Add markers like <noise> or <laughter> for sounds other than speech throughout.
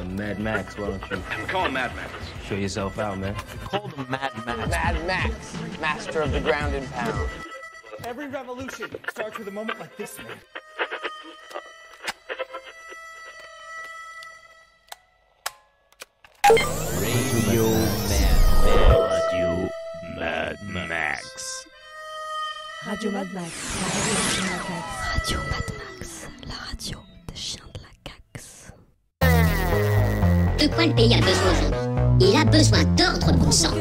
uh, Mad Max, why don't you Call him Mad Max. show yourself out, man? Call him Mad Max. Mad Max, master of the ground and pound. Every revolution starts with a moment like this man. Radio Mad Radio Mad Max. Radio Mad Max, radio des chiens de la Cax. Radio Mad Max, la radio De quoi le pays a besoin Il a besoin d'ordre, bon sang.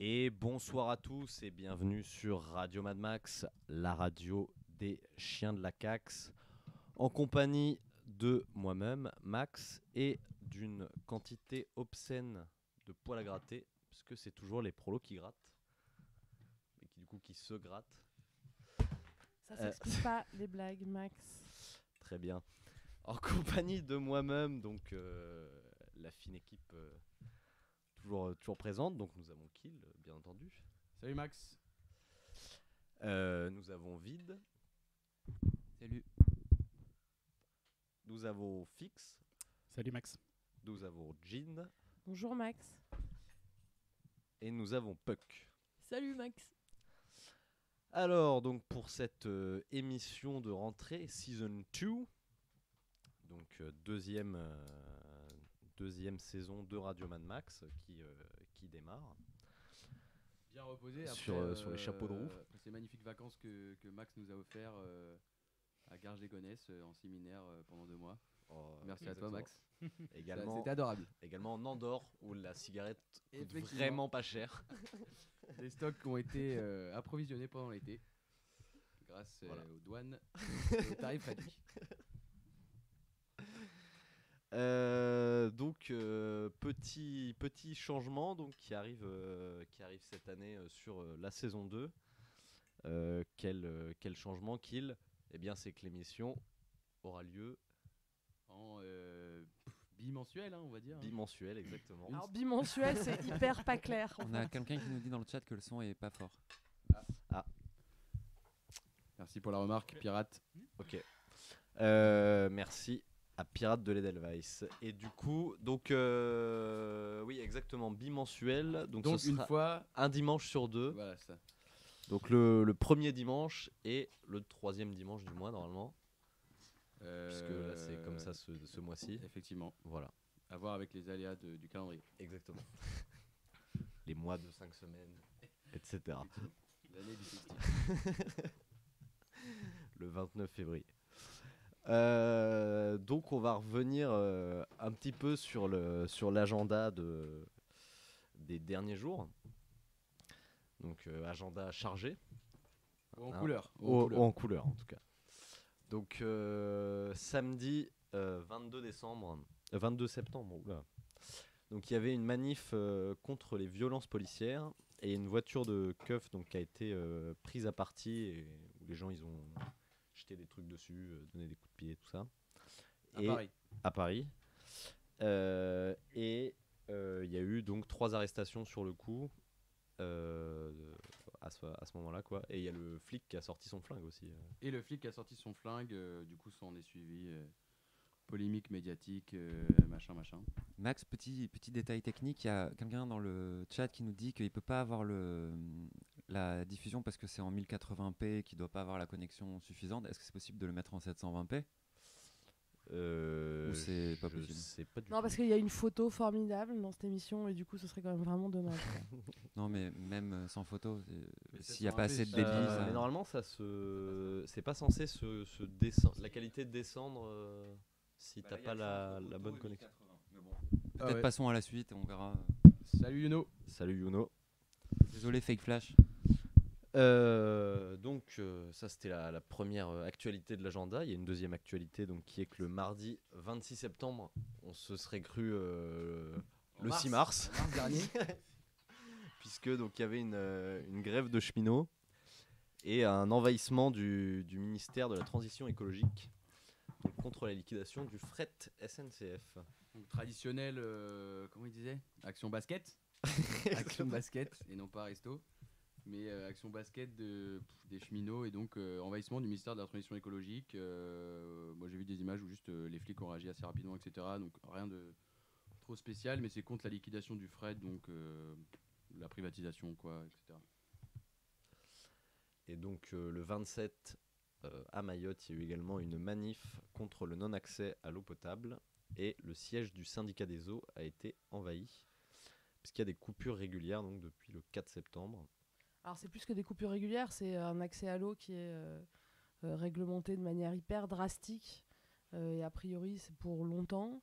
Et bonsoir à tous et bienvenue sur Radio Mad Max, la radio des chiens de la Cax, en compagnie de moi-même, Max, et d'une quantité obscène de poils à gratter, puisque c'est toujours les prolos qui grattent, et qui du coup qui se grattent. Ça Euh. s'explique pas <laughs> les blagues, Max. Très bien. En compagnie de moi-même, donc euh, la fine équipe euh, toujours, toujours présente, donc nous avons Kill, bien entendu. Salut Max. Euh, nous avons Vide. Salut. Nous avons Fix. Salut Max. Nous avons Jean. Bonjour, Max. Et nous avons Puck. Salut, Max. Alors, donc pour cette euh, émission de rentrée, Season 2, donc euh, deuxième, euh, deuxième saison de Radio Mad Max qui, qui démarre. Bien reposé après, Sur, sur les chapeaux de roue. après ces magnifiques vacances que, que Max nous a offert à garges les gonesse en séminaire pendant deux mois. Oh, Merci à toi. Max. <laughs> Également, C'était adorable. également en Andorre où la cigarette coûte vraiment pas cher. <laughs> Des stocks qui ont été euh, approvisionnés pendant l'été grâce euh, Voilà. aux douanes <laughs> et aux tarifs réduits. Euh, donc euh, petit petit changement donc qui arrive euh, qui arrive cette année euh, sur euh, la saison 2. Euh, quel euh, quel changement qu'il Eh bien c'est que l'émission aura lieu En euh, bimensuel, hein, on va dire. hein. bimensuelle exactement. Alors, bimensuel, c'est hyper pas clair. On a quelqu'un qui nous dit dans le chat que le son est pas fort. Merci pour la remarque, pirate. OK. Euh, merci à Pirate de l'Edelweiss. Et du coup donc euh, oui exactement bimensuel donc, Donc ce une sera fois, un dimanche sur deux. voilà ça. Donc le, le premier dimanche et le troisième dimanche du mois normalement. Puisque là c'est comme ça ce, ce mois-ci. Effectivement, Voilà, à voir avec les aléas de- du calendrier. exactement. <laughs> Les mois de 5 semaines, etc. L'année du solstice. <laughs> Le 29 février. Euh, donc on va revenir euh, un petit peu sur le sur l'agenda de des derniers jours. Donc euh, agenda chargé. Ou en Hein, couleur. ou en Ou- couleur. ou en couleur en tout cas. Donc euh, samedi euh, 22 décembre, euh, 22 septembre. oula. Donc il y avait une manif euh, contre les violences policières et une voiture de keuf donc qui a été euh, prise à partie et où les gens ils ont jeté des trucs dessus, euh, donné des coups de pied tout ça. À Et- Paris. à Paris. Euh, et euh, il y a eu donc trois arrestations sur le coup euh, à ce, à ce moment-là quoi. Et il y a le flic qui a sorti son flingue aussi. euh. Et le flic a sorti son flingue, euh, du coup, s'en est suivi. euh, polémique médiatique, euh, machin, machin. Max, petit, petit détail technique, il y a quelqu'un dans le chat qui nous dit qu'il peut pas avoir le, la diffusion parce que c'est en 1080p et qu'il doit pas avoir la connexion suffisante. Est-ce que c'est possible de le mettre en 720p Euh, Ou c'est pas je possible sais pas du Non, parce qu'il y a une photo formidable dans cette émission et du coup, ce serait quand même vraiment dommage. <laughs> Non, mais même euh, sans photo, Mais s'il n'y a 720p, pas assez de débit, Euh, ça- mais normalement ça se c'est pas censé se, se descendre la qualité de descendre euh, si t'as pas la, la bonne connexion. Ah peut-être ouais. passons à la suite, on verra. Salut Yuno. Salut Youno. Désolé, fake flash. Euh, donc euh, ça c'était la, la première euh, actualité de l'agenda. Il y a une deuxième actualité donc qui est que le mardi 26 septembre, on se serait cru le 6 mars, Mars dernier. <laughs> puisque donc il y avait une, une grève de cheminots et un envahissement du, du ministère de la transition écologique donc contre la liquidation du fret SNCF. Donc, traditionnel, comment il disait? Action basket. <laughs> Action basket et non pas resto. Mais euh, action basket des cheminots et donc euh, envahissement du ministère de la Transition écologique. Euh, moi j'ai vu des images où juste les flics ont réagi assez rapidement, etc. Donc rien de trop spécial, mais c'est contre la liquidation du fret, donc la privatisation, quoi, etc. Et donc le 27 euh, à Mayotte, il y a eu également une manif contre le non-accès à l'eau potable et le siège du syndicat des eaux a été envahi puisqu'il y a des coupures régulières donc depuis le 4 septembre. Alors c'est plus que des coupures régulières, c'est un accès à l'eau qui est euh, euh, réglementé de manière hyper drastique euh, et a priori c'est pour longtemps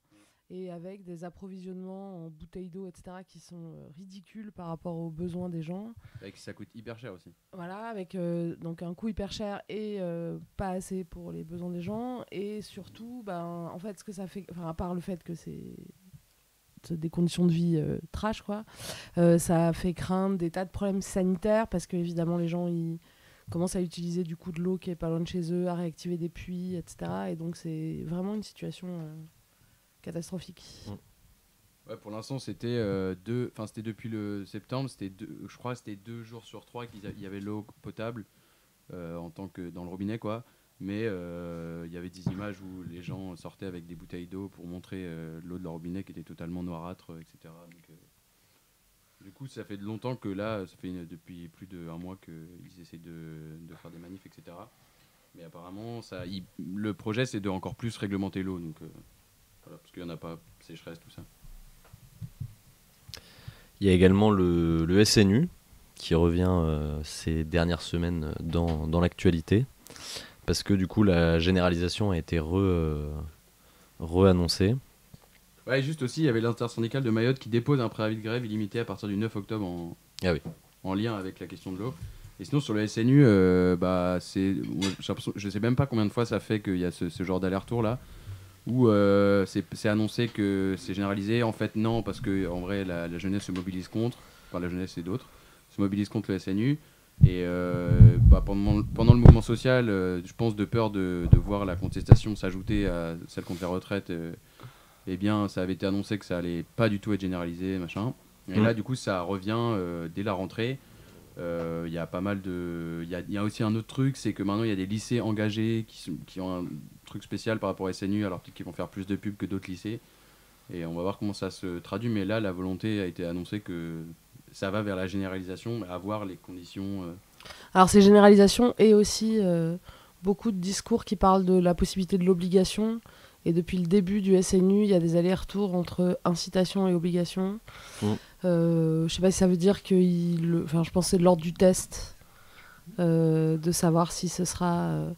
et avec des approvisionnements en bouteilles d'eau etc qui sont euh, ridicules par rapport aux besoins des gens. Et que ça coûte hyper cher aussi. Voilà, avec euh, donc un coût hyper cher et euh, pas assez pour les besoins des gens. Et surtout, ben, en fait, ce que ça fait, enfin, à part le fait que c'est des conditions de vie euh, trash, quoi, euh, ça fait craindre des tas de problèmes sanitaires parce que, évidemment, les gens, ils commencent à utiliser du coup de l'eau qui est pas loin de chez eux, à réactiver des puits, etc. Et donc, c'est vraiment une situation euh, catastrophique. Pour l'instant, c'était euh, c'était depuis le septembre. C'était. Je crois, c'était deux jours sur trois qu'il y avait l'eau potable en tant que dans le robinet, quoi. Mais euh, il y avait des images où les gens sortaient avec des bouteilles d'eau pour montrer euh, l'eau de leur robinet qui était totalement noirâtre, euh, etc. Du coup, ça fait longtemps que là, ça fait depuis plus d'un mois qu'ils essaient de, faire des manifs, etc. Mais apparemment, ça, le projet, c'est de encore plus réglementer l'eau. Donc, parce qu'il n'y en a pas sécheresse, tout ça. Il y a également le, le SNU qui revient ces dernières semaines dans l'actualité parce que du coup la généralisation a été re, euh, re-annoncée. Ouais, juste aussi, il y avait l'intersyndicale de Mayotte qui dépose un préavis de grève illimité à partir du 9 octobre en, Ah oui. en lien avec la question de l'eau. Et sinon, sur le SNU, euh, bah, c'est, je sais même pas combien de fois ça fait qu'il y a ce, ce genre d'aller-retour là, où euh, c'est, c'est annoncé que c'est généralisé. En fait, non, parce que en vrai, la, la jeunesse se mobilise contre, enfin la jeunesse et d'autres, se mobilisent contre le SNU. Et euh, bah, pendant, pendant le mouvement social, euh, je pense de peur de, de voir la contestation s'ajouter à celle contre les retraites, euh, eh bien, ça avait été annoncé que ça allait pas du tout être généralisé, machin. Et Mm. là, du coup, ça revient euh, dès la rentrée. Il y a pas mal de. Il y a, y a aussi un autre truc, c'est que maintenant, il y a des lycées engagés qui, qui ont un truc spécial par rapport au SNU, alors peut-être qu'ils vont faire plus de pubs que d'autres lycées. Et on va voir comment ça se traduit. Mais là, la volonté a été annoncée que ça va vers la généralisation, mais à voir les conditions. euh, Alors c'est généralisation et aussi euh, beaucoup de discours qui parlent de la possibilité de l'obligation. Et depuis le début du SNU, il y a des allers-retours entre incitation et obligation. Mm. Euh, je sais pas si ça veut dire que il, le- enfin, je pense que c'est de l'ordre du test euh, de savoir si ce sera euh,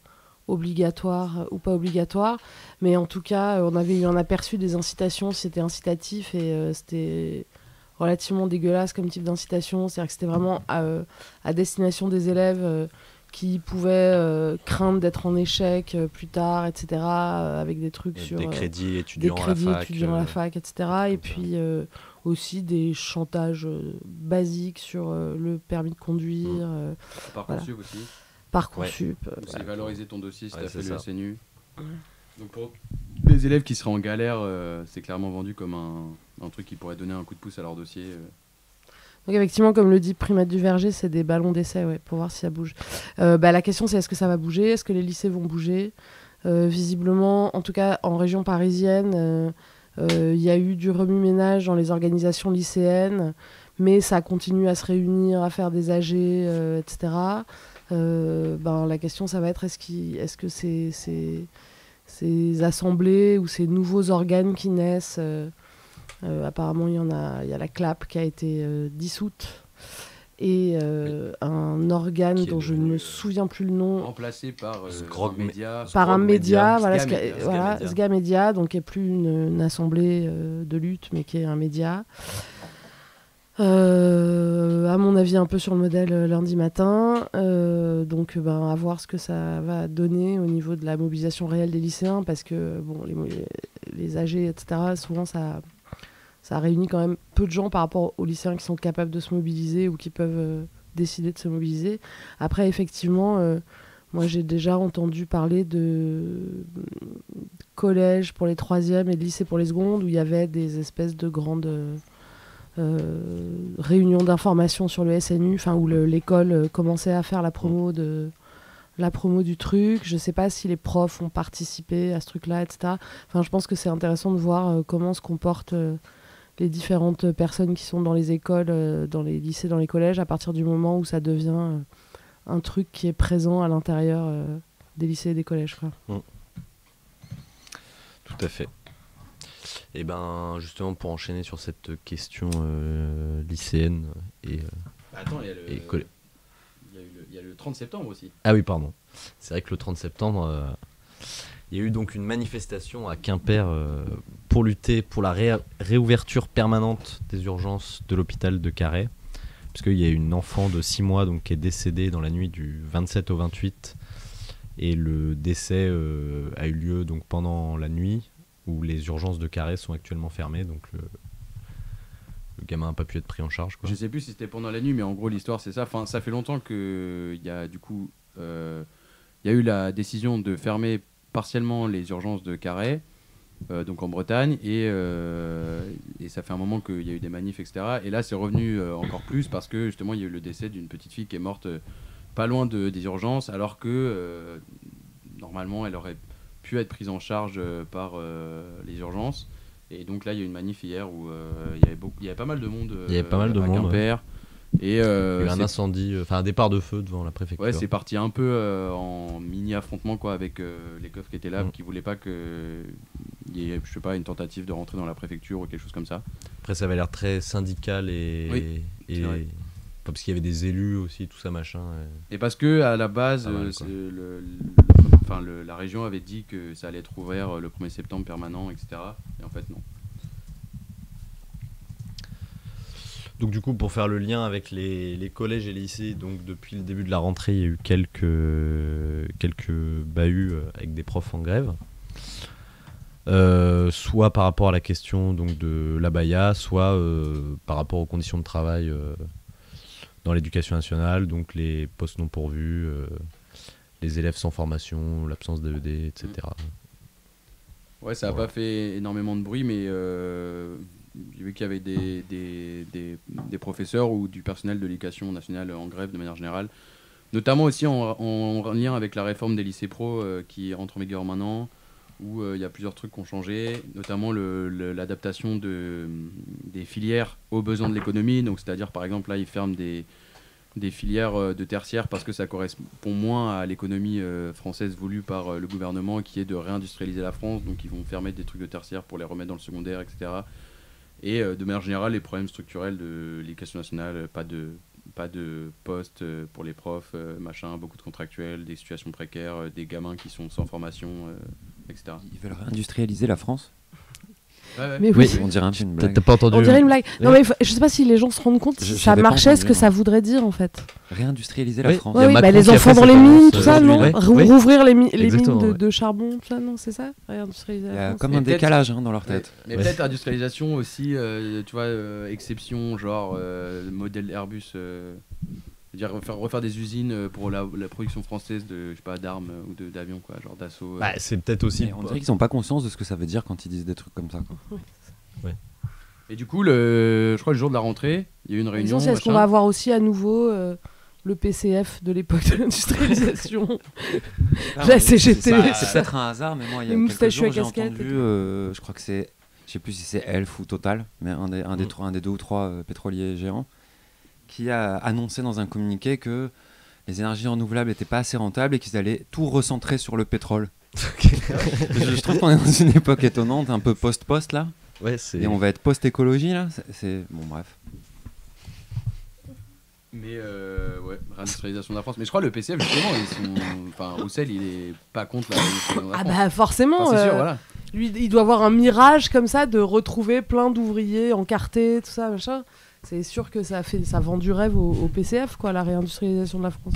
obligatoire ou pas obligatoire. Mais en tout cas, on avait eu un aperçu des incitations, c'était incitatif et euh, c'était relativement dégueulasse comme type d'incitation. C'est-à-dire que c'était vraiment à, euh, à destination des élèves euh, qui pouvaient euh, craindre d'être en échec euh, plus tard, etc. euh, avec des trucs Et sur des euh, crédits étudiants des à la crédits fac, étudiants à la fac, etc. Et puis euh, aussi des chantages euh, basiques sur euh, le permis de conduire. euh, Parcoursup aussi. Parcoursup. euh, C'est valoriser ton dossier si Ouais, tu as c'est fait le. SNU. Donc pour les élèves qui seraient en galère, euh, c'est clairement vendu comme un, un truc qui pourrait donner un coup de pouce à leur dossier. euh. Donc effectivement, comme le dit Primate du Verger, c'est des ballons d'essai pour voir si ça bouge. Euh, bah, la question c'est est-ce que ça va bouger? Est-ce que les lycées vont bouger? Euh, Visiblement, en tout cas en région parisienne, il y a eu du remue-ménage dans les organisations lycéennes, mais ça continue à se réunir, à faire des AG, etc. Ben, la question ça va être est-ce que ces, assemblées ou ces nouveaux organes qui naissent apparemment, il y en a, il y a la CLAP qui a été euh, dissoute et euh, un organe dont je ne me souviens plus le nom. Remplacé par euh, Sgrog un média. Par un média, voilà, Sga Media. voilà, Media. Sga Media, donc qui est plus une, une assemblée euh, de lutte, mais qui est un média. Euh, à mon avis, un peu sur le modèle euh, lundi matin. Euh, donc, ben, à voir ce que ça va donner au niveau de la mobilisation réelle des lycéens, parce que bon, les, les AG, etc., souvent, ça, ça réunit quand même peu de gens par rapport aux lycéens qui sont capables de se mobiliser ou qui peuvent euh, décider de se mobiliser. Après, effectivement, euh, moi, j'ai déjà entendu parler de collèges pour les troisièmes et de lycées pour les secondes, où il y avait des espèces de grandes... euh, euh, réunion d'information sur le SNU, enfin où le- l'école commençait à faire la promo de la promo du truc. Je sais pas si les profs ont participé à ce truc-là, etc. Enfin, je pense que c'est intéressant de voir comment se comportent les différentes personnes qui sont dans les écoles, euh, dans les lycées, dans les collèges, à partir du moment où ça devient euh, un truc qui est présent à l'intérieur euh, des lycées et des collèges. Quoi. Tout à fait. Et ben justement pour enchaîner sur cette question euh, lycéenne et, euh, Bah, attends, il y a le- et collé- Il y, a eu le- il y a le 30 septembre aussi. Ah oui, pardon. C'est vrai que le 30 septembre, euh, il y a eu donc une manifestation à Quimper euh, pour lutter pour la ré- réouverture permanente des urgences de l'hôpital de Carhaix. Puisqu'il y a une enfant de 6 mois donc, qui est décédée dans la nuit du 27 au 28. Et le décès euh, a eu lieu donc, pendant la nuit où les urgences de Carhaix sont actuellement fermées. Donc le, gamin n'a pas pu être pris en charge. Quoi. Je sais plus si c'était pendant la nuit, mais en gros l'histoire c'est ça. Enfin, ça fait longtemps que il y a du coup, euh, il y a eu la décision de fermer partiellement les urgences de Carhaix, euh, donc en Bretagne, et, euh, et ça fait un moment qu'il y a eu des manifs, etc. Et là c'est revenu euh, encore plus parce que justement il y a eu le décès d'une petite fille qui est morte pas loin de, des urgences, alors que normalement elle aurait pu être prise en charge par les urgences. Et donc là, il y a eu une manif hier où il, y avait beaucoup, il y avait pas mal de monde. Il y avait pas mal de à monde, Quimper. Et Il y euh, a eu un incendie, euh, enfin un départ de feu devant la préfecture. Ouais, c'est parti un peu euh, en mini affrontement quoi avec euh, les keufs qui étaient là, Mm. qui voulaient pas que il y ait, je sais pas, une tentative de rentrer dans la préfecture ou quelque chose comme ça. Après, ça avait l'air très syndical et. Oui, et enfin, parce qu'il y avait des élus aussi, tout ça machin. et- Et parce que à la base, mal, euh, le- le- enfin, le- la région avait dit que ça allait être ouvert euh, le 1er septembre permanent, etc. Et en fait, non. Donc, du coup, pour faire le lien avec les, les collèges et les lycées, donc depuis le début de la rentrée, il y a eu quelques, quelques bahuts euh, avec des profs en grève. Euh, soit par rapport à la question donc, de l'abaya, soit euh, par rapport aux conditions de travail euh, dans l'éducation nationale, donc les postes non pourvus, les élèves sans formation, l'absence d'AED, etc. Ouais, ça n'a Voilà. pas fait énormément de bruit, mais j'ai vu qu'il y avait des, des, des, professeurs ou du personnel de l'éducation nationale en grève de manière générale, notamment aussi en, en lien avec la réforme des lycées pro euh, qui entre en vigueur maintenant, où euh, il y a plusieurs trucs qui ont changé, notamment l'adaptation de, des filières aux besoins de l'économie. Donc, c'est-à-dire, par exemple, là, ils ferment des, des filières euh, de tertiaire parce que ça correspond moins à l'économie française voulue par le gouvernement qui est de réindustrialiser la France. Donc ils vont fermer des trucs de tertiaire pour les remettre dans le secondaire, etc. Et euh, de manière générale, les problèmes structurels de l'éducation nationale, euh, pas de, pas de poste euh, pour les profs, machin, beaucoup de contractuels, des situations précaires, des gamins qui sont sans formation, etc. Ils veulent réindustrialiser la France? Mais oui. On dirait un peu une T'as blague. t'as pas entendu On dirait une blague. Non, Oui. mais faut- je sais pas si les gens se rendent compte Je- si ça marchait, ce que ça voudrait dire en fait. Réindustrialiser la Oui. France. Oui, bah, les enfants dans les mines, tout ça, non oui. Rouvrir les, mi- les mines de, charbon, tout ça, non, c'est ça Réindustrialiser la France. comme un décalage hein, dans leur tête. Mais peut-être industrialisation aussi, euh, tu vois, euh, exception, genre euh, modèle Airbus. Dire, refaire, refaire des usines euh, pour la, la production française de, je sais pas, d'armes euh, ou de- d'avions, quoi, genre d'assaut. euh. Bah, c'est peut-être aussi. Mais on dirait qu'ils n'ont pas conscience de ce que ça veut dire quand ils disent des trucs comme ça. quoi. Et du coup, le, je crois le jour de la rentrée, il y a eu une réunion. est-ce qu'on va avoir aussi à nouveau euh, le PCF de l'époque de l'industrialisation <laughs> Ah, La c'est- CGT. C'est peut-être un hasard, mais moi, il y Les a quelques moustachus à jours, j'ai entendu, euh, je crois que c'est, je sais plus si c'est Elf ou Total, mais un des, un des, Mm. trois- un des deux ou trois euh, pétroliers géants, qui a annoncé dans un communiqué que les énergies renouvelables n'étaient pas assez rentables et qu'ils allaient tout recentrer sur le pétrole. <laughs> je, je trouve qu'on est dans une époque étonnante, un peu post-post là, Ouais, c'est. et on va être post-écologie là. C'est- bon, bref. Mais euh, ouais, réindustrialisation de la France. Mais je crois le PCF, justement, ils sont. Enfin, Roussel, il est pas contre la réindustrialisation de la Ah bah forcément. Enfin, c'est sûr, euh, voilà. Lui, il doit avoir un mirage comme ça de retrouver plein d'ouvriers encartés, tout ça, machin. C'est sûr que ça, fait, ça vend du rêve au, au PCF, quoi, la réindustrialisation de la France.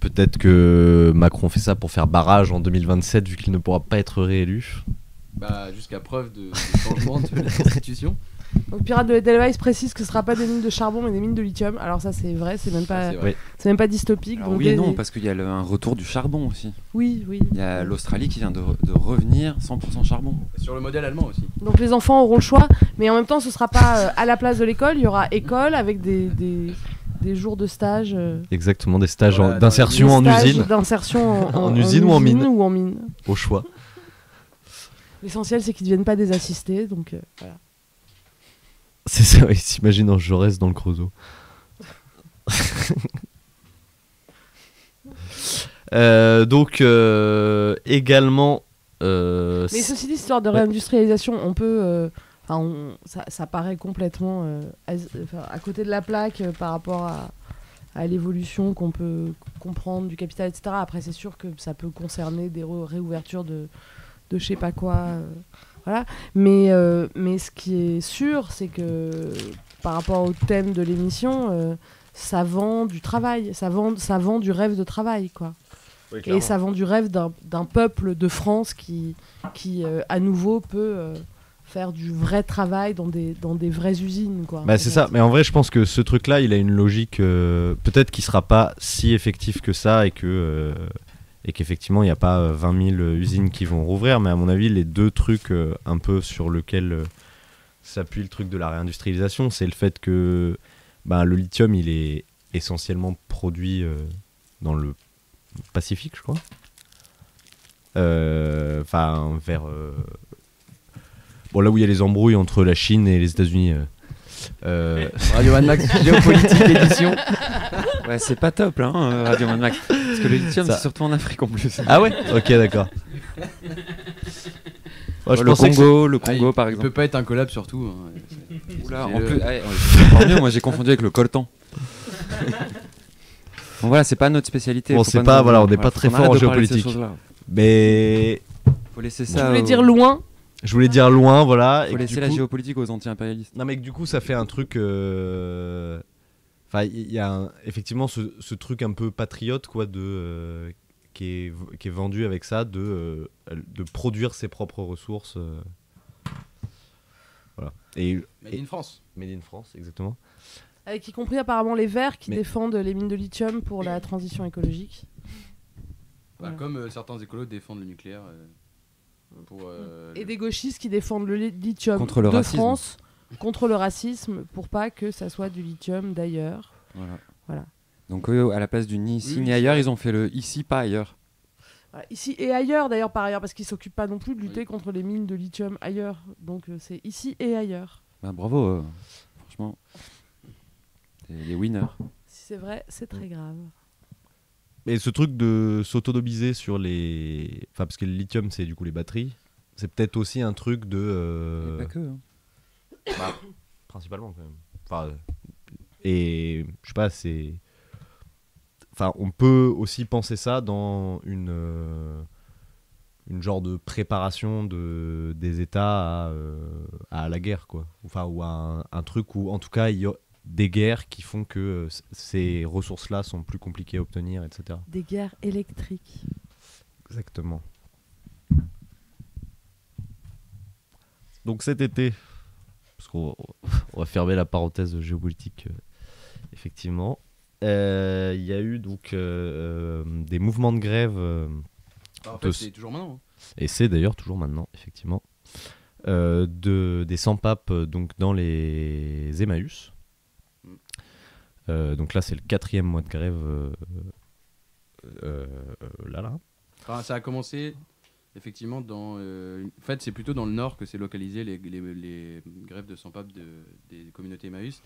Peut-être que Macron fait ça pour faire barrage en 2027 vu qu'il ne pourra pas être réélu. Bah, jusqu'à preuve de, de changement de la <laughs> Constitution. Donc Pirates de Edelweiss précise que ce sera pas des mines de charbon mais des mines de lithium. Alors ça c'est vrai, c'est même pas, c'est même pas dystopique. Alors donc oui et des- non, parce qu'il y a le- un retour du charbon aussi. Oui, oui. Il y a l'Australie qui vient de, re- de revenir 100% charbon. Sur le modèle allemand aussi. Donc les enfants auront le choix, mais en même temps ce sera pas euh, à la place de l'école, il y aura école avec des, des, des jours de stage. euh, Exactement, des stages Voilà, en- dans d'insertion en usine, D'insertion <laughs> en, En usine ou en mine ou en mine. au choix. L'essentiel c'est qu'ils ne deviennent pas des assistés, donc euh, voilà. C'est ça, oui, s'imagine en Jaurès dans le Creusot. <laughs> Euh, donc, euh, également. euh, Mais ceci dit, histoire de Ouais. réindustrialisation, on peut. euh, on- ça, ça paraît complètement euh, à côté de la plaque euh, par rapport à, à l'évolution qu'on peut comprendre du capital, etc. Après, c'est sûr que ça peut concerner des re- réouvertures de, de je sais pas quoi. Voilà. Mais, euh, mais ce qui est sûr, c'est que par rapport au thème de l'émission, euh, ça vend du travail, ça vend, ça vend du rêve de travail, quoi. Et ça vend du rêve d'un d'un peuple de France qui, qui euh, à nouveau, peut euh, faire du vrai travail dans des, dans des vraies usines. Quoi, Bah, c'est ça, mais en vrai, je pense que ce truc-là, il a une logique. euh, Peut-être qu'il sera pas si effectif que ça et que. euh, et qu'effectivement, il n'y a pas euh, 20 000 usines qui vont rouvrir, mais à mon avis, les deux trucs euh, un peu sur lesquels euh, s'appuie le truc de la réindustrialisation, c'est le fait que bah, le lithium, il est essentiellement produit euh, dans le Pacifique, je crois. Euh, Enfin, vers. euh, Bon, là où il y a les embrouilles entre la Chine et les États-Unis. Euh, Radio Mad Max, géopolitique édition. <laughs> Ouais, c'est pas top là, hein, euh, Radio Mad Max. Parce que le lithium, Ça- c'est surtout en Afrique en plus. Ah ouais Ok, d'accord. <laughs> Ouais, je le pensais que Congo, le Ah, Congo il- par Il exemple. peut pas être un collab surtout. hein. Oula, en le- plus, ouais, c'est encore mieux, moi j'ai confondu avec le coltan. <laughs> Bon voilà, c'est pas notre spécialité. Bon, faut c'est nous- pas- voilà, on n'est voilà, pas très fort en de parler de ces géopolitique. choses-là. Mais Faut laisser Je ça. voulais aux- dire loin. Je voulais dire loin, voilà. et Faut que laisser du la coup- géopolitique aux anti-impérialistes. Non, mais que du coup, ça fait un truc. euh, Enfin, il y a un- effectivement ce, ce truc un peu patriote, quoi, de. euh, Qui est, v- qui est vendu avec ça, de, euh, de produire ses propres ressources. euh. Voilà. Et Made in France. Made in France, exactement. Avec y compris apparemment les Verts qui Mais- défendent les mines de lithium pour la transition écologique. Bah, Voilà. Comme euh, certains écolos défendent le nucléaire. euh, pour, euh, Et le- des gauchistes qui défendent le li- lithium Contre le de racisme. France contre le racisme pour pas que ça soit du lithium d'ailleurs. Voilà. Voilà. Donc eux, à la place du ni ici Oui, ni ailleurs, ils ont fait le ici pas ailleurs. Voilà, Ici et ailleurs d'ailleurs par ailleurs parce qu'ils s'occupent pas non plus de lutter Oui. contre les mines de lithium ailleurs. Donc euh, c'est ici et ailleurs. Bah, bravo, euh, franchement. Les winners. Si c'est vrai, c'est très grave. Et ce truc de s'autonomiser sur les. Enfin, parce que le lithium, c'est du coup les batteries. C'est peut-être aussi un truc de. euh, Pas que. hein. bah, principalement, quand même. Enfin, euh, et je sais pas, c'est. Enfin, on peut aussi penser ça dans une. euh, une genre de préparation de, des États à, euh, à la guerre, quoi. Enfin, ou à un, un truc où, en tout cas, il y a des guerres qui font que euh, ces ressources-là sont plus compliquées à obtenir, etc. Des guerres électriques. Exactement. Donc cet été, parce qu'on on va fermer la parenthèse géopolitique, euh, effectivement, euh, il y a eu donc euh, euh, des mouvements de grève, euh, Ah, en de- fait, c'est toujours maintenant. hein. et c'est d'ailleurs toujours maintenant, effectivement, euh, de, des sans-papes euh, donc dans les Emmaüs. Euh, donc là, c'est le quatrième mois de grève. euh, euh, là, là. Enfin, ça a commencé effectivement dans. euh, une- En fait, c'est plutôt dans le nord que c'est localisé les, les, les grèves de sans-pape de, des communautés Emmaüs.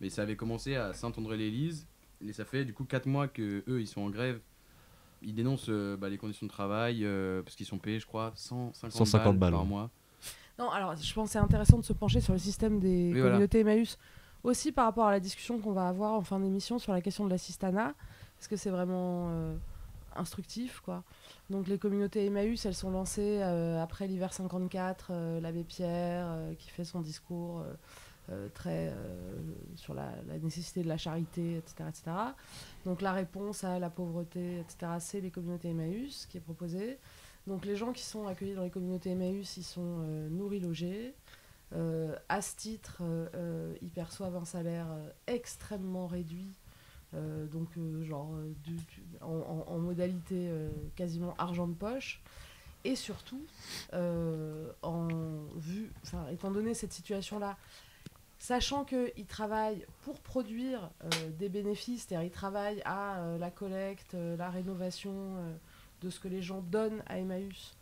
Mais ça avait commencé à Saint-André-l'Élise. Et ça fait du coup 4 mois que eux ils sont en grève. Ils dénoncent euh, bah, les conditions de travail euh, parce qu'ils sont payés, je crois, 150, 150 balles, par ouais. mois. Non, alors je pense que c'est intéressant de se pencher sur le système des Oui, voilà. communautés Emmaüs. Aussi par rapport à la discussion qu'on va avoir en fin d'émission sur la question de l'assistanat. Parce que c'est vraiment euh, instructif, quoi. Donc les communautés Emmaüs, elles sont lancées euh, après l'hiver 54, euh, l'abbé Pierre qui fait son discours très sur la, nécessité de la charité, etc., etc. Donc la réponse à la pauvreté, etc., c'est les communautés Emmaüs qui est proposée. Donc les gens qui sont accueillis dans les communautés Emmaüs, ils sont nourris, logés. Euh, à ce titre, euh, euh, ils perçoivent un salaire extrêmement réduit, donc genre en, modalité quasiment argent de poche. Et surtout, en vue, étant donné cette situation-là, sachant qu'ils travaillent pour produire des bénéfices, c'est-à-dire ils travaillent à la collecte, la rénovation de ce que les gens donnent à Emmaüs,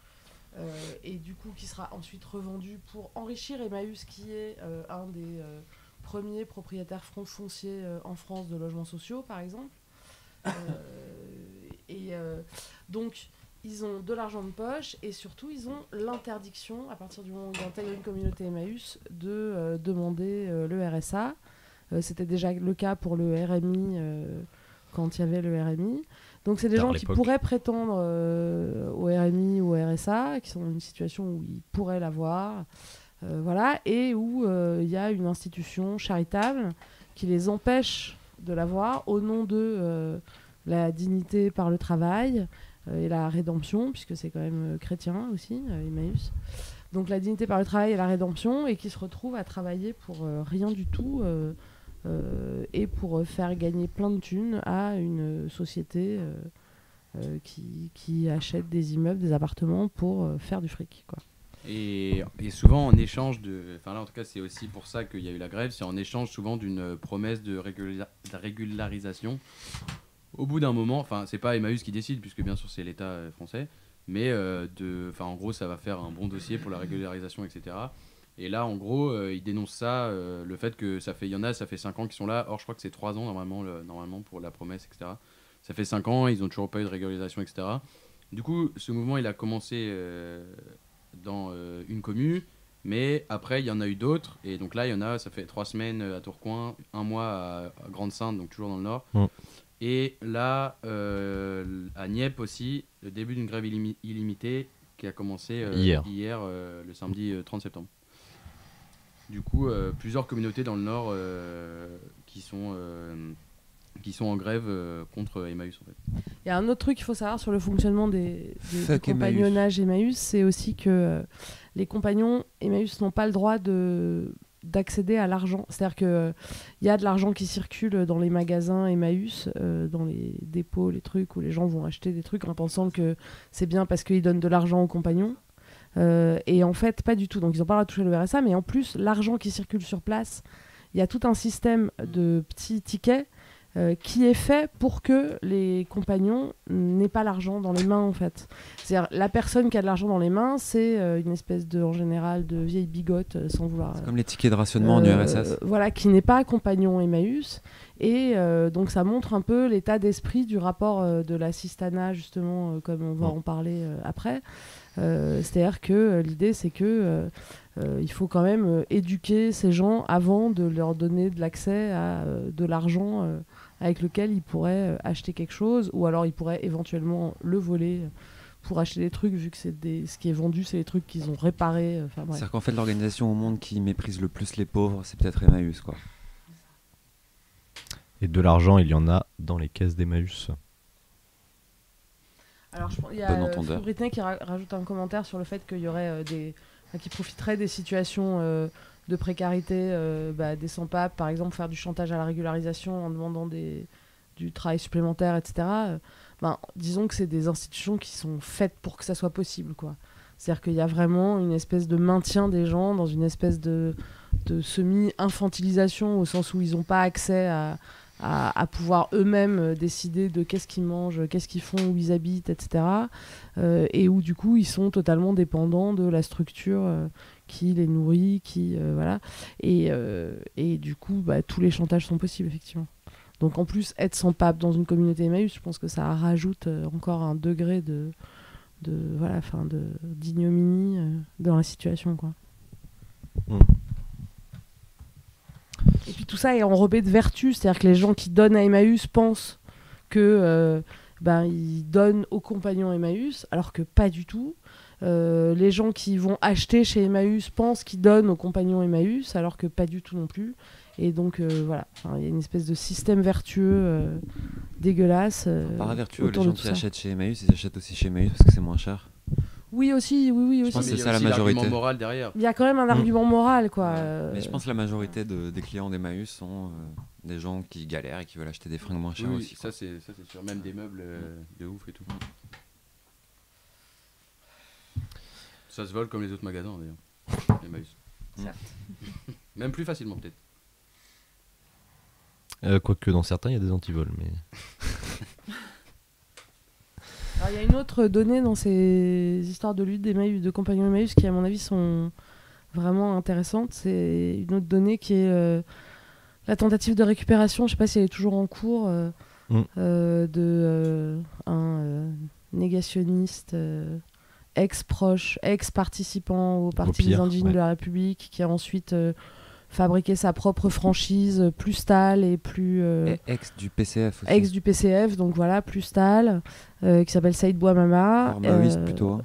et du coup qui sera ensuite revendu pour enrichir Emmaüs, qui est euh, un des euh, premiers propriétaires fron- fonciers euh, en France de logements sociaux, par exemple. <laughs> Euh, et euh, donc, ils ont de l'argent de poche et surtout, ils ont l'interdiction, à partir du moment où ils intègrent une communauté Emmaüs, de euh, demander euh, le RSA. Euh, C'était déjà le cas pour le RMI euh, quand il y avait le RMI. Donc, c'est des gens qui pourraient prétendre euh, au RMI ou au RSA, qui sont dans une situation où ils pourraient l'avoir. Euh, voilà, et où euh, il y a une institution charitable qui les empêche de l'avoir au nom de la dignité par le travail et la rédemption, puisque c'est quand même chrétien aussi, Emmaüs. Donc la dignité par le travail et la rédemption, et qui se retrouvent à travailler pour rien du tout et pour euh, faire gagner plein de thunes à une société euh, euh, qui, qui achète des immeubles, des appartements pour euh, faire du fric. Et, et souvent en échange de. Enfin là en tout cas c'est aussi pour ça qu'il y a eu la grève, c'est en échange souvent d'une euh, promesse de, régula- de régularisation. Au bout d'un moment, enfin c'est pas Emmaüs qui décide puisque bien sûr c'est l'État euh, français, mais euh, de, en gros ça va faire un bon dossier pour la régularisation etc. Et là en gros euh, ils dénoncent ça, euh, le fait que ça fait, il y en a ça fait 5 ans qu'ils sont là, or je crois que c'est 3 ans normalement, le- normalement pour la promesse etc. Ça fait 5 ans, ils ont toujours pas eu de régularisation etc. Du coup ce mouvement il a commencé euh, dans euh, une commune, mais après il y en a eu d'autres, et donc là il y en a, ça fait trois semaines à Tourcoing, un mois à, à Grande-Sainte, donc toujours dans le nord, et là à Nieppe aussi, le début d'une grève illimi- illimitée qui a commencé Hier. euh, le samedi euh, 30 septembre. Du coup, euh, plusieurs communautés dans le nord euh, qui, sont, euh, qui sont en grève euh, contre Emmaüs en fait. Il y a un autre truc qu'il faut savoir sur le fonctionnement des, des- du Fuck compagnonnage Emmaüs, c'est aussi que euh, les compagnons Emmaüs n'ont pas le droit de d'accéder à l'argent. C'est-à-dire que il y a de l'argent qui circule dans les magasins Emmaüs, euh, dans les dépôts, les trucs où les gens vont acheter des trucs en pensant que c'est bien parce qu'ils donnent de l'argent aux compagnons. Euh, et en fait, pas du tout. Donc, ils n'ont pas le droit de toucher le RSA, mais en plus, l'argent qui circule sur place, il y a tout un système de petits tickets euh, qui est fait pour que les compagnons n'aient pas l'argent dans les mains, en fait. C'est-à-dire, la personne qui a de l'argent dans les mains, c'est euh, une espèce de, en général, de vieille bigote, sans vouloir. C'est comme les tickets de rationnement du RSS. Voilà, qui n'est pas compagnon Emmaüs. Et euh, donc ça montre un peu l'état d'esprit du rapport euh, de la Sistana, justement, euh, comme on va en parler après. Euh, C'est-à-dire que euh, l'idée, c'est que euh, il faut quand même euh, éduquer ces gens avant de leur donner de l'accès à euh, de l'argent euh, avec lequel ils pourraient euh, acheter quelque chose, ou alors ils pourraient éventuellement le voler pour acheter des trucs, vu que c'est des... ce qui est vendu, c'est les trucs qu'ils ont réparés. euh, Enfin. C'est-à-dire qu'en fait, l'organisation au monde qui méprise le plus les pauvres, c'est peut-être Emmaüs, quoi. Et de l'argent, il y en a dans les caisses d'Emmaüs. Alors, je pense- il y a Bon euh, Britney qui ra- rajoute un commentaire sur le fait qu'il y aurait euh, des. qui profiteraient des situations euh, de précarité bah, des sans-papes, par exemple, faire du chantage à la régularisation en demandant des, du travail supplémentaire, etc. Ben, disons que c'est des institutions qui sont faites pour que ça soit possible, quoi. C'est-à-dire qu'il y a vraiment une espèce de maintien des gens dans une espèce de, de semi-infantilisation au sens où ils n'ont pas accès à, à, pouvoir eux-mêmes euh, décider de qu'est-ce qu'ils mangent, qu'est-ce qu'ils font, où ils habitent, etc. Euh, et où du coup ils sont totalement dépendants de la structure euh, qui les nourrit, qui voilà. Et, et du coup, bah, tous les chantages sont possibles effectivement. Donc en plus, être sans pape dans une communauté Emmaüs, je pense que ça rajoute encore un degré de, de voilà, enfin de d'ignominie dans la situation quoi. Mm. Et puis tout ça est enrobé de vertu, c'est-à-dire que les gens qui donnent à Emmaüs pensent que euh, ben, ils donnent aux compagnons Emmaüs, alors que pas du tout. Euh, les gens qui vont acheter chez Emmaüs pensent qu'ils donnent aux compagnons Emmaüs, alors que pas du tout non plus. Et donc euh, voilà, Enfin, il y a une espèce de système vertueux dégueulasse. Par vertueux, les gens qui achètent chez Emmaüs, ils achètent aussi chez Emmaüs parce que c'est moins cher. Oui, aussi, oui, oui, Je aussi. pense que Mais c'est il y a ça la majorité. moral derrière. Il y a quand même un argument moral, quoi. euh, Mais je pense que la majorité de- des clients d'Emmaüs sont euh, des gens qui galèrent et qui veulent acheter des fringues moins chères oui, aussi. quoi. ça c'est ça, c'est sûr. Même des meubles euh, de ouf et tout. Ça se vole comme les autres magasins d'ailleurs. <laughs> Emmaüs. <laughs> Même plus facilement peut-être. Euh, Quoique dans certains, il y a des antivols. Mais... <laughs> Alors, il y a une autre donnée dans ces histoires de lutte d'Emmaüs, de compagnons Emmaüs qui, à mon avis, sont vraiment intéressantes. C'est une autre donnée qui est euh, la tentative de récupération. Je sais pas si elle est toujours en cours euh, Mm. euh, de euh, un euh, négationniste ex-proche, ex-participant au Parti des ouais. de la République, qui a ensuite fabriqué sa propre franchise, euh, plus stale et plus euh, Et ex du PCF aussi. ex du PCF, donc voilà, plus Stal, euh, qui s'appelle Saïd Bouamama. Alors, maoïste plutôt. hein.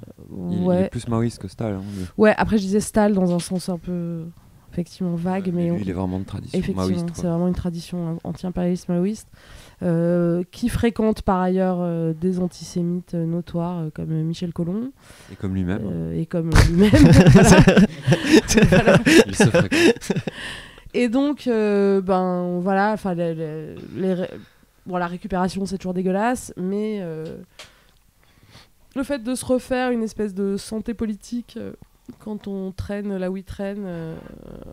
Il, est plus maoïste que Stal. hein, ouais, après je disais Stal dans un sens un peu effectivement vague, mais Lui, on- il est vraiment de tradition effectivement, maoïste. c'est vraiment une tradition anti-impérialiste maoïste, qui fréquente par ailleurs euh, des antisémites euh, notoires euh, comme euh, Michel Collomb Et comme lui-même. euh, et comme lui-même. <laughs> voilà. Il se fréquente. Et donc, euh, ben voilà, enfin, les, les- les ré- bon, la récupération c'est toujours dégueulasse, mais euh, le fait de se refaire une espèce de santé politique euh, quand on traîne là où il traîne euh,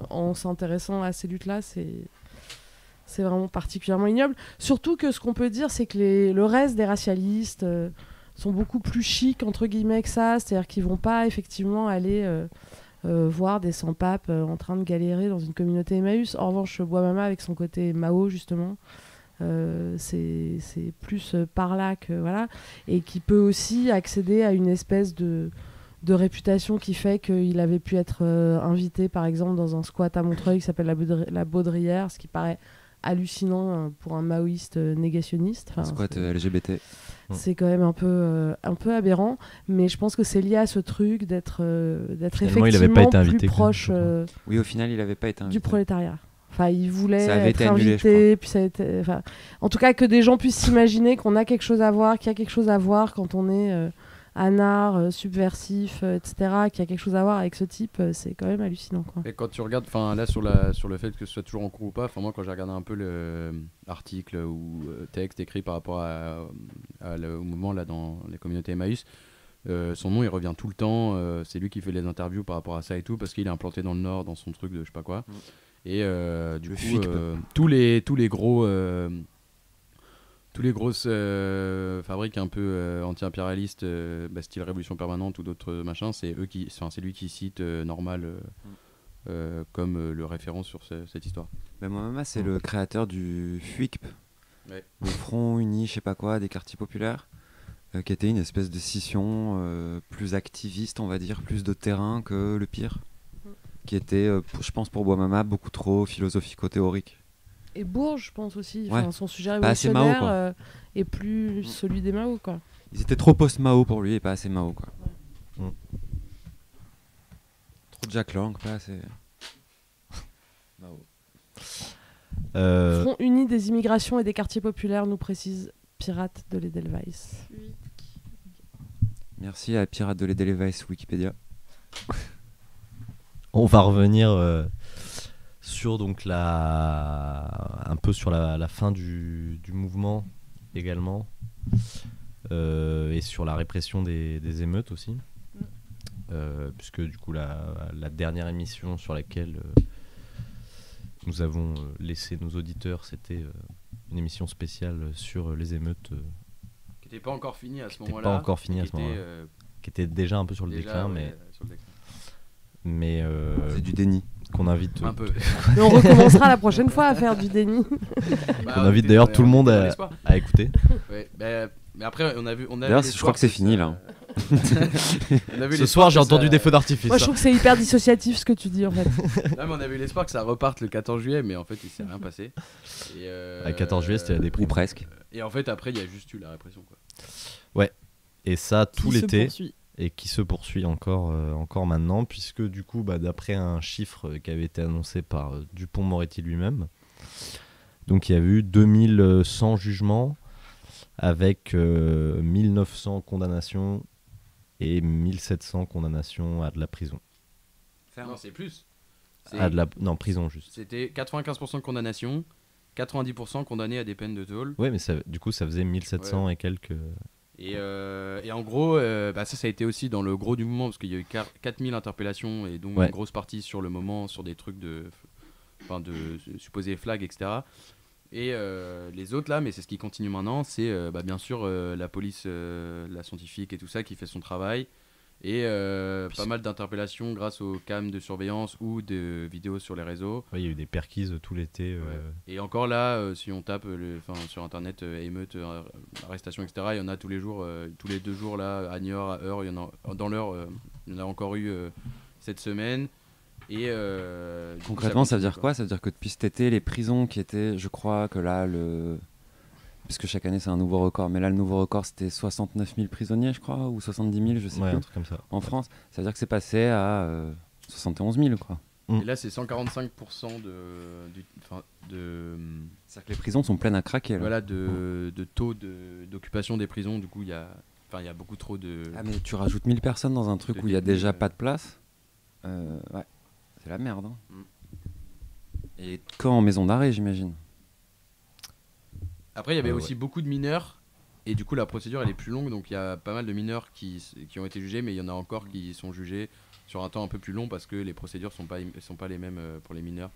en s'intéressant à ces luttes-là, c'est c'est vraiment particulièrement ignoble. Surtout que ce qu'on peut dire, c'est que les, le reste des racialistes euh, sont beaucoup plus chics entre guillemets que ça, c'est-à-dire qu'ils vont pas effectivement aller euh, euh, voir des sans-papes en train de galérer dans une communauté Emmaüs. En revanche, Bois-Mama, avec son côté Mao, justement, c'est plus par là que. Voilà. Et qui peut aussi accéder à une espèce de, réputation qui fait qu'il avait pu être invité, par exemple, dans un squat à Montreuil qui s'appelle la, la Baudrière, ce qui paraît hallucinant euh, pour un maoïste euh, négationniste. Enfin, Squat c'est- euh, LGBT. c'est quand même un peu, euh, un peu aberrant, mais je pense que c'est lié à ce truc d'être euh, d'être Finalement, il effectivement avait pas été plus invité, même, proche euh, Oui, au final, il n'avait pas été invité. du prolétariat. Enfin, il voulait Ça avait être été annulé, invité, puis ça a été, enfin, en tout cas que des gens puissent s'imaginer qu'on a quelque chose à voir, qu'il y a quelque chose à voir quand on est euh, anard, euh, subversif, euh, etc., qu'il y a quelque chose à voir avec ce type, euh, c'est quand même hallucinant, quoi. Et quand tu regardes, enfin là sur, la, sur le fait que ce soit toujours en cours ou pas, enfin moi quand j'ai regardé un peu l'article ou euh, texte écrit par rapport à, à le- au mouvement là dans les communautés Emmaüs, euh, son nom il revient tout le temps, euh, c'est lui qui fait les interviews par rapport à ça et tout, parce qu'il est implanté dans le nord, dans son truc de je sais pas quoi. Et euh, du Le coup, euh, tous, les, tous les gros... tous les grosses euh, fabriques un peu euh, anti-impérialistes, euh, bah, style Révolution Permanente ou d'autres machins, c'est eux qui, enfin, c'est lui qui cite euh, Normal euh, euh, comme euh, le référent sur ce- cette histoire. Ben, Mohamed, c'est le créateur du FUICP, Ouais. le Front Uni, je sais pas quoi, des quartiers populaires, euh, qui était une espèce de scission euh, plus activiste, on va dire, plus de terrain que le pire, qui était, euh, pour- je pense pour Bois-Mama, beaucoup trop philosophico-théorique. Et Bourges, je pense aussi, Ouais. son sujet Mao, révolutionnaire quoi. euh, est plus celui des Mao, quoi. Ils étaient trop post-Mao pour lui et pas assez Mao, quoi. Mm. Trop Jack Lang, pas assez... <laughs> Mao. Euh, Front uni des immigrations et des quartiers populaires, nous précise Pirate de l'Edelweiss. Merci à Pirate de l'Edelweiss Wikipédia. On va revenir euh, sur donc la un peu sur la, la fin du, du mouvement également euh, et sur la répression des, des émeutes aussi Euh, puisque du coup la, la dernière émission sur laquelle euh, nous avons euh, laissé nos auditeurs c'était euh, une émission spéciale sur les émeutes euh, Qui n'était pas encore fini à ce Qui était moment-là. pas encore fini et à qui ce était, moment-là. euh, qui était déjà un peu sur le déjà, déclin ouais, mais sur le déclin. mais euh, C'est du déni. Qu'on invite Un peu. <laughs> On recommencera la prochaine fois à faire du déni. <laughs> Bah, On invite d'ailleurs tout le on monde à, à écouter. Ouais, bah, mais après, on a vu. on a D'ailleurs, vu je crois que c'est fini, là. <laughs> On a vu Ce soir, j'ai entendu ça- des feux d'artifice. Moi, je trouve que c'est hyper dissociatif ce que tu dis, en fait. Non, mais on avait l'espoir que ça reparte le 14 juillet, mais en fait, il s'est rien passé. Et, euh, Le 14 juillet, c'était la Ou déprime. presque. Et en fait, après, il y a juste eu la répression. Quoi. Et ça tout l'été. Et qui se poursuit encore, euh, encore maintenant, puisque du coup, bah, d'après un chiffre euh, qui avait été annoncé par euh, Dupont-Moretti lui-même, donc il y a eu 2100 jugements avec euh, 1900 condamnations et 1700 condamnations à de la prison. Non, c'est plus. C'est- À de la... Non, prison juste. C'était 95% de condamnation, 90% condamnés à des peines de tôle. Ouais, mais ça, du coup, ça faisait 1700 et quelques. Et, euh, et en gros, euh, bah ça, ça a été aussi dans le gros du mouvement, parce qu'il y a eu quar- 4000 interpellations, et donc Ouais. une grosse partie sur le moment, sur des trucs de, enfin de supposés flags, etc. Et euh, les autres là, mais c'est ce qui continue maintenant, c'est bah, bien sûr la police, la scientifique et tout ça qui fait son travail. Et euh, pas mal d'interpellations grâce aux cams de surveillance ou de vidéos sur les réseaux. Ouais, il y a eu des perquises tout l'été. euh, Et encore là, euh, si on tape le, sur internet euh, émeute, euh, arrestation, etc., il y en a tous les jours, euh, tous les deux jours là, à Niort, à Heure, il y en a, dans l'heure, euh, il y en a encore eu euh, cette semaine. Et euh, coup, Concrètement, ça veut dire quoi? Ça veut dire que depuis cet été, les prisons qui étaient, je crois que là, le. Puisque chaque année c'est un nouveau record, mais là le nouveau record c'était 69 000 prisonniers, je crois, ou 70 000, je sais Ouais, plus. un truc comme ça. En France, ça veut dire que c'est passé à euh, 71 000, quoi. Et là, c'est 145% de, du, de, C'est-à-dire que les prisons sont pleines à craquer. Là. voilà, de, de taux de- d'occupation des prisons. Du coup, il y a, enfin, il y a beaucoup trop de. Ah, mais tu rajoutes 1000 personnes dans un truc où il y a déjà euh. pas de place euh, Ouais, c'est la merde. hein. Mm. Et quand en maison d'arrêt, j'imagine. Après, il y avait Euh, aussi beaucoup de mineurs. Et du coup, la procédure, elle est plus longue. Donc, il y a pas mal de mineurs qui, qui ont été jugés. Mais il y en a encore qui sont jugés sur un temps un peu plus long parce que les procédures sont pas, sont pas les mêmes euh, pour les mineurs.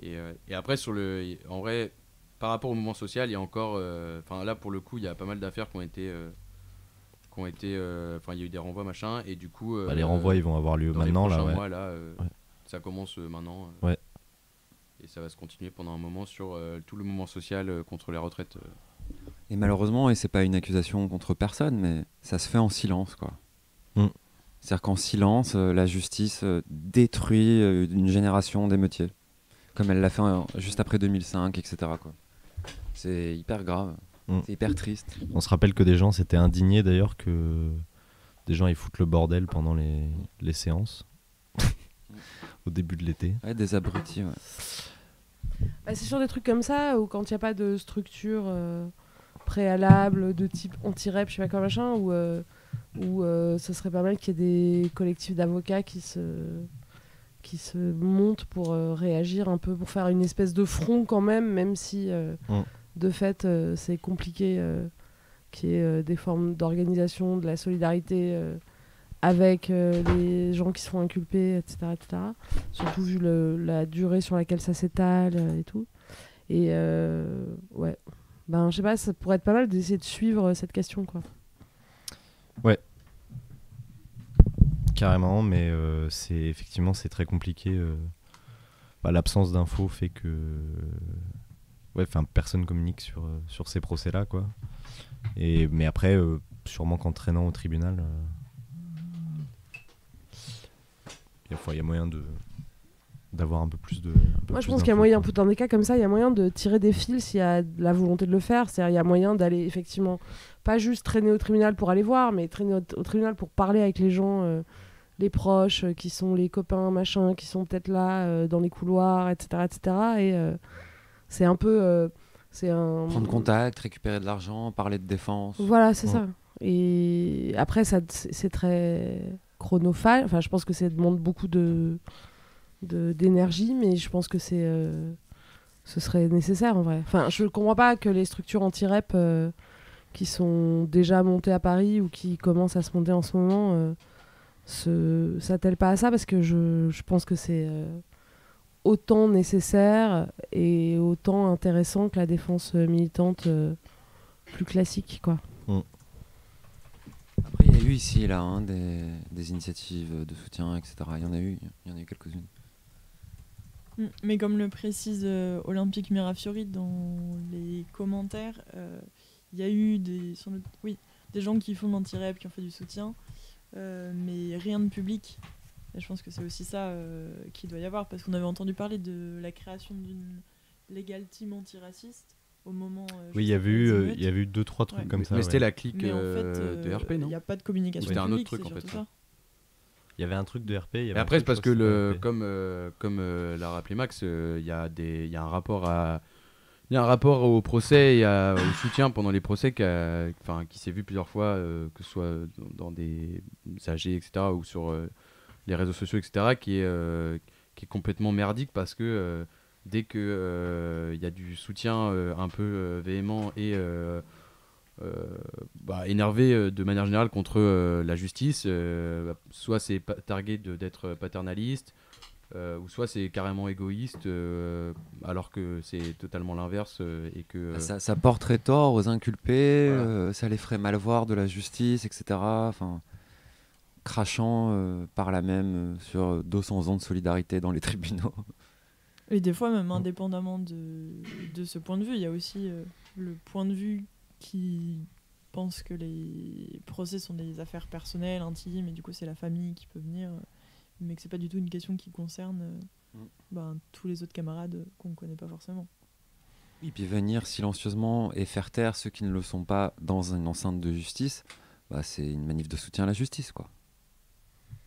Et, euh, et après, sur le, en vrai, par rapport au mouvement social, il y a encore. euh, Enfin, là, pour le coup, il y a pas mal d'affaires qui ont été. euh, qui ont été. Enfin, il y a eu des renvois, machin. Et du coup. Bah, les renvois, ils vont avoir lieu les maintenant, là. prochains Ouais. mois, là, Ouais. ça commence maintenant. Ouais. Ça va se continuer pendant un moment sur euh, tout le mouvement social euh, contre les retraites. euh. Et malheureusement, et c'est pas une accusation contre personne, mais ça se fait en silence, quoi. Mm. C'est-à-dire qu'en silence, euh, la justice euh, détruit euh, une génération d'émeutiers, comme elle l'a fait euh, juste après 2005, etc. quoi. C'est hyper grave, Mm. c'est hyper triste. On se rappelle que des gens s'étaient indignés d'ailleurs que des gens ils foutent le bordel pendant les, les séances <laughs> au début de l'été. Ouais, des abrutis, ouais. Bah, c'est sur des trucs comme ça, ou quand il n'y a pas de structure euh, préalable de type anti-rep, je sais pas quoi machin, ou euh, où, euh, ce serait pas mal qu'il y ait des collectifs d'avocats qui se, qui se montent pour euh, réagir un peu, pour faire une espèce de front quand même, même si euh, Mm. de fait euh, c'est compliqué euh, qu'il y ait euh, des formes d'organisation, de la solidarité. Avec euh, les gens qui sont inculpés, etc. etc. Surtout vu la durée sur laquelle ça s'étale euh, et tout. Et euh, ouais, ben je sais pas, ça pourrait être pas mal d'essayer de suivre cette question quoi. Carrément, mais c'est effectivement c'est très compliqué. Bah, L'absence d'infos fait que ouais, enfin personne communique sur sur ces procès-là quoi. Et mais après, sûrement qu'en traînant au tribunal, euh, il y a- enfin, il y a moyen de d'avoir un peu plus de. peu Moi je pense qu'il y a moyen, dans des cas comme ça, il y a moyen de tirer des fils s'il y a la volonté de le faire. C'est-à-dire il y a moyen d'aller effectivement, pas juste traîner au tribunal pour aller voir, mais traîner au, au tribunal pour parler avec les gens, euh, les proches, euh, qui sont les copains, machin, qui sont peut-être là euh, dans les couloirs, etc. etc. et euh, c'est un peu... euh, c'est un... Prendre contact, récupérer de l'argent, parler de défense. Voilà, c'est Ouais. ça. Et après, ça, c'est très chronophage. Enfin, je pense que ça demande beaucoup de d'énergie, mais je pense que c'est euh, ce serait nécessaire en vrai. Enfin, je ne comprends pas que les structures anti-rep euh, qui sont déjà montées à Paris ou qui commencent à se monter en ce moment euh, s'attellent pas à ça parce que je, pense que c'est euh, autant nécessaire et autant intéressant que la défense militante plus classique, quoi. Après, il y a eu ici et là hein, des, initiatives de soutien, etc. Il y en a eu, il y en a eu quelques-unes. Mm, Mais comme le précise euh, Olympique Mirafiori dans les commentaires, euh, il y a eu des, oui, des gens qui font de l'anti-rep, qui ont fait du soutien, euh, mais rien de public. Et je pense que c'est aussi ça qu'il doit y avoir, parce qu'on avait entendu parler de la création d'une legal team antiraciste au moment. euh, Oui, il y a après eu euh, il y avait eu deux trois trucs Ouais. comme Mais- ça. mais ouais. c'était la clique Mais en euh, fait, de RP, non Il n'y a pas de communication C'était un autre truc en fait. ça. Il y avait un truc de RP. il y avait Et un après, c'est parce que le, comme, euh, comme euh, l'a rappelé Max, euh, il y, a des- il y a un rapport à Il y a un rapport au procès et à- au soutien pendant les procès qui, a- enfin, qui s'est vu plusieurs fois, euh, que ce soit dans, dans des AG, etc., ou sur euh, les réseaux sociaux, etc., qui est, euh, qui est complètement merdique parce que euh, dès qu'il y a du soutien euh, un peu euh, véhément et euh, euh, bah, énervé euh, de manière générale contre euh, la justice, euh, bah, soit c'est targué d'être paternaliste, euh, ou soit c'est carrément égoïste, euh, alors que c'est totalement l'inverse euh, et que Bah, Ça, ça porterait tort aux inculpés, euh, ça les ferait mal voir de la justice, etc. Enfin, crachant euh, par là même euh, sur 200 ans de solidarité dans les tribunaux. Et des fois, même indépendamment de, de ce point de vue, il y a aussi euh, le point de vue qui pense que les procès sont des affaires personnelles, intimes, et du coup, c'est la famille qui peut venir, euh, mais que c'est pas du tout une question qui concerne euh, Mm. ben, tous les autres camarades qu'on connaît pas forcément. Et puis venir silencieusement et faire taire ceux qui ne le sont pas dans une enceinte de justice, bah, c'est une manif de soutien à la justice, quoi.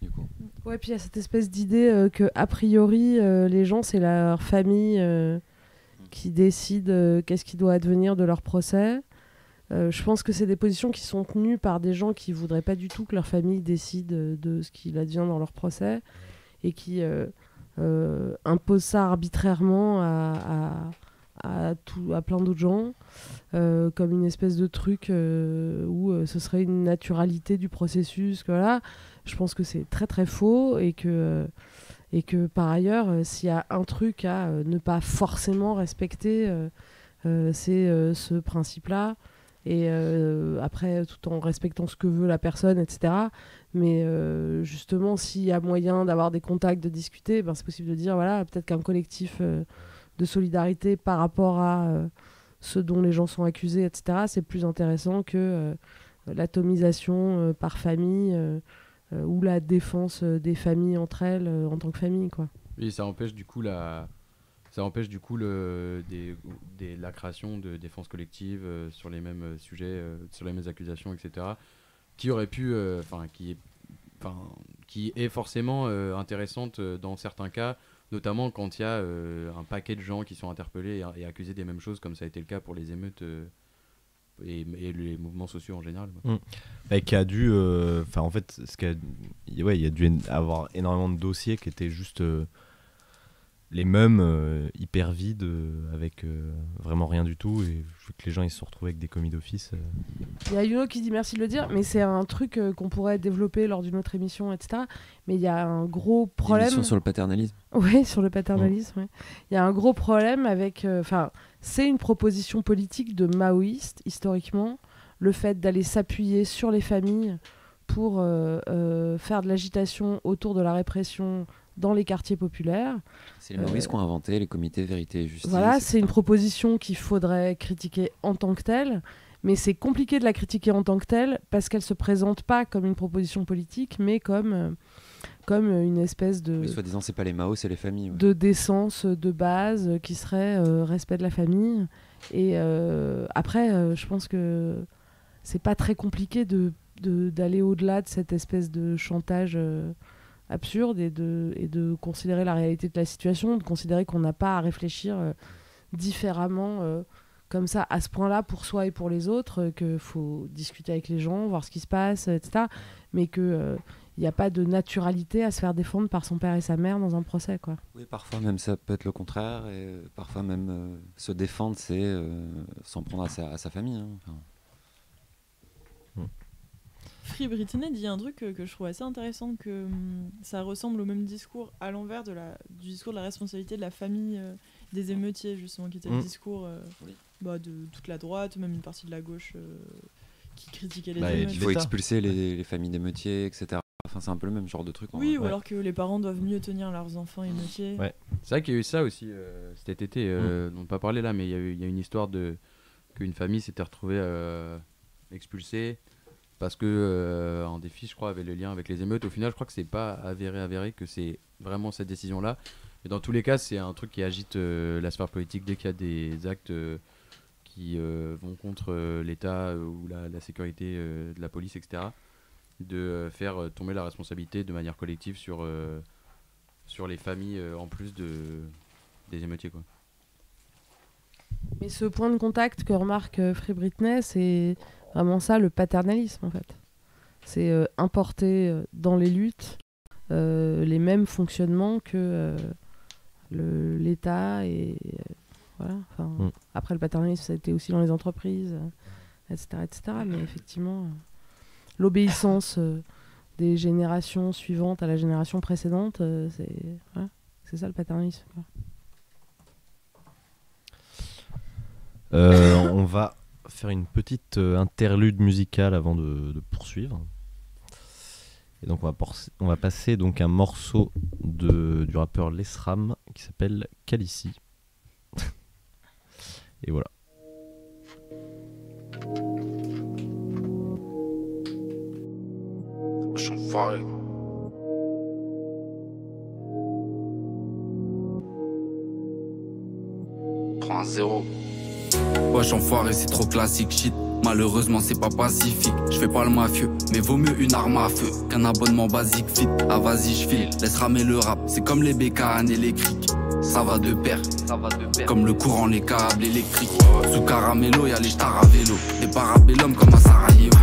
Du coup. Ouais, puis il y a cette espèce d'idée euh, que, a priori, euh, les gens, c'est leur famille euh, qui décide qu'est-ce qui doit advenir de leur procès. Je pense que c'est des positions qui sont tenues par des gens qui voudraient pas du tout que leur famille décide de ce qu'il advient dans leur procès et qui imposent ça arbitrairement à, à, à tout, à plein d'autres gens, euh, comme une espèce de truc euh, où euh, ce serait une naturalité du processus. Que, voilà. Je pense que c'est très très faux et que, et que par ailleurs, s'il y a un truc à ne pas forcément respecter, c'est ce principe-là. Et après, tout en respectant ce que veut la personne, etc. Mais justement, s'il y a moyen d'avoir des contacts, de discuter, ben, c'est possible de dire, voilà, peut-être qu'un collectif de solidarité par rapport à euh, ce dont les gens sont accusés, etc., c'est plus intéressant que euh, l'atomisation euh, par famille ou la défense des familles entre elles en tant que famille, quoi. Oui, ça empêche du coup la, ça empêche du coup le, des, des- la création de défense collective euh, sur les mêmes sujets, sur les mêmes accusations, etc. Qui aurait pu, qui qui est forcément intéressante dans certains cas, notamment quand il y a euh, un paquet de gens qui sont interpellés et, et accusés des mêmes choses, comme ça a été le cas pour les émeutes euh, et, et les mouvements sociaux en général. quoi. Mm. Bah, qui a dû. euh, Enfin, en fait, ce y- ouais, il y a dû avoir énormément de dossiers qui étaient juste les mêmes, euh, hyper vides, euh, avec euh, vraiment rien du tout. Et vu que les gens ils se sont retrouvés avec des commis d'office. euh, Il y a Yuno qui dit merci de le dire, mais c'est un truc euh, qu'on pourrait développer lors d'une autre émission, etc. Mais il y a un gros problème. Sur le paternalisme. <laughs> Oui, sur le paternalisme. ouais. Il y a un gros problème avec. euh, Enfin, c'est une proposition politique de maoïste, historiquement, le fait d'aller s'appuyer sur les familles pour euh, euh, faire de l'agitation autour de la répression dans les quartiers populaires. C'est les maoïstes qui ont inventé les comités vérité et justice. Voilà, c'est une proposition qu'il faudrait critiquer en tant que telle, mais c'est compliqué de la critiquer en tant que telle parce qu'elle se présente pas comme une proposition politique, mais comme, euh, comme une espèce de, Oui, soi-disant, c'est pas les Mao, c'est les familles. ouais. de décence de base euh, qui serait euh, respect de la famille. Et euh, après, euh, je pense que c'est pas très compliqué de d'aller au-delà de cette espèce de chantage euh, absurde et de, et de considérer la réalité de la situation, de considérer qu'on n'a pas à réfléchir euh, différemment euh, comme ça à ce point-là pour soi et pour les autres, euh, qu'il faut discuter avec les gens, voir ce qui se passe, etc. Mais qu'il n'y a pas de naturalité à se faire défendre par son père et sa mère dans un procès. quoi. Oui, parfois même ça peut être le contraire, et parfois même se défendre, c'est s'en prendre à sa, famille. hein. Free Britney dit un truc que, que je trouve assez intéressant, que hum, ça ressemble au même discours à l'envers de la, du discours de la responsabilité de la famille euh, des émeutiers, justement, qui était le Mm. discours euh, bah, de toute la droite, même une partie de la gauche euh, qui critiquait les bah, émeutes. il faut expulser les, les familles d'émeutiers, etc. Enfin, c'est un peu le même genre de truc. Oui, ou alors que les parents doivent mieux tenir leurs enfants émeutiers. C'est vrai qu'il y a eu ça aussi euh, cet été, euh, dont on n'a pas parlé là, mais il y, a eu- il y a une histoire de qu'une famille s'était retrouvée euh, expulsée parce que euh, fils, je crois, avait le lien avec les émeutes. Au final, je crois que c'est pas avéré, avéré que c'est vraiment cette décision-là. Mais dans tous les cas, c'est un truc qui agite euh, la sphère politique dès qu'il y a des actes euh, qui vont contre l'État ou la, sécurité de la police, etc. De faire tomber la responsabilité de manière collective sur, sur les familles en plus de, des émeutiers. Quoi. Mais ce point de contact que remarque Free Britney, c'est vraiment ça le paternalisme en fait. C'est euh, importer euh, dans les luttes euh, les mêmes fonctionnements que l'État et voilà. Enfin, Mm. Après le paternalisme, ça a été aussi dans les entreprises, etc., etc. Mais effectivement, l'obéissance des générations suivantes à la génération précédente, c'est voilà, ça le paternalisme. quoi. Euh, on va faire une petite euh, interlude musicale avant de, poursuivre. Et donc on va, on va passer donc un morceau de, du rappeur Lesram qui s'appelle Calici. <laughs> Et voilà. Prends zéro. Wesh enfoiré, c'est trop classique shit. Malheureusement, c'est pas pacifique. Je fais pas le mafieux, mais vaut mieux une arme à feu qu'un abonnement basique fit. Ah, vas-y, je file, laisse ramer le rap. C'est comme les bécanes électriques. Ça va de pair, ça va de pair. Comme le courant, les câbles électriques. Sous caramello, y'a les stars à vélo. Des parabellums comme à Sarajevo.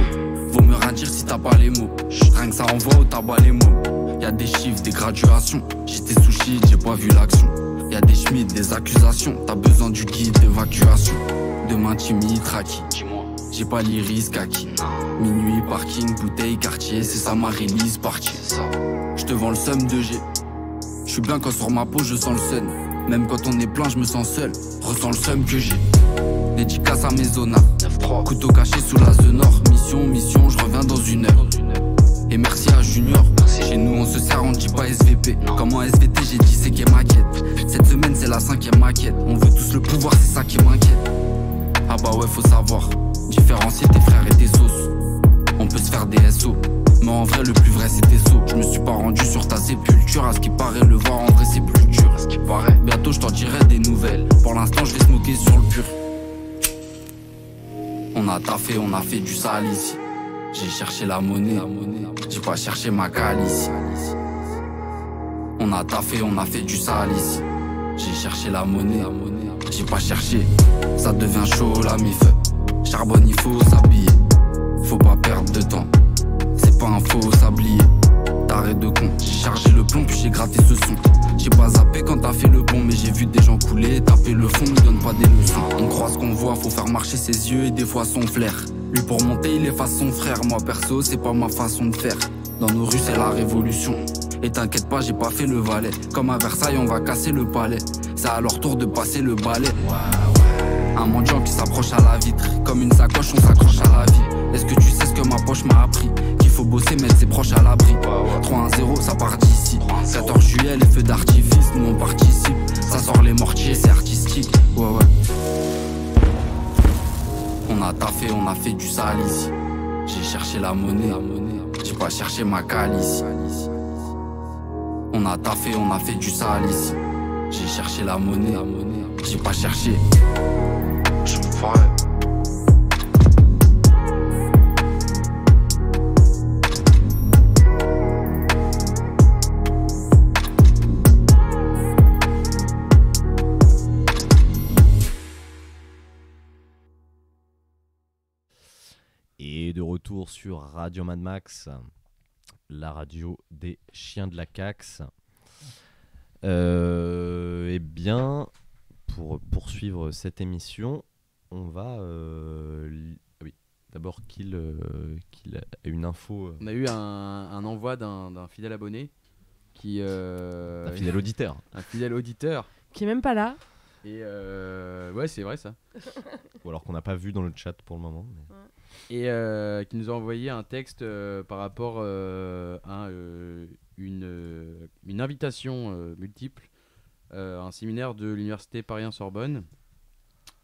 Vaut mieux rien dire si t'as pas les mots. Rien que ça envoie au tabac les mots. Y'a des chiffres, des graduations. J'étais sous shit, j'ai pas vu l'action. Y'a des schmids, des accusations. T'as besoin du guide d'évacuation. Demain, Timmy, Traki. J'ai pas l'iris kaki. Minuit, parking, bouteille, quartier. C'est ça ma release partie. Je te vends le somme de G. Je suis bien quand sur ma peau, je sens le sun. Même quand on est plein, je me sens seul. Ressens le seum que j'ai. Dédicace à mes zonas. Couteau caché sous la zone nord. Mission, mission, je reviens dans une heure. Et merci à Junior. Chez nous, on se sert, on dit pas SVP. Comment SVT, j'ai dit c'est qui est maquette. Cette semaine, c'est la cinquième maquette. On veut tous le pouvoir, c'est ça qui m'inquiète. Ah bah ouais, faut savoir. Différencier tes frères et tes sauces. On peut se faire des SO. Mais en vrai, le plus vrai, c'est tes sauts. Je me suis pas rendu sur ta sépulture. À ce qui paraît, le voir en vrai, c'est plus dur. À ce qui paraît. Bientôt, je t'en dirai des nouvelles. Pour l'instant, je vais se moquer sur le pur. On a taffé, on a fait du sale ici. J'ai cherché la monnaie, j'ai pas cherché ma calice. On a taffé, on a fait du sale ici. J'ai cherché la monnaie, j'ai pas cherché. Ça devient chaud la mif. Charbonne, il faut s'habiller. Faut pas perdre de temps. C'est pas un faux sablier. T'arrêtes de con. J'ai chargé le plomb puis j'ai gratté ce son. J'ai pas zappé quand t'as fait le bon, mais j'ai vu des gens couler. Taper le fond, me donne pas des leçons. On croit ce qu'on voit, faut faire marcher ses yeux et des fois son flair. Lui pour monter, il efface son frère. Moi perso, c'est pas ma façon de faire. Dans nos rues, c'est la révolution. Et t'inquiète pas, j'ai pas fait le valet. Comme à Versailles, on va casser le palais. C'est à leur tour de passer le balai. Un mendiant qui s'approche à la vitre. Comme une sacoche, on s'accroche à la vie. Est-ce que tu sais ce que ma poche m'a appris? Qu'il faut bosser, mettre ses proches à l'abri. 3-1-0, ça part d'ici. 14 juillet, les feux d'artifice, nous on participe. Ça sort les mortiers, c'est artistique. Ouais, ouais. On a taffé, on a fait du sale ici. J'ai cherché la monnaie, j'ai pas cherché ma calice. On a taffé, on a fait du sale ici. J'ai cherché la monnaie, j'ai pas cherché. Je me ferai. Retour sur Radio Mad Max, la radio des chiens de la Cax. Euh, eh bien, pour poursuivre cette émission, on va. euh, ah oui, d'abord qu'il euh, qu'il a une info. euh, On a eu un, un envoi d'un fidèle abonné qui. euh, Un fidèle auditeur. Un fidèle auditeur. Qui est même pas là. Et euh, ouais, c'est vrai ça. Ou alors qu'on n'a pas vu dans le chat pour le moment. mais- Et euh, qui nous a envoyé un texte euh, par rapport euh, à euh, une, une invitation euh, multiple euh, à un séminaire de l'université Paris Sorbonne.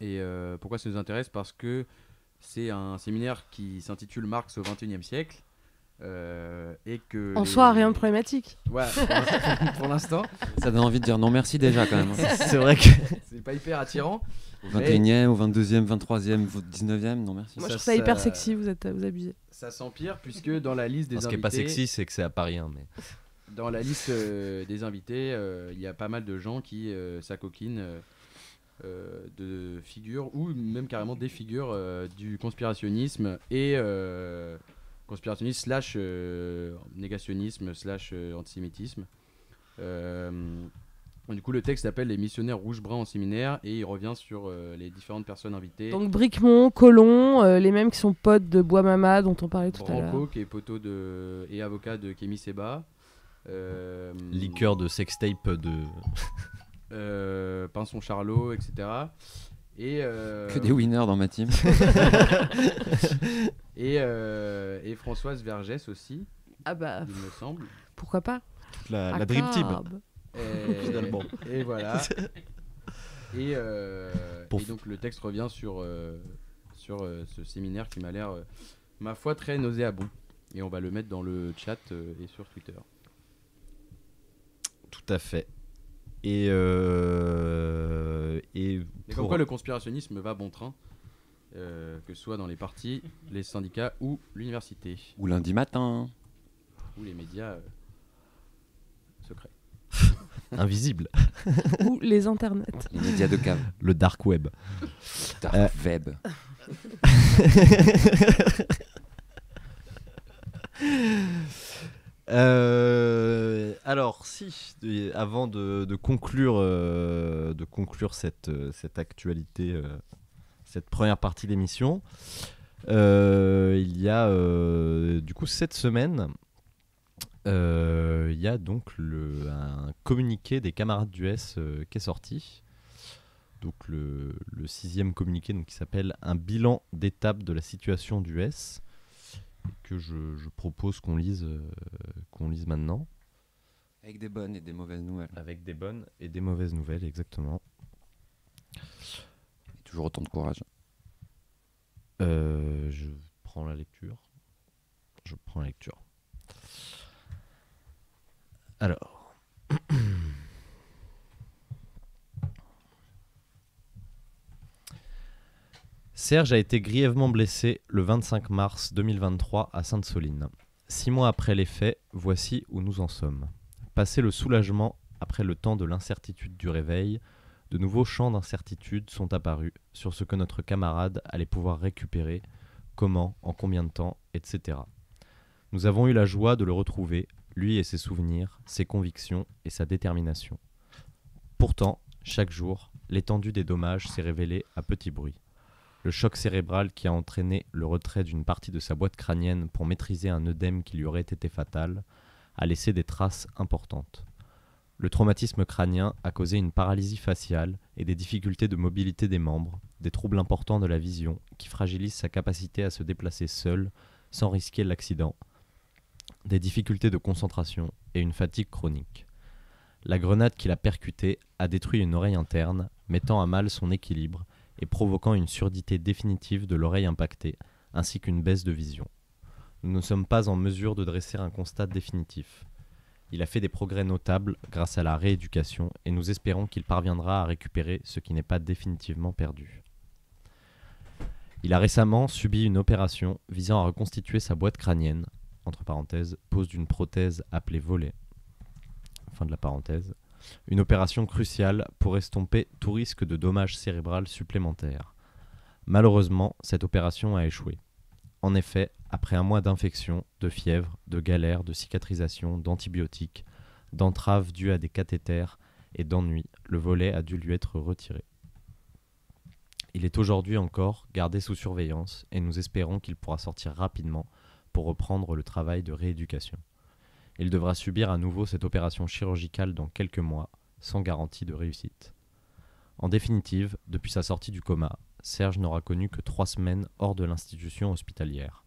Et euh, pourquoi ça nous intéresse? Parce que c'est un séminaire qui s'intitule Marx au XXIe siècle. euh, et que En les- soi, rien de problématique. Ouais, pour- l'instant. Ça donne envie de dire non merci déjà quand même. <laughs> C'est vrai que. <laughs> C'est pas hyper attirant. Au mais 21e, au 22e, 23e, au 19e, non merci. Moi, je trouve ça hyper sexy, vous êtes vous abusez. Ça s'empire puisque dans la liste des Ce qui invités. est pas sexy, c'est que c'est à Paris. hein, mais... Dans la liste euh, des invités, euh, il y a pas mal de gens qui euh, s'acoquinent euh, de figures, ou même carrément des figures euh, du conspirationnisme et euh, conspirationnisme slash euh, négationnisme slash euh, antisémitisme. Du coup, le texte s'appelle Les missionnaires rouge-brun en séminaire et il revient sur euh, les différentes personnes invitées. Donc Bricmont, Colomb, euh, les mêmes qui sont potes de Bois Mama dont on parlait tout à l'heure. Branco, qui est poteau de, et avocat de Kémy Seba. Euh, Liqueur de sextape de. <laughs> euh, Pinson Charlot, etc. Et, euh, Que des winners dans ma team. <laughs> et, euh, et Françoise Vergès aussi, Ah bah, il me semble. pourquoi pas? La, Ah, la Dream Team. Et, Finalement. Et voilà. <laughs> Et, euh, et donc le texte revient sur, euh, sur euh, ce séminaire qui m'a l'air, ma foi, très nauséabond. Et on va le mettre dans le chat et sur Twitter. Tout à fait. Et. euh, et comme pour- quoi le conspirationnisme va bon train, que ce soit dans les partis, les syndicats ou l'université, Ou lundi matin. ou les médias secrets. <laughs> Invisible. Ou les internets. Les médias de cave. Le dark web. Dark Euh, web. <laughs> Euh, alors, si, avant de, de conclure, euh, de conclure cette, cette actualité, euh, cette première partie de l'émission, euh, il y a euh, du coup cette semaine, euh, il y a donc le, un communiqué des camarades du S euh, qui est sorti. Donc le, le sixième communiqué donc, qui s'appelle Un bilan d'étape de la situation du S et que je, je propose qu'on lise, euh, qu'on lise maintenant. Avec des bonnes et des mauvaises nouvelles. Avec des bonnes et des mauvaises nouvelles, exactement. Et toujours autant de courage. Euh, je prends la lecture. Je prends la lecture. Alors. Serge a été grièvement blessé le 25 mars 2023 à Sainte-Soline. Six mois après les faits, voici où nous en sommes. Passé le soulagement après le temps de l'incertitude du réveil, de nouveaux champs d'incertitude sont apparus sur ce que notre camarade allait pouvoir récupérer, comment, en combien de temps, etc. Nous avons eu la joie de le retrouver, lui et ses souvenirs, ses convictions et sa détermination. Pourtant, chaque jour, l'étendue des dommages s'est révélée à petit bruit. Le choc cérébral qui a entraîné le retrait d'une partie de sa boîte crânienne pour maîtriser un œdème qui lui aurait été fatal a laissé des traces importantes. Le traumatisme crânien a causé une paralysie faciale et des difficultés de mobilité des membres, des troubles importants de la vision qui fragilisent sa capacité à se déplacer seul sans risquer l'accident, des difficultés de concentration et une fatigue chronique. La grenade qui l'a percuté a détruit une oreille interne, mettant à mal son équilibre et provoquant une surdité définitive de l'oreille impactée, ainsi qu'une baisse de vision. Nous ne sommes pas en mesure de dresser un constat définitif. Il a fait des progrès notables grâce à la rééducation et nous espérons qu'il parviendra à récupérer ce qui n'est pas définitivement perdu. Il a récemment subi une opération visant à reconstituer sa boîte crânienne, entre parenthèses, pose d'une prothèse appelée volet. Fin de la parenthèse. Une opération cruciale pour estomper tout risque de dommage cérébral supplémentaire. Malheureusement, cette opération a échoué. En effet, après un mois d'infection, de fièvre, de galères, de cicatrisation, d'antibiotiques, d'entraves dues à des cathéters et d'ennuis, le volet a dû lui être retiré. Il est aujourd'hui encore gardé sous surveillance et nous espérons qu'il pourra sortir rapidement pour reprendre le travail de rééducation. Il devra subir à nouveau cette opération chirurgicale dans quelques mois, sans garantie de réussite. En définitive, depuis sa sortie du coma, Serge n'aura connu que trois semaines hors de l'institution hospitalière.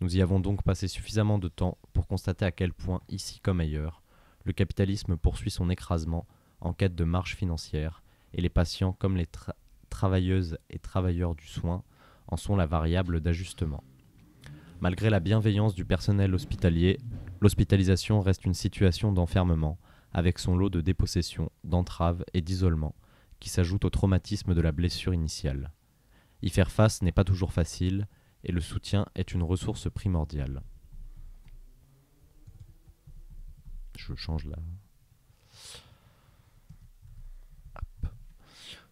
Nous y avons donc passé suffisamment de temps pour constater à quel point, ici comme ailleurs, le capitalisme poursuit son écrasement en quête de marge financière et les patients comme les tra- travailleuses et travailleurs du soin en sont la variable d'ajustement. Malgré la bienveillance du personnel hospitalier, l'hospitalisation reste une situation d'enfermement, avec son lot de dépossession, d'entraves et d'isolement, qui s'ajoute au traumatisme de la blessure initiale. Y faire face n'est pas toujours facile, et le soutien est une ressource primordiale. Je change là.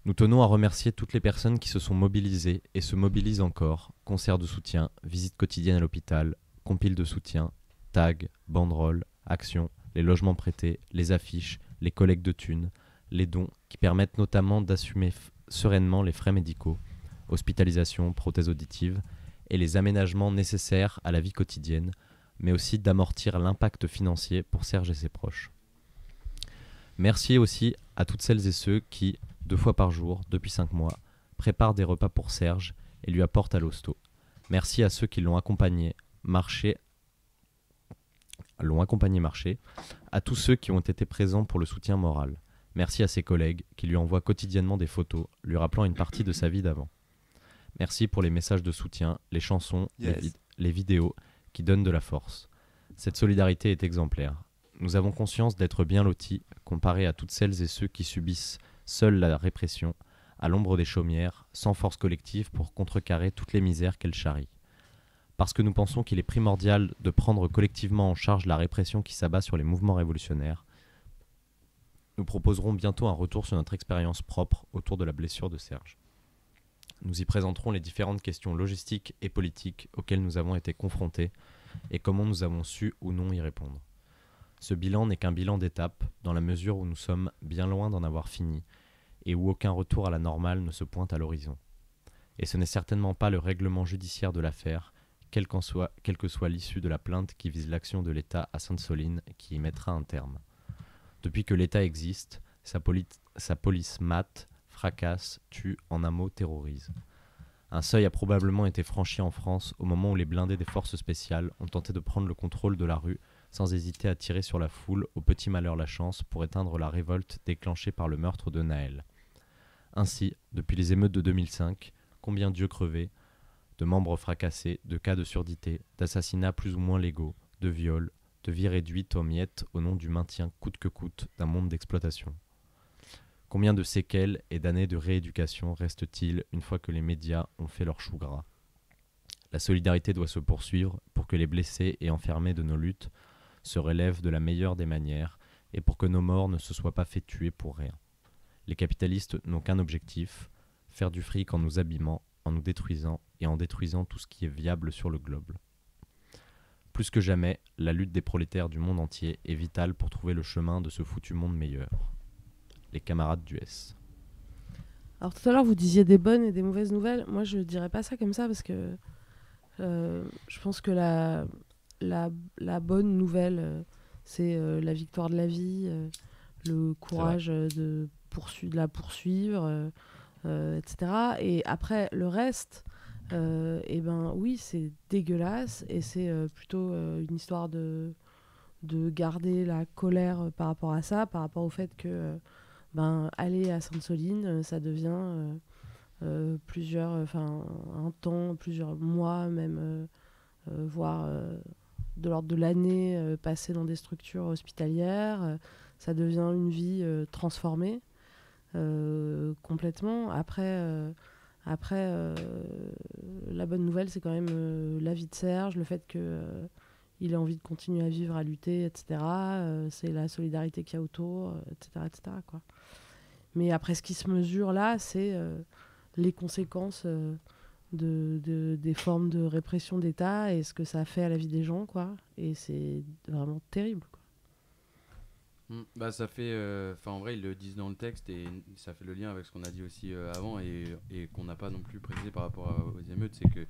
Nous tenons à remercier toutes les personnes qui se sont mobilisées et se mobilisent encore. Concerts de soutien, visites quotidiennes à l'hôpital, compiles de soutien, tags, banderoles, actions, les logements prêtés, les affiches, les collectes de thunes, les dons qui permettent notamment d'assumer sereinement les frais médicaux, hospitalisation, prothèses auditives et les aménagements nécessaires à la vie quotidienne, mais aussi d'amortir l'impact financier pour Serge et ses proches. Merci aussi à toutes celles et ceux qui, deux fois par jour, depuis cinq mois, préparent des repas pour Serge et lui apportent à l'hosto. Merci à ceux qui l'ont accompagné, marché, l'ont accompagné marcher, à tous ceux qui ont été présents pour le soutien moral. Merci à ses collègues qui lui envoient quotidiennement des photos, lui rappelant une partie de sa vie d'avant. Merci pour les messages de soutien, les chansons, les Yes. vid- les vidéos qui donnent de la force. Cette solidarité est exemplaire. Nous avons conscience d'être bien lotis comparé à toutes celles et ceux qui subissent seuls la répression, à l'ombre des chaumières, sans force collective pour contrecarrer toutes les misères qu'elle charrie. Parce que nous pensons qu'il est primordial de prendre collectivement en charge la répression qui s'abat sur les mouvements révolutionnaires, nous proposerons bientôt un retour sur notre expérience propre autour de la blessure de Serge. Nous y présenterons les différentes questions logistiques et politiques auxquelles nous avons été confrontés et comment nous avons su ou non y répondre. Ce bilan n'est qu'un bilan d'étape dans la mesure où nous sommes bien loin d'en avoir fini et où aucun retour à la normale ne se pointe à l'horizon. Et ce n'est certainement pas le règlement judiciaire de l'affaire, quelle que soit l'issue de la plainte qui vise l'action de l'État à Sainte-Soline, qui y mettra un terme. Depuis que l'État existe, sa police mate, fracasse, tue, en un mot terrorise. Un seuil a probablement été franchi en France au moment où les blindés des forces spéciales ont tenté de prendre le contrôle de la rue sans hésiter à tirer sur la foule au petit malheur la chance pour éteindre la révolte déclenchée par le meurtre de Naël. Ainsi, depuis les émeutes de 2005, combien d'yeux crevés, de membres fracassés, de cas de surdité, d'assassinats plus ou moins légaux, de viols, de vies réduites aux miettes au nom du maintien coûte que coûte d'un monde d'exploitation. Combien de séquelles et d'années de rééducation restent-ils une fois que les médias ont fait leur chou gras? La solidarité doit se poursuivre pour que les blessés et enfermés de nos luttes se relèvent de la meilleure des manières et pour que nos morts ne se soient pas fait tuer pour rien. Les capitalistes n'ont qu'un objectif, faire du fric en nous abîmant, en nous détruisant et en détruisant tout ce qui est viable sur le globe. Plus que jamais, la lutte des prolétaires du monde entier est vitale pour trouver le chemin de ce foutu monde meilleur. Les camarades du S. Alors tout à l'heure, vous disiez des bonnes et des mauvaises nouvelles. Moi, je dirais pas ça comme ça parce que euh, je pense que la, la, la bonne nouvelle, euh, c'est euh, la victoire de la vie, euh, le courage de, poursu- de la poursuivre, euh, euh, etc. Et après, le reste, euh, eh ben oui, c'est dégueulasse et c'est plutôt une histoire de, de garder la colère par rapport à ça, par rapport au fait que ben, aller à Sainte-Soline, ça devient plusieurs, enfin un temps, plusieurs mois même, voire de l'ordre de l'année passée dans des structures hospitalières. ça devient une vie transformée complètement. Après, euh, après euh, la bonne nouvelle, c'est quand même euh, la vie de Serge, le fait que euh, il a envie de continuer à vivre, à lutter, etc. Euh, c'est la solidarité qu'il y a autour, euh, etc., etc. Mais après, ce qui se mesure là, c'est euh, les conséquences euh, de, de- des formes de répression d'État et ce que ça fait à la vie des gens, quoi. Et c'est vraiment terrible. Mm. Bah ça fait, euh, en vrai ils le disent dans le texte et ça fait le lien avec ce qu'on a dit aussi euh, avant et, et qu'on n'a pas non plus précisé par rapport à- aux émeutes, c'est que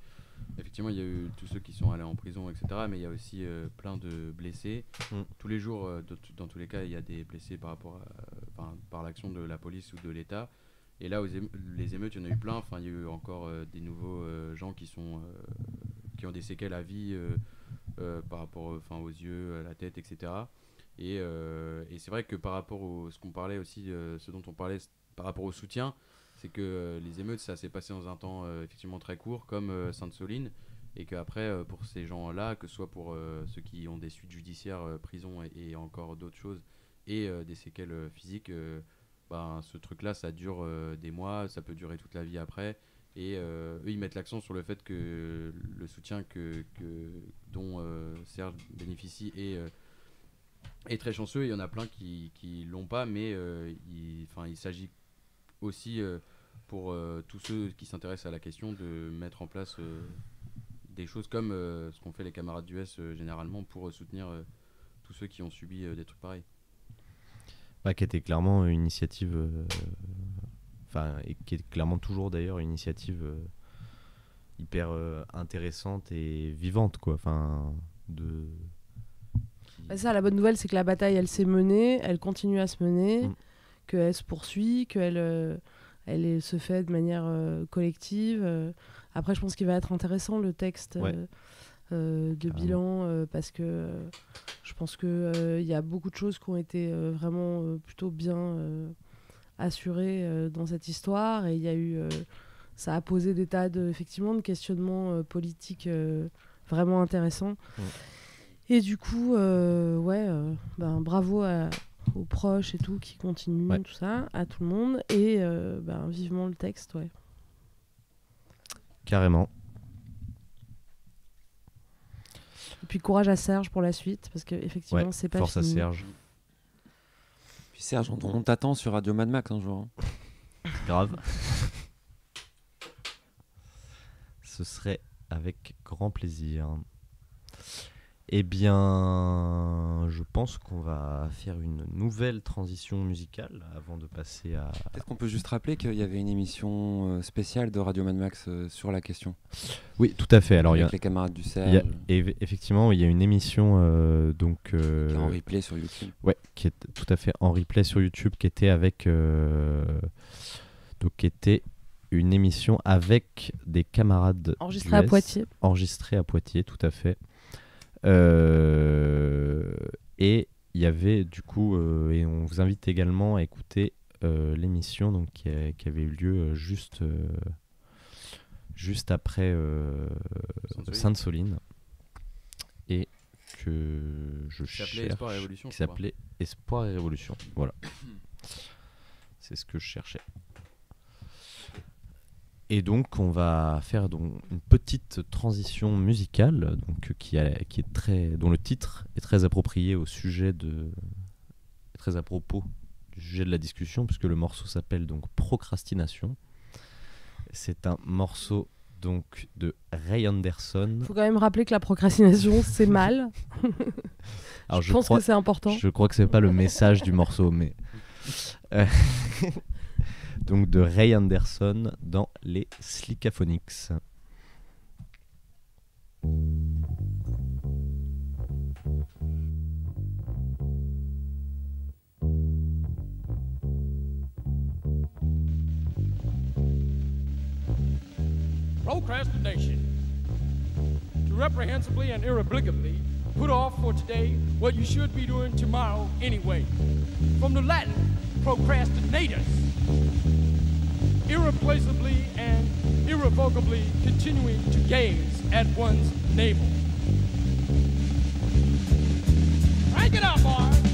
effectivement il y a eu tous ceux qui sont allés en prison etc, mais il y a aussi euh, plein de blessés. Mm. Tous les jours, dans tous les cas, il y a des blessés par rapport, à, par l'action de la police ou de l'État. Et là, aux éme- les émeutes, il y en a eu plein. Enfin, il y a eu encore des nouveaux gens qui sont, qui ont des séquelles à vie par rapport, aux yeux, à la tête, etc. Et, euh, et c'est vrai que par rapport au ce qu'on parlait aussi, euh, ce dont on parlait par rapport au soutien, c'est que euh, les émeutes, ça s'est passé dans un temps effectivement très court, comme Sainte-Soline, et qu'après, pour ces gens-là, que ce soit pour ceux qui ont des suites judiciaires, prison et, et encore d'autres choses, et des séquelles physiques, ben, ce truc-là, ça dure des mois, ça peut durer toute la vie après. Et eux, ils mettent l'accent sur le fait que le soutien que, que- dont Serge bénéficie est, euh, est très chanceux. Il y en a plein qui, qui l'ont pas, mais euh, il, il s'agit aussi euh, pour euh, tous ceux qui s'intéressent à la question de mettre en place des choses comme ce qu'ont fait les camarades d'US généralement pour soutenir tous ceux qui ont subi des trucs pareils. Bah, qui était clairement une initiative, enfin, et qui est clairement toujours d'ailleurs une initiative hyper intéressante et vivante, quoi. Enfin, de. Ça, la bonne nouvelle, c'est que la bataille, elle s'est menée, elle continue à se mener, Mm. qu'elle se poursuit, qu'elle euh, elle est- se fait de manière euh, collective. euh. Après, je pense qu'il va être intéressant le texte Ouais. euh, euh, de bilan euh, parce que euh, je pense que euh, il y a beaucoup de choses qui ont été euh, vraiment euh, plutôt bien euh, assurées euh, dans cette histoire et il y a eu euh, ça a posé des tas de effectivement de questionnements euh, politiques euh, vraiment intéressants. Et du coup, euh, ouais, euh, ben, bravo à- aux proches et tout qui continuent, Ouais. tout ça, à tout le monde. Et euh, ben, vivement le texte, ouais. Carrément. Et puis courage à Serge pour la suite, parce que effectivement, Ouais, c'est pas force à. Serge. Puis Serge, on, on t'attend sur Radio Mad Max un jour. hein. Grave. Ce serait avec grand plaisir. Eh bien, je pense qu'on va faire une nouvelle transition musicale avant de passer à. Peut-être qu'on peut juste rappeler qu'il y avait une émission euh, spéciale de Radio Mad Max euh, sur la question. Oui, tout à fait. Alors, il y a, Avec les camarades du il y a- Serge. eff- effectivement, il y a une émission euh, donc euh, Qui est en replay sur YouTube. Ouais, qui est tout à fait en replay sur YouTube, qui était avec euh, donc qui était une émission avec des camarades Enregistrée à Poitiers. enregistrée à Poitiers, tout à fait. Euh, et il y avait du coup, euh, et on vous invite également à écouter euh, l'émission donc qui, a- qui avait eu lieu juste juste après Sainte-Soline. Et que je cherche, Espoir et Révolution, qui s'appelait Espoir et Révolution. Voilà, <coughs> c'est ce que je cherchais. Et donc, on va faire donc une petite transition musicale, donc qui, a- qui est très, dont le titre est très approprié au sujet de, très à propos du sujet de la discussion, puisque le morceau s'appelle donc Procrastination. C'est un morceau donc de Ray Anderson. Faut quand même rappeler que la procrastination, c'est mal. <laughs> Alors, je, pense crois- que c'est important. Je crois que c'est pas le message du morceau, mais Euh, <laughs> donc de Ray Anderson dans les Slickaphonics. Procrastination. To reprehensibly and irrevocably put off for today what you should be doing tomorrow anyway. From the Latin, procrastinatus. Irreplaceably and irrevocably continuing to gaze at one's navel. Crank it up, boys!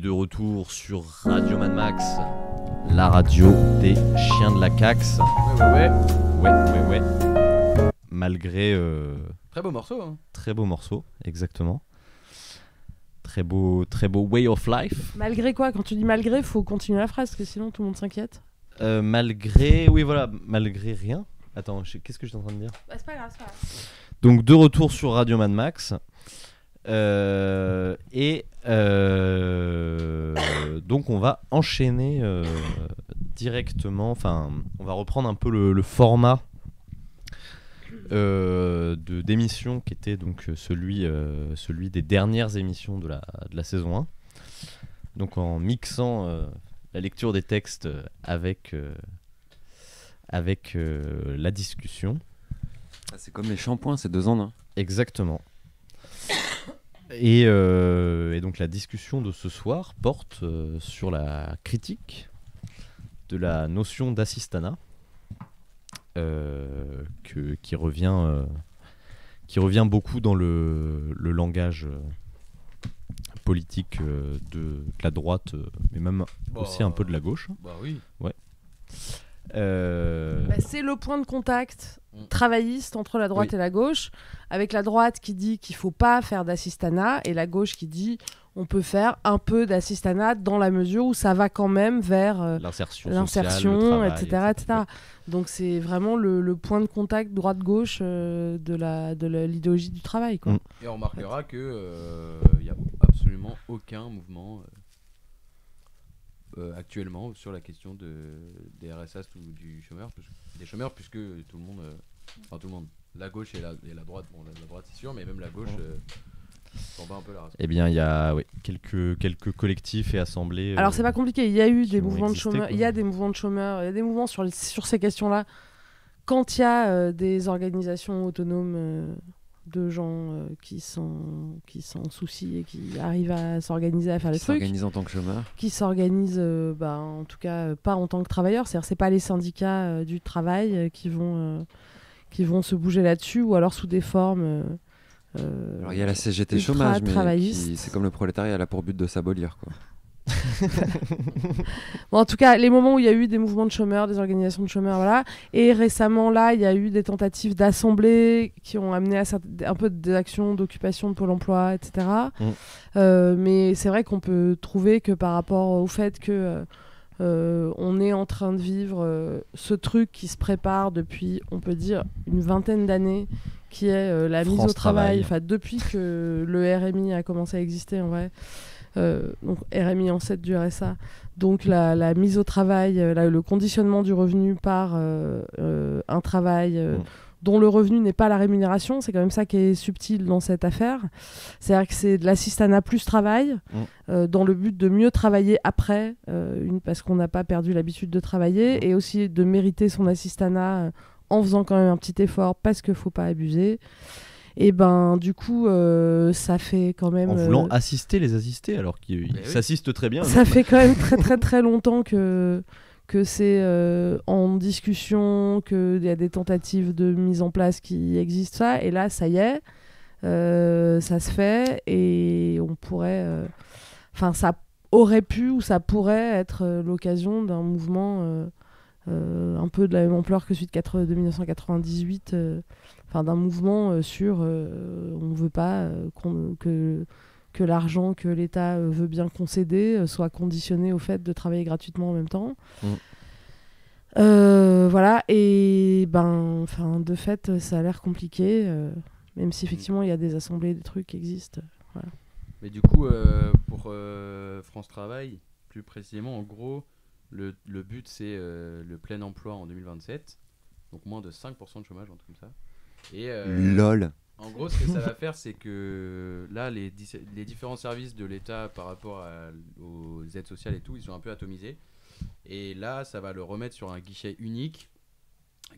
De retour sur Radio Mad Max, la radio des chiens de la Cax. Ouais, ouais, ouais. Ouais, ouais, ouais. Malgré. euh, Très beau morceau, hein. Très beau morceau, exactement. Très beau, très beau way of life. Malgré quoi Quand tu dis malgré, faut continuer la phrase, parce que sinon tout le monde s'inquiète. Euh, malgré. Oui, voilà, malgré rien. Attends, qu'est-ce que j'étais en train de dire? Bah, c'est pas grave, c'est pas grave. Donc de retour sur Radio Mad Max. Euh, et euh, donc on va enchaîner euh, directement, enfin on va reprendre un peu le, le format de d'émission qui était donc celui, celui des dernières émissions de la, de la saison 1. Donc en mixant la lecture des textes avec, avec la discussion. Ah, c'est comme les shampoings, c'est deux en un. Exactement. Et, euh, et donc la discussion de ce soir porte euh, sur la critique de la notion d'assistanat euh, qui, revient, qui revient beaucoup dans le, le langage politique de, de la droite, mais même Bah, aussi un peu de la gauche. bah oui. Ouais. Euh, Bah, c'est le point de contact Mm. travailliste entre la droite Oui. et la gauche, avec la droite qui dit qu'il faut pas faire d'assistanat et la gauche qui dit on peut faire un peu d'assistanat dans la mesure où ça va quand même vers euh, L'insertion etc., etc. Donc c'est vraiment le, le point de contact droite-gauche euh, de la de la- l'idéologie du travail. Quoi. Mm. Et on remarquera que euh, il y a absolument aucun mouvement euh, actuellement sur la question de, des RSS ou du chômeur, des chômeurs, puisque tout le monde, euh, enfin tout le monde, la gauche et la, et la droite, bon la, la droite c'est sûr, mais même la gauche euh, s'en bat un peu la race. Eh bien, il y a oui, quelques, quelques collectifs et assemblées. Alors euh, c'est pas compliqué, il y a eu des mouvements de chômeurs, il y a des mouvements de chômeurs, il y a des mouvements sur, les- sur ces questions-là. Quand il y a euh, des organisations autonomes euh, de gens euh, qui s'en qui s'en soucient et qui arrivent à s'organiser à faire les Qui trucs, s'organisent en tant que chômeur. qui s'organisent euh, bah, en tout cas euh, pas en tant que travailleurs, c'est-à-dire c'est pas les syndicats du travail qui vont qui vont se bouger là-dessus ou alors sous des formes Alors il y a la CGT chômage, mais qui- c'est comme le prolétariat, elle a pour but de s'abolir. quoi. Bon, en tout cas, les moments où il y a eu des mouvements de chômeurs, des organisations de chômeurs, voilà. Et récemment, là, il y a eu des tentatives d'assemblée qui ont amené à un peu des actions d'occupation de Pôle emploi, etc. Mm. Euh, mais c'est vrai qu'on peut trouver que par rapport au fait que euh, euh, on est en train de vivre euh, ce truc qui se prépare depuis, on peut dire, une vingtaine d'années, qui est la mise au travail, Travail. enfin depuis que le RMI a commencé à exister en vrai. Euh, donc RMI ancêtre du RSA, donc la, la mise au travail, euh, la- le conditionnement du revenu par euh, un travail Mm. dont le revenu n'est pas la rémunération. C'est quand même ça qui est subtil dans cette affaire. C'est-à-dire que c'est de l'assistanat plus travail, Mm. euh, dans le but de mieux travailler après, euh, une, parce qu'on n'a pas perdu l'habitude de travailler, et aussi de mériter son assistanat en faisant quand même un petit effort, parce qu'il faut pas abuser. Et ben du coup, euh, ça fait quand même... En voulant euh, assister les assistés, alors qu'ils oui. s'assistent très bien. ça fait quand même très très très longtemps que, que c'est euh, en discussion, qu'il y a des tentatives de mise en place qui existent ça. Et là, ça y est, euh, ça se fait et on pourrait... euh, Enfin, ça aurait pu ou ça pourrait être euh, l'occasion d'un mouvement euh, euh, un peu de la même ampleur que celui de, 80 de 1998. Enfin, d'un mouvement euh, sur euh, on veut pas euh, qu'on- que que l'argent que l'État veut bien concéder soit conditionné au fait de travailler gratuitement en même temps. Mm. Euh, voilà, et ben, enfin, de fait, ça a l'air compliqué, euh, même si effectivement il y a des assemblées, des trucs qui existent. Voilà. Mais du coup, euh, pour France Travail, plus précisément, en gros, le, le but c'est le plein emploi en 2027, donc moins de 5% de chômage, un truc comme ça. Et, euh, Lol. En gros, ce que ça va faire, c'est que là, les, différents services de l'État par rapport à- aux aides sociales et tout, ils sont un peu atomisés. Et là, ça va le remettre sur un guichet unique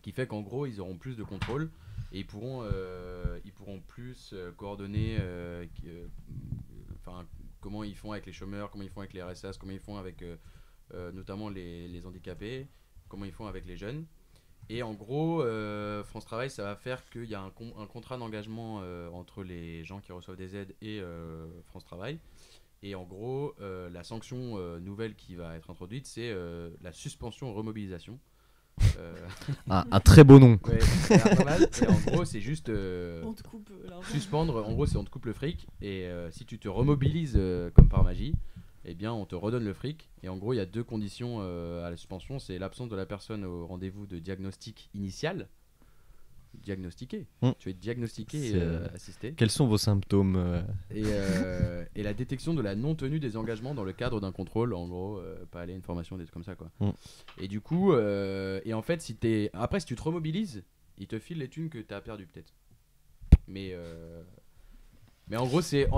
qui fait qu'en gros, ils auront plus de contrôle et ils pourront, euh, ils pourront plus euh, coordonner euh, euh, enfin, comment ils font avec les chômeurs, comment ils font avec les RSS, comment ils font avec notamment les, les handicapés, comment ils font avec les jeunes. Et en gros, euh, France Travail, ça va faire qu'il y a un, con- un contrat d'engagement euh, entre les gens qui reçoivent des aides et euh, France Travail. Et en gros, euh, la sanction euh, nouvelle qui va être introduite, c'est euh, la suspension remobilisation. Euh, Un- <laughs> un très beau nom. Ouais. Et en gros, c'est juste euh, <laughs> On te coupe, suspendre. En gros, c'est on te coupe le fric. Et euh, si tu te remobilises euh, comme par magie, eh bien, on te redonne le fric. Et en gros, il y a deux conditions euh, à la suspension c'est l'absence de la personne au rendez-vous de diagnostic initial. Diagnostiqué. Hmm. Tu es diagnostiqué et euh, euh, assisté. Quels sont vos symptômes euh <laughs> Et, et la détection de la non-tenue des engagements dans le cadre d'un contrôle, en gros, pas aller à une formation, des trucs comme ça, quoi. Mm. Et du coup, et en fait, si t'es. Après, si tu te remobilises, ils te filent les thunes que t'as perdu peut-être. Mais. Mais en gros, c'est.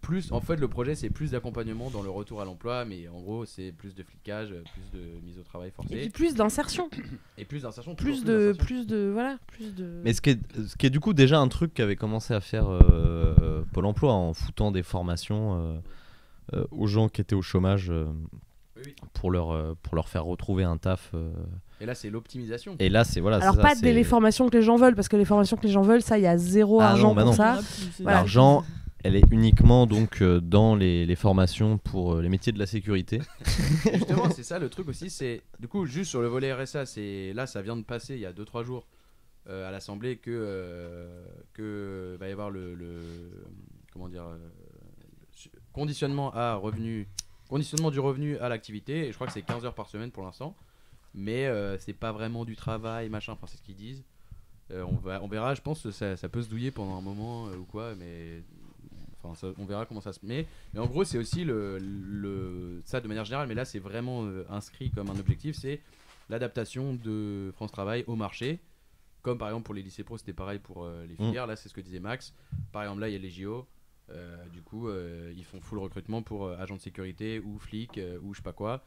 Plus, en fait, le projet, c'est plus d'accompagnement dans le retour à l'emploi, mais en gros, c'est plus de flicage, plus de mise au travail forcée. Et puis plus d'insertion. Et plus d'insertion. Plus de, plus de, voilà, plus de. Mais ce qui, est, ce qui est du coup déjà un truc qu'avait commencé à faire euh, Pôle emploi en foutant des formations euh, euh, aux gens qui étaient au chômage euh, Oui, oui. pour, leur, euh, pour leur faire retrouver un taf. euh. Et là, c'est l'optimisation. Et là, c'est voilà. Alors ça, pas des les formations que les gens veulent, parce que les formations que les gens veulent, ça, il y a zéro Ah argent non, bah pour non. ça. Voilà. Elle est uniquement donc euh, dans les, les formations pour euh, les métiers de la sécurité. <laughs> Justement, c'est ça le truc aussi. C'est du coup juste sur le volet RSA, c'est là ça vient de passer il y a 2-3 jours euh, à l'Assemblée que euh, que va y avoir le, le- comment dire euh, conditionnement à revenu conditionnement du revenu à l'activité. Et je crois que c'est 15 heures par semaine pour l'instant, mais euh, c'est pas vraiment du travail machin. Enfin c'est ce qu'ils disent. Euh, on, va, on verra, je pense que ça, ça peut se douiller pendant un moment euh, ou quoi, mais enfin, ça- on verra comment ça se met. Mais en gros, c'est aussi le, le- ça de manière générale, mais là, c'est vraiment euh, inscrit comme un objectif, c'est l'adaptation de France Travail au marché. Comme par exemple pour les lycées pro, c'était pareil pour euh, les Mm. filières. Là, c'est ce que disait Max. Par exemple, là, il y a les JO. Euh, du coup, ils font full recrutement pour agents de sécurité ou flics ou je sais pas quoi.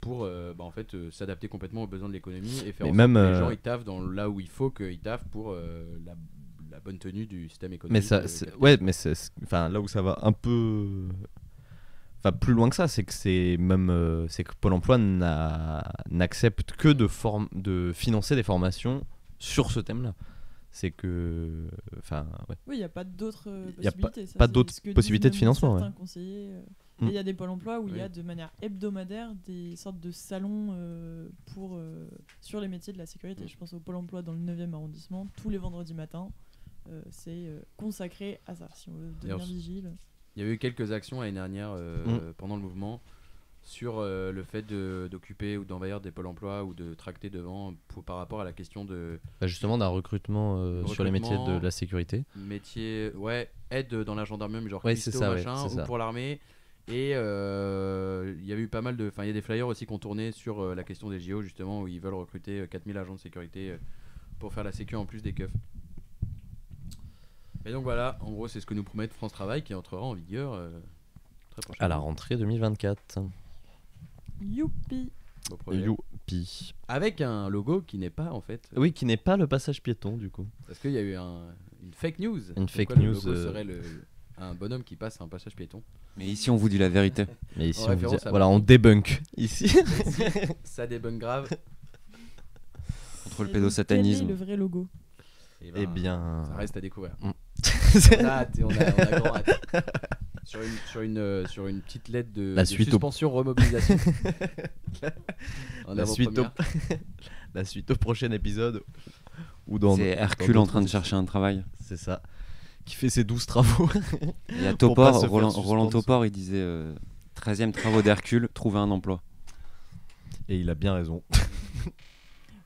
pour bah, en fait s'adapter complètement aux besoins de l'économie et faire Mais en sorte même, que les gens ils taffent dans là où il faut qu'ils taffent pour la, la bonne tenue du système Mais économique. ça, euh, c'est- ouais, mais enfin là où ça va un peu, enfin plus loin que ça, c'est que c'est même, euh, c'est que Pôle Emploi n'a- n'accepte que de form- de financer des formations sur ce thème-là. C'est que, enfin, ouais. Oui, il n'y a pas d'autres euh, Y a pas- possibilités. ça, pas c'est d'autres possibilités de financement, certains ouais. conseillers, euh. Mm. Il y a des pôles emploi où il y a de manière hebdomadaire des sortes de salons euh, pour, euh, sur les métiers de la sécurité. Je pense au pôle emploi dans le 9e arrondissement, tous les vendredis matins. Euh, c'est euh, consacré à ça, si on veut devenir vigile. Il y a eu quelques actions l'année dernière euh, Mm. pendant le mouvement sur euh, le fait de- d'occuper ou d'envahir des pôles emploi ou de tracter devant pour, par rapport à la question de Bah, justement d'un recrutement euh, sur les métiers de la sécurité. métier ouais aide dans la gendarmerie genre Ouais, ça, machin ou ça. pour l'armée et euh, il y a eu pas mal de enfin il y a des flyers aussi qui ont tourné sur euh, la question des JO justement où ils veulent recruter euh, 4000 agents de sécurité pour faire la sécu en plus des keufs. Et donc voilà, en gros, c'est ce que nous promet France Travail qui entrera en vigueur euh, très prochainement. À la rentrée 2024. Youpi Beau projet. Youpi. Avec un logo qui n'est pas en fait. Oui, qui n'est pas le passage piéton du coup. Parce qu'il y a eu un- une fake news. Une comme fake quoi le news, logo euh, serait le- un bonhomme qui passe un passage piéton. Mais ici, on vous dit la vérité. <laughs> Mais ici, En on, vous référence dit- à- voilà, on débunk ici. <laughs> Ça débunk grave. Contre le pédosatanisme. Quel est le vrai logo Eh bien. Ça reste à découvrir. Mm. <laughs> on, a hâte, on, a, on a grand hâte. <laughs> Sur une, sur, une, euh, sur une petite lettre de, La de suite au- suspension remobilisation. <laughs> En la, suite au... avant-première. la suite au prochain épisode. Ou dans C'est Hercule en train de chercher un travail. C'est ça. Qui fait ses 12 travaux. Il y a Pour pas Topor, faire Roland, suspendre. Roland Topor, il disait euh, 13e travaux d'Hercule, trouver un emploi. Et il a bien raison.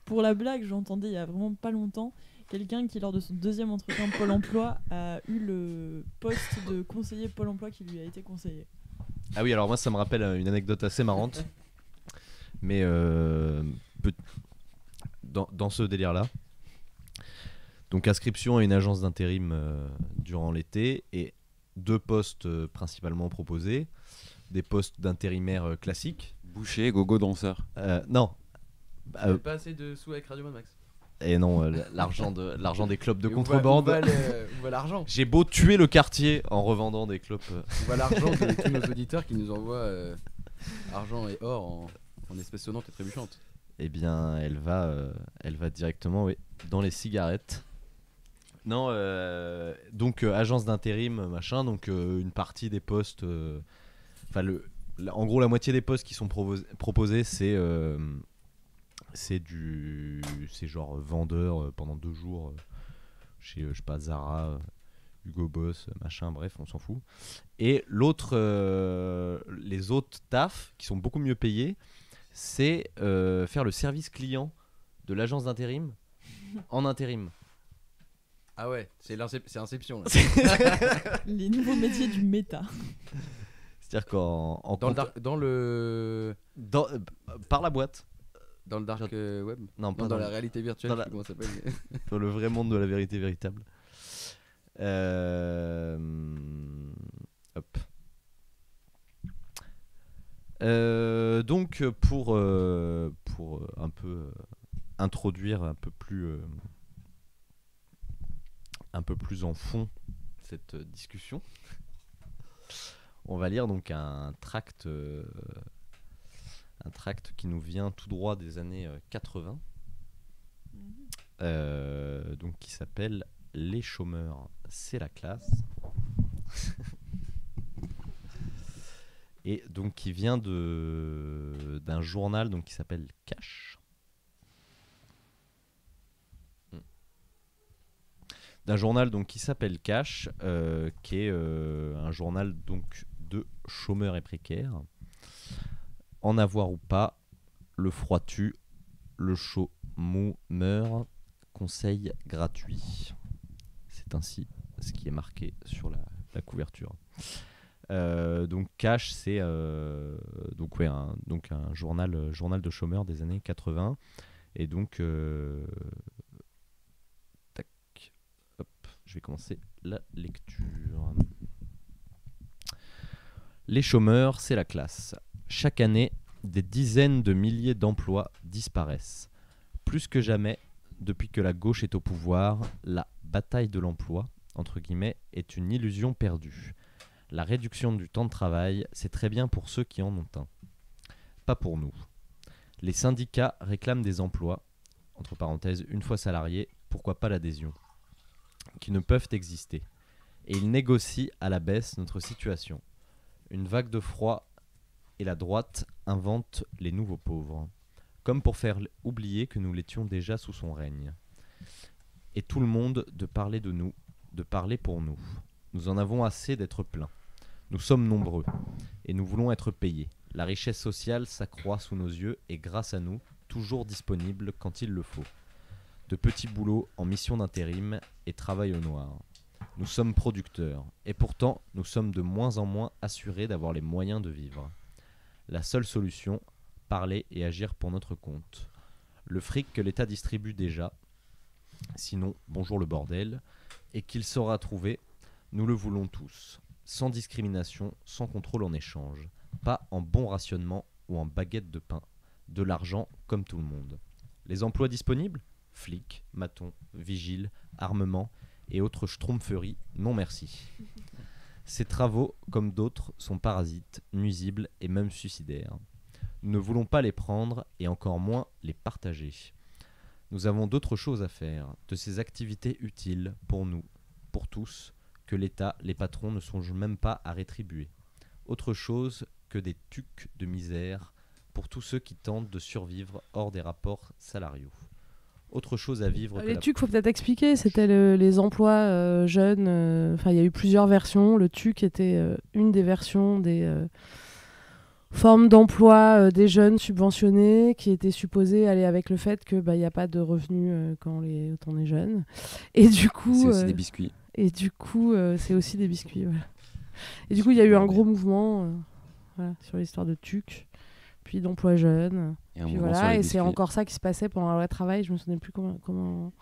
Pour la blague, j'entendais il y a vraiment pas longtemps quelqu'un qui, lors de son deuxième entretien Pôle emploi, a eu le poste de conseiller Pôle emploi qui lui a été conseillé. Ah oui, alors moi ça me rappelle euh, une anecdote assez marrante. Mais euh, dans, dans ce délire-là. Donc inscription à une agence d'intérim euh, durant l'été et deux postes euh, principalement proposés. Des postes d'intérimaire euh, classiques. Boucher, gogo, danseur. Euh, non. Euh, pas assez de sous avec Radio Mad Max. Et non, euh, l'argent de l'argent des clubs de Et où va- contrebande. où va le- où va l'argent J'ai beau tuer le quartier en revendant des clopes. euh, On voit l'argent de tous nos <laughs> auditeurs qui nous envoient euh, argent et or en, en espèces sonnantes et trébuchantes? eh bien, elle va, euh, elle va directement oui, dans les cigarettes. Non, euh, donc euh, agence d'intérim, machin, donc euh, une partie des postes, euh, enfin le, la- en gros la moitié des postes qui sont proposés, proposés, c'est euh, c'est du, c'est genre vendeur euh, pendant deux jours euh, chez euh, je sais pas Zara, Hugo Boss, machin, bref, on s'en fout. Et l'autre, euh, les autres tafs qui sont beaucoup mieux payés, c'est euh, faire le service client de l'agence d'intérim <laughs> en intérim. Ah ouais, c'est Inception. là. <laughs> Les nouveaux métiers du méta. C'est-à-dire qu'en en Dans dark- dans le dans- euh, par la boîte. Dans le dark euh, web Non, pas dans, dans la réalité virtuelle, dans la- comment ça s'appelle. dans <laughs> le vrai monde de la vérité véritable. Euh, Hop. Euh, donc pour, euh, pour un peu introduire un peu plus un peu plus en fond cette discussion, on va lire donc un tract un tract qui nous vient tout droit des années euh, 80 euh, donc qui s'appelle Les chômeurs, c'est la classe. Et donc qui vient de d'un journal donc qui s'appelle Cash. D'un journal donc qui s'appelle Cash, euh, qui est euh, un journal donc de chômeurs et précaires. En avoir ou pas, le froid tue, le chaud mou meurt, conseil gratuit. C'est ainsi ce qui est marqué sur la, couverture. Euh, donc Cash, c'est euh, donc ouais, un, donc un journal, euh, journal de chômeurs des années 80. Et donc, tac, hop, je vais commencer la lecture. Les chômeurs, c'est la classe. Chaque année, des dizaines de milliers d'emplois disparaissent. Plus que jamais, depuis que la gauche est au pouvoir, la bataille de l'emploi, entre guillemets, est une illusion perdue. La réduction du temps de travail, c'est très bien pour ceux qui en ont un. Pas pour nous. Les syndicats réclament des emplois, entre parenthèses, une fois salariés, pourquoi pas l'adhésion, qui ne peuvent exister. Et ils négocient à la baisse notre situation. Une vague de froid et la droite invente les nouveaux pauvres, comme pour faire oublier que nous l'étions déjà sous son règne. Et tout le monde de parler de nous, de parler pour nous. Nous en avons assez d'être pleins. Nous sommes nombreux et nous voulons être payés. La richesse sociale s'accroît sous nos yeux et grâce à nous, toujours disponible quand il le faut. De petits boulots en mission d'intérim et travail au noir. Nous sommes producteurs et pourtant nous sommes de moins en moins assurés d'avoir les moyens de vivre. La seule solution, parler et agir pour notre compte. Le fric que l'État distribue déjà, Sinon, bonjour le bordel. Et qu'il saura trouver, nous le voulons tous. Sans discrimination, sans contrôle en échange. Pas en bon rationnement ou en baguette de pain. De l'argent comme tout le monde. Les emplois disponibles? Flics, matons, vigiles, armement et autres schtroumpferries, non merci. <laughs> Ces travaux, comme d'autres, sont parasites, nuisibles et même suicidaires. Nous ne voulons pas les prendre et encore moins les partager. Nous avons d'autres choses à faire, de ces activités utiles pour nous, pour tous, que l'État, les patrons ne songent même pas à rétribuer. Autre chose que des tucs de misère pour tous ceux qui tentent de survivre hors des rapports salariaux. Autre chose à vivre Les TUC, faut peut-être expliquer, c'était le- les emplois euh, jeunes. euh, Enfin, il y a eu plusieurs versions. Le TUC était euh, une des versions des euh, formes d'emploi euh, des jeunes subventionnés qui était supposée aller avec le fait que bah, il n'y a pas de revenus euh, quand, les, quand on est jeune. Et du coup, C'est aussi euh, des biscuits. Et du coup, euh, c'est aussi des biscuits. voilà. Et du coup, il y a eu un gros mouvement euh, voilà, sur l'histoire de TUC, puis d'emploi jeune. Et puis voilà, et c'est encore ça qui se passait pendant la loi travail. Je me souviens plus comment, comment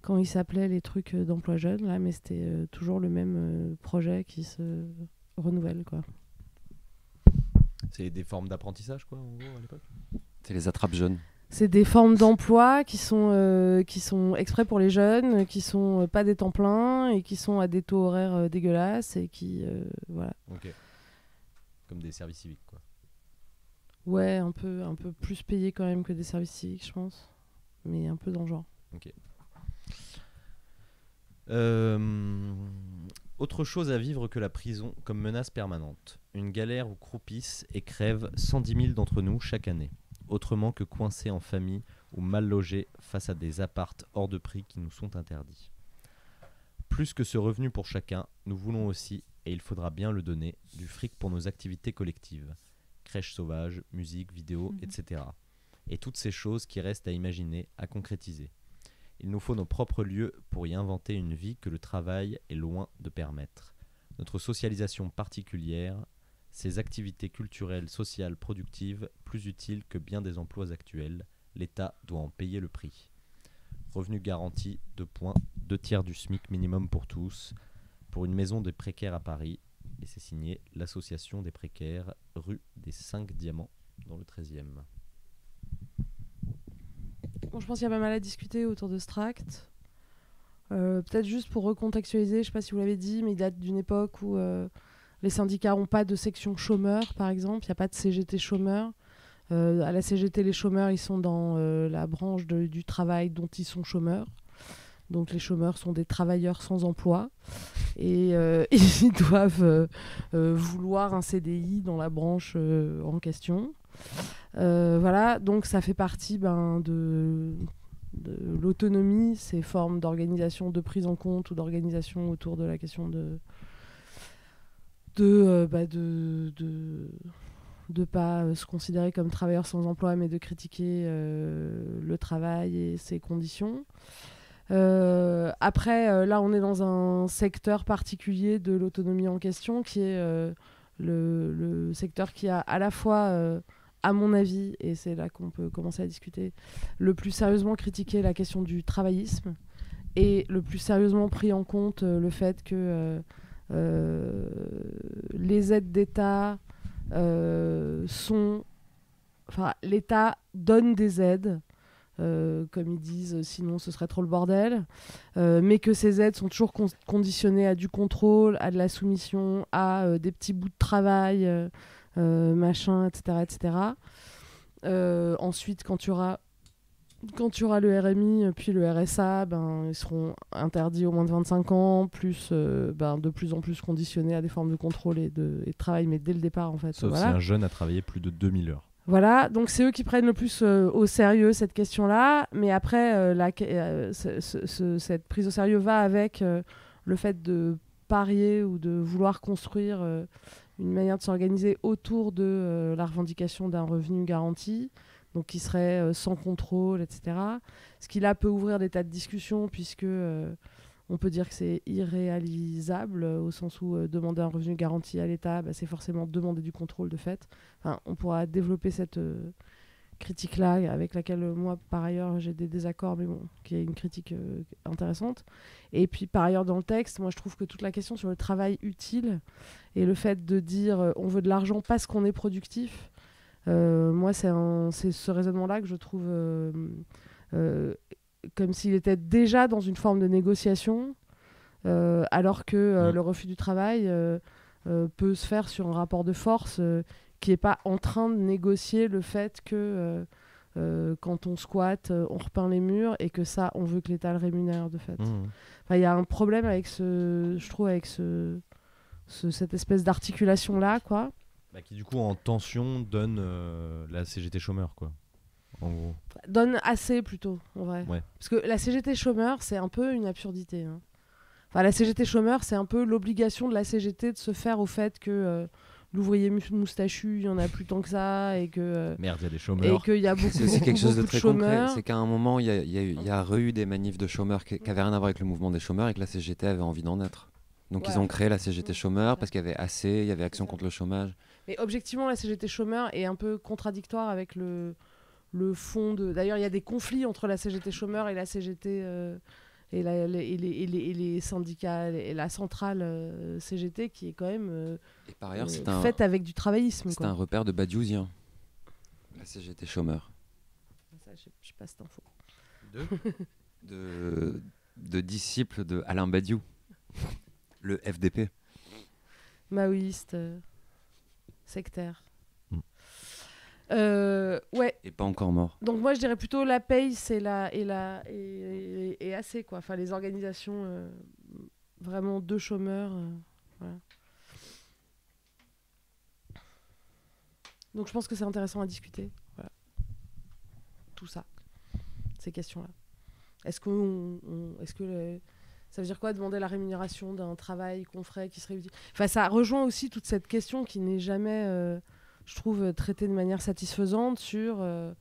quand ils s'appelaient les trucs euh, d'emploi jeune là, mais c'était euh, toujours le même euh, projet qui se renouvelle quoi. C'est des formes d'apprentissage, quoi, en gros, à l'époque? C'est les attrapes jeunes. C'est des formes d'emploi qui sont euh, qui sont exprès pour les jeunes, qui sont euh, pas des temps pleins et qui sont à des taux horaires euh, dégueulasses et qui euh, voilà. Ok. Comme des services civiques, quoi. Ouais, un peu, un peu plus payé quand même que des services civiques, je pense. Mais un peu dans le genre. Ok. Euh, autre chose à vivre que la prison comme menace permanente. Une galère où croupissent et crèvent 110 000 d'entre nous chaque année. Autrement que coincés en famille ou mal logés face à des appartes hors de prix qui nous sont interdits. Plus que ce revenu pour chacun, nous voulons aussi, et il faudra bien le donner, du fric pour nos activités collectives. Crèches sauvages, musique, vidéo, Mhm. etc. Et toutes ces choses qui restent à imaginer, à concrétiser. Il nous faut nos propres lieux pour y inventer une vie que le travail est loin de permettre. Notre socialisation particulière, ces activités culturelles, sociales, productives, plus utiles que bien des emplois actuels, l'État doit en payer le prix. Revenu garanti, 2 points, 2 tiers du SMIC minimum pour tous, pour une maison des précaires à Paris, et c'est signé l'Association des précaires, rue des 5 Diamants, dans le 13e. Bon, je pense qu'il y a pas mal à discuter autour de ce tract. Euh, Peut-être juste pour recontextualiser, je sais pas si vous l'avez dit, mais il date d'une époque où euh, les syndicats n'ont pas de section chômeurs, par exemple. Il n'y a pas de CGT chômeurs. Euh, à la CGT, les chômeurs, ils sont dans la branche du travail dont ils sont chômeurs. Donc les chômeurs sont des travailleurs sans emploi et euh, <laughs> ils doivent euh, euh, vouloir un CDI dans la branche en question. Voilà, donc ça fait partie ben, de, l'autonomie, ces formes d'organisation, de prise en compte ou d'organisation autour de la question de de bah, pas se considérer comme travailleur sans emploi, mais de critiquer le travail et ses conditions. Euh, après, euh, là, on est dans un secteur particulier de l'autonomie en question, qui est euh, le, secteur qui a à la fois, à mon avis, et c'est là qu'on peut commencer à discuter, le plus sérieusement critiqué la question du travaillisme et le plus sérieusement pris en compte le fait que les aides d'État sont... Enfin, l'État donne des aides euh, comme ils disent, sinon ce serait trop le bordel, euh, mais que ces aides sont toujours con- conditionnées à du contrôle, à de la soumission, à euh, des petits bouts de travail, machin, etc. etc. Ensuite, quand tu auras quand tu auras le RMI puis le RSA, ben, ils seront interdits au moins de 25 ans, plus ben, de plus en plus conditionnés à des formes de contrôle et de, et de travail, mais dès le départ en fait. Sauf voilà. si un jeune a travaillé plus de 2000 heures. Voilà, donc c'est eux qui prennent le plus euh, au sérieux cette question-là, mais après, euh, euh, ce- ce- ce- cette prise au sérieux va avec le fait de parier ou de vouloir construire une manière de s'organiser autour de la revendication d'un revenu garanti, donc qui serait sans contrôle, etc. Ce qui là peut ouvrir des tas de discussions, puisque on peut dire que c'est irréalisable, euh, au sens où euh, demander un revenu garanti à l'État, bah, c'est forcément demander du contrôle de fait. On pourra développer cette euh, critique-là, avec laquelle moi, par ailleurs, j'ai des désaccords, mais bon, qui est une critique intéressante. Et puis, par ailleurs, dans le texte, moi, je trouve que toute la question sur le travail utile et le fait de dire on veut de l'argent parce qu'on est productif, moi, c'est ce raisonnement-là que je trouve comme s'il était déjà dans une forme de négociation, euh, alors que euh, le refus du travail euh, peut se faire sur un rapport de force qui n'est pas en train de négocier le fait que quand on squatte, on repeint les murs et que ça, on veut que l'État le rémunère de fait. Enfin, Il y a un problème avec ce, je trouve, avec ce, ce- cette espèce d'articulation-là, quoi. Bah, qui du coup en tension donne la CGT chômeur quoi. En gros. donne assez plutôt en vrai Ouais. parce que la CGT chômeur c'est un peu une absurdité hein. enfin la CGT chômeur c'est un peu l'obligation de la CGT de se faire au fait que euh, l'ouvrier moustachu il y en a plus tant que ça et que euh, Merde, il y a des chômeurs. et qu'il y a <laughs> beaucoup, C'est aussi quelque chose de très concret. chômeurs. C'est qu'à un moment, il y a, il y a y a eu des manifs de chômeurs qui n'avaient rien à voir avec le mouvement des chômeurs et que la CGT avait envie d'en être. Donc ils ont créé la CGT chômeurs parce qu'il y avait assez, il y avait Action contre le chômage. Mais objectivement, la CGT chômeur est un peu contradictoire avec le, le fond de. D'ailleurs, il y a des conflits entre la CGT chômeur et la CGT euh, et, la- les, et les- et les- et les syndicats et la centrale euh, CGT qui est quand même euh, Et par ailleurs, euh, c'est un, faite avec du travaillisme. c'est un repère de Badiousiens. La CGT chômeur. Ça, je je sais pas cette info. <laughs> De, de disciples de Alain Badiou. Le FDP. Maoïste, euh, sectaire. Euh, ouais. Et pas encore mort. Donc moi je dirais plutôt la paye c'est la et la et, et- et assez quoi. Enfin les organisations euh, vraiment de chômeurs. euh, voilà. Donc je pense que c'est intéressant à discuter. Voilà. Tout ça, ces questions-là. Est-ce que on- on- est-ce que le- ça veut dire quoi demander la rémunération d'un travail qu'on ferait qui serait utile? Enfin ça rejoint aussi toute cette question qui n'est jamais je trouve, traité de manière satisfaisante sur euh,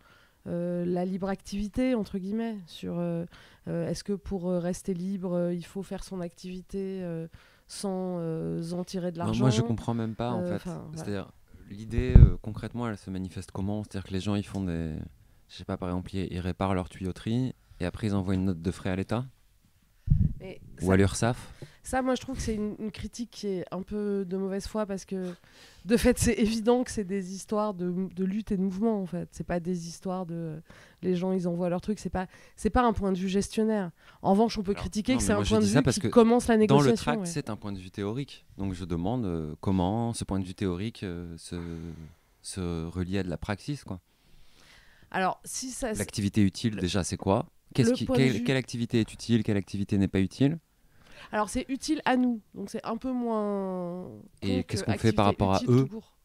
euh, la libre activité, entre guillemets, sur euh, euh, est-ce que pour euh, rester libre, euh, il faut faire son activité euh, sans euh, en tirer de l'argent moi, je comprends même pas en Euh, fait. C'est-à-dire, l'idée euh, concrètement, elle se manifeste comment? C'est-à-dire que les gens, ils font des. Je sais pas, par exemple, ils, réparent leur tuyauterie et après, ils envoient une note de frais à l'État? Ou ça- à l'URSSAF? Ça, moi, je trouve que c'est une, une critique qui est un peu de mauvaise foi parce que, de fait, c'est <laughs> évident que c'est des histoires de, de lutte et de mouvement, en fait. C'est pas des histoires de les gens, ils envoient leur truc. C'est pas, c'est pas un point de vue gestionnaire. En revanche, on peut critiquer Non, que c'est un point de vue parce qui que commence la Dans négociation. le tract, ouais. c'est un point de vue théorique. Donc je demande euh, comment ce point de vue théorique euh, se, se relie à de la praxis. quoi. Alors, si ça. L'activité utile, déjà, c'est quoi? Qui, vue- quelle activité est utile? Quelle activité n'est pas utile? Alors c'est utile à nous, donc c'est un peu moins. Et qu'est-ce que qu'on fait par rapport à eux court.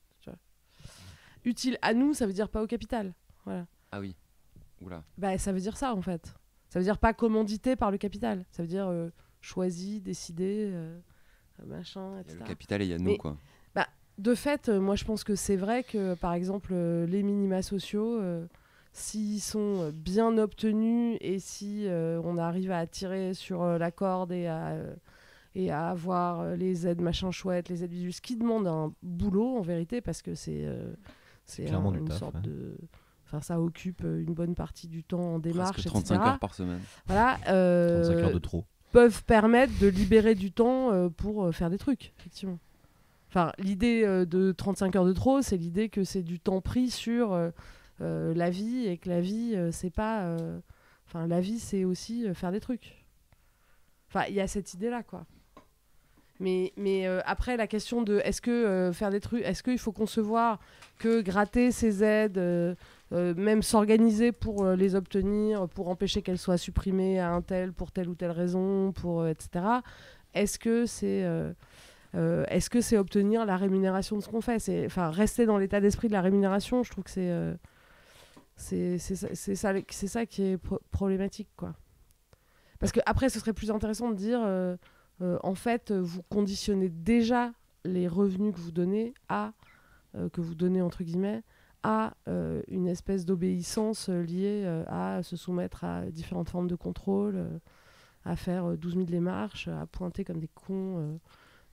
Utile à nous, ça veut dire pas au capital. Voilà. Ah oui. Oula. Bah ça veut dire ça en fait. Ça veut dire pas commandité par le capital. Ça veut dire euh, choisi, décidé, euh, machin, etc. Le capital et il y a nous. Mais, quoi. bah, de fait, euh, moi je pense que c'est vrai que par exemple les minima sociaux, s'ils sont bien obtenus et si euh, on arrive à tirer sur euh, la corde et à, euh, et à avoir les aides machin chouette, les aides visuelles, ce qui demande un boulot en vérité parce que c'est euh, c'est un- une taf, sorte ouais. de Enfin, ça occupe une bonne partie du temps en démarche, 35 etc. heures par semaine. Voilà. euh, 35 heures de trop. Peuvent permettre de libérer du temps euh, pour euh, faire des trucs, effectivement. Enfin, l'idée euh, de 35 heures de trop, c'est l'idée que c'est du temps pris sur la vie et que la vie, euh, c'est pas. euh, Enfin, la vie, c'est aussi euh, faire des trucs. Enfin, il y a cette idée-là, quoi. Mais, mais euh, après, la question de est-ce que euh, faire des trucs, est-ce qu'il faut concevoir que gratter ces aides, euh, euh, même s'organiser pour euh, les obtenir, pour empêcher qu'elles soient supprimées à un tel pour telle ou telle raison, pour euh, etc. Est-ce que c'est euh, euh, est-ce que c'est obtenir la rémunération de ce qu'on fait? C'est enfin rester dans l'état d'esprit de la rémunération. Je trouve que c'est euh, c'est ça, ça qui est pro- problématique quoi. Parce que après, ce serait plus intéressant de dire, euh, euh, en fait, vous conditionnez déjà les revenus que vous donnez à, euh, que vous donnez entre guillemets, à une espèce d'obéissance liée à se soumettre à différentes formes de contrôle, à faire euh, 12 000 démarches, à pointer comme des cons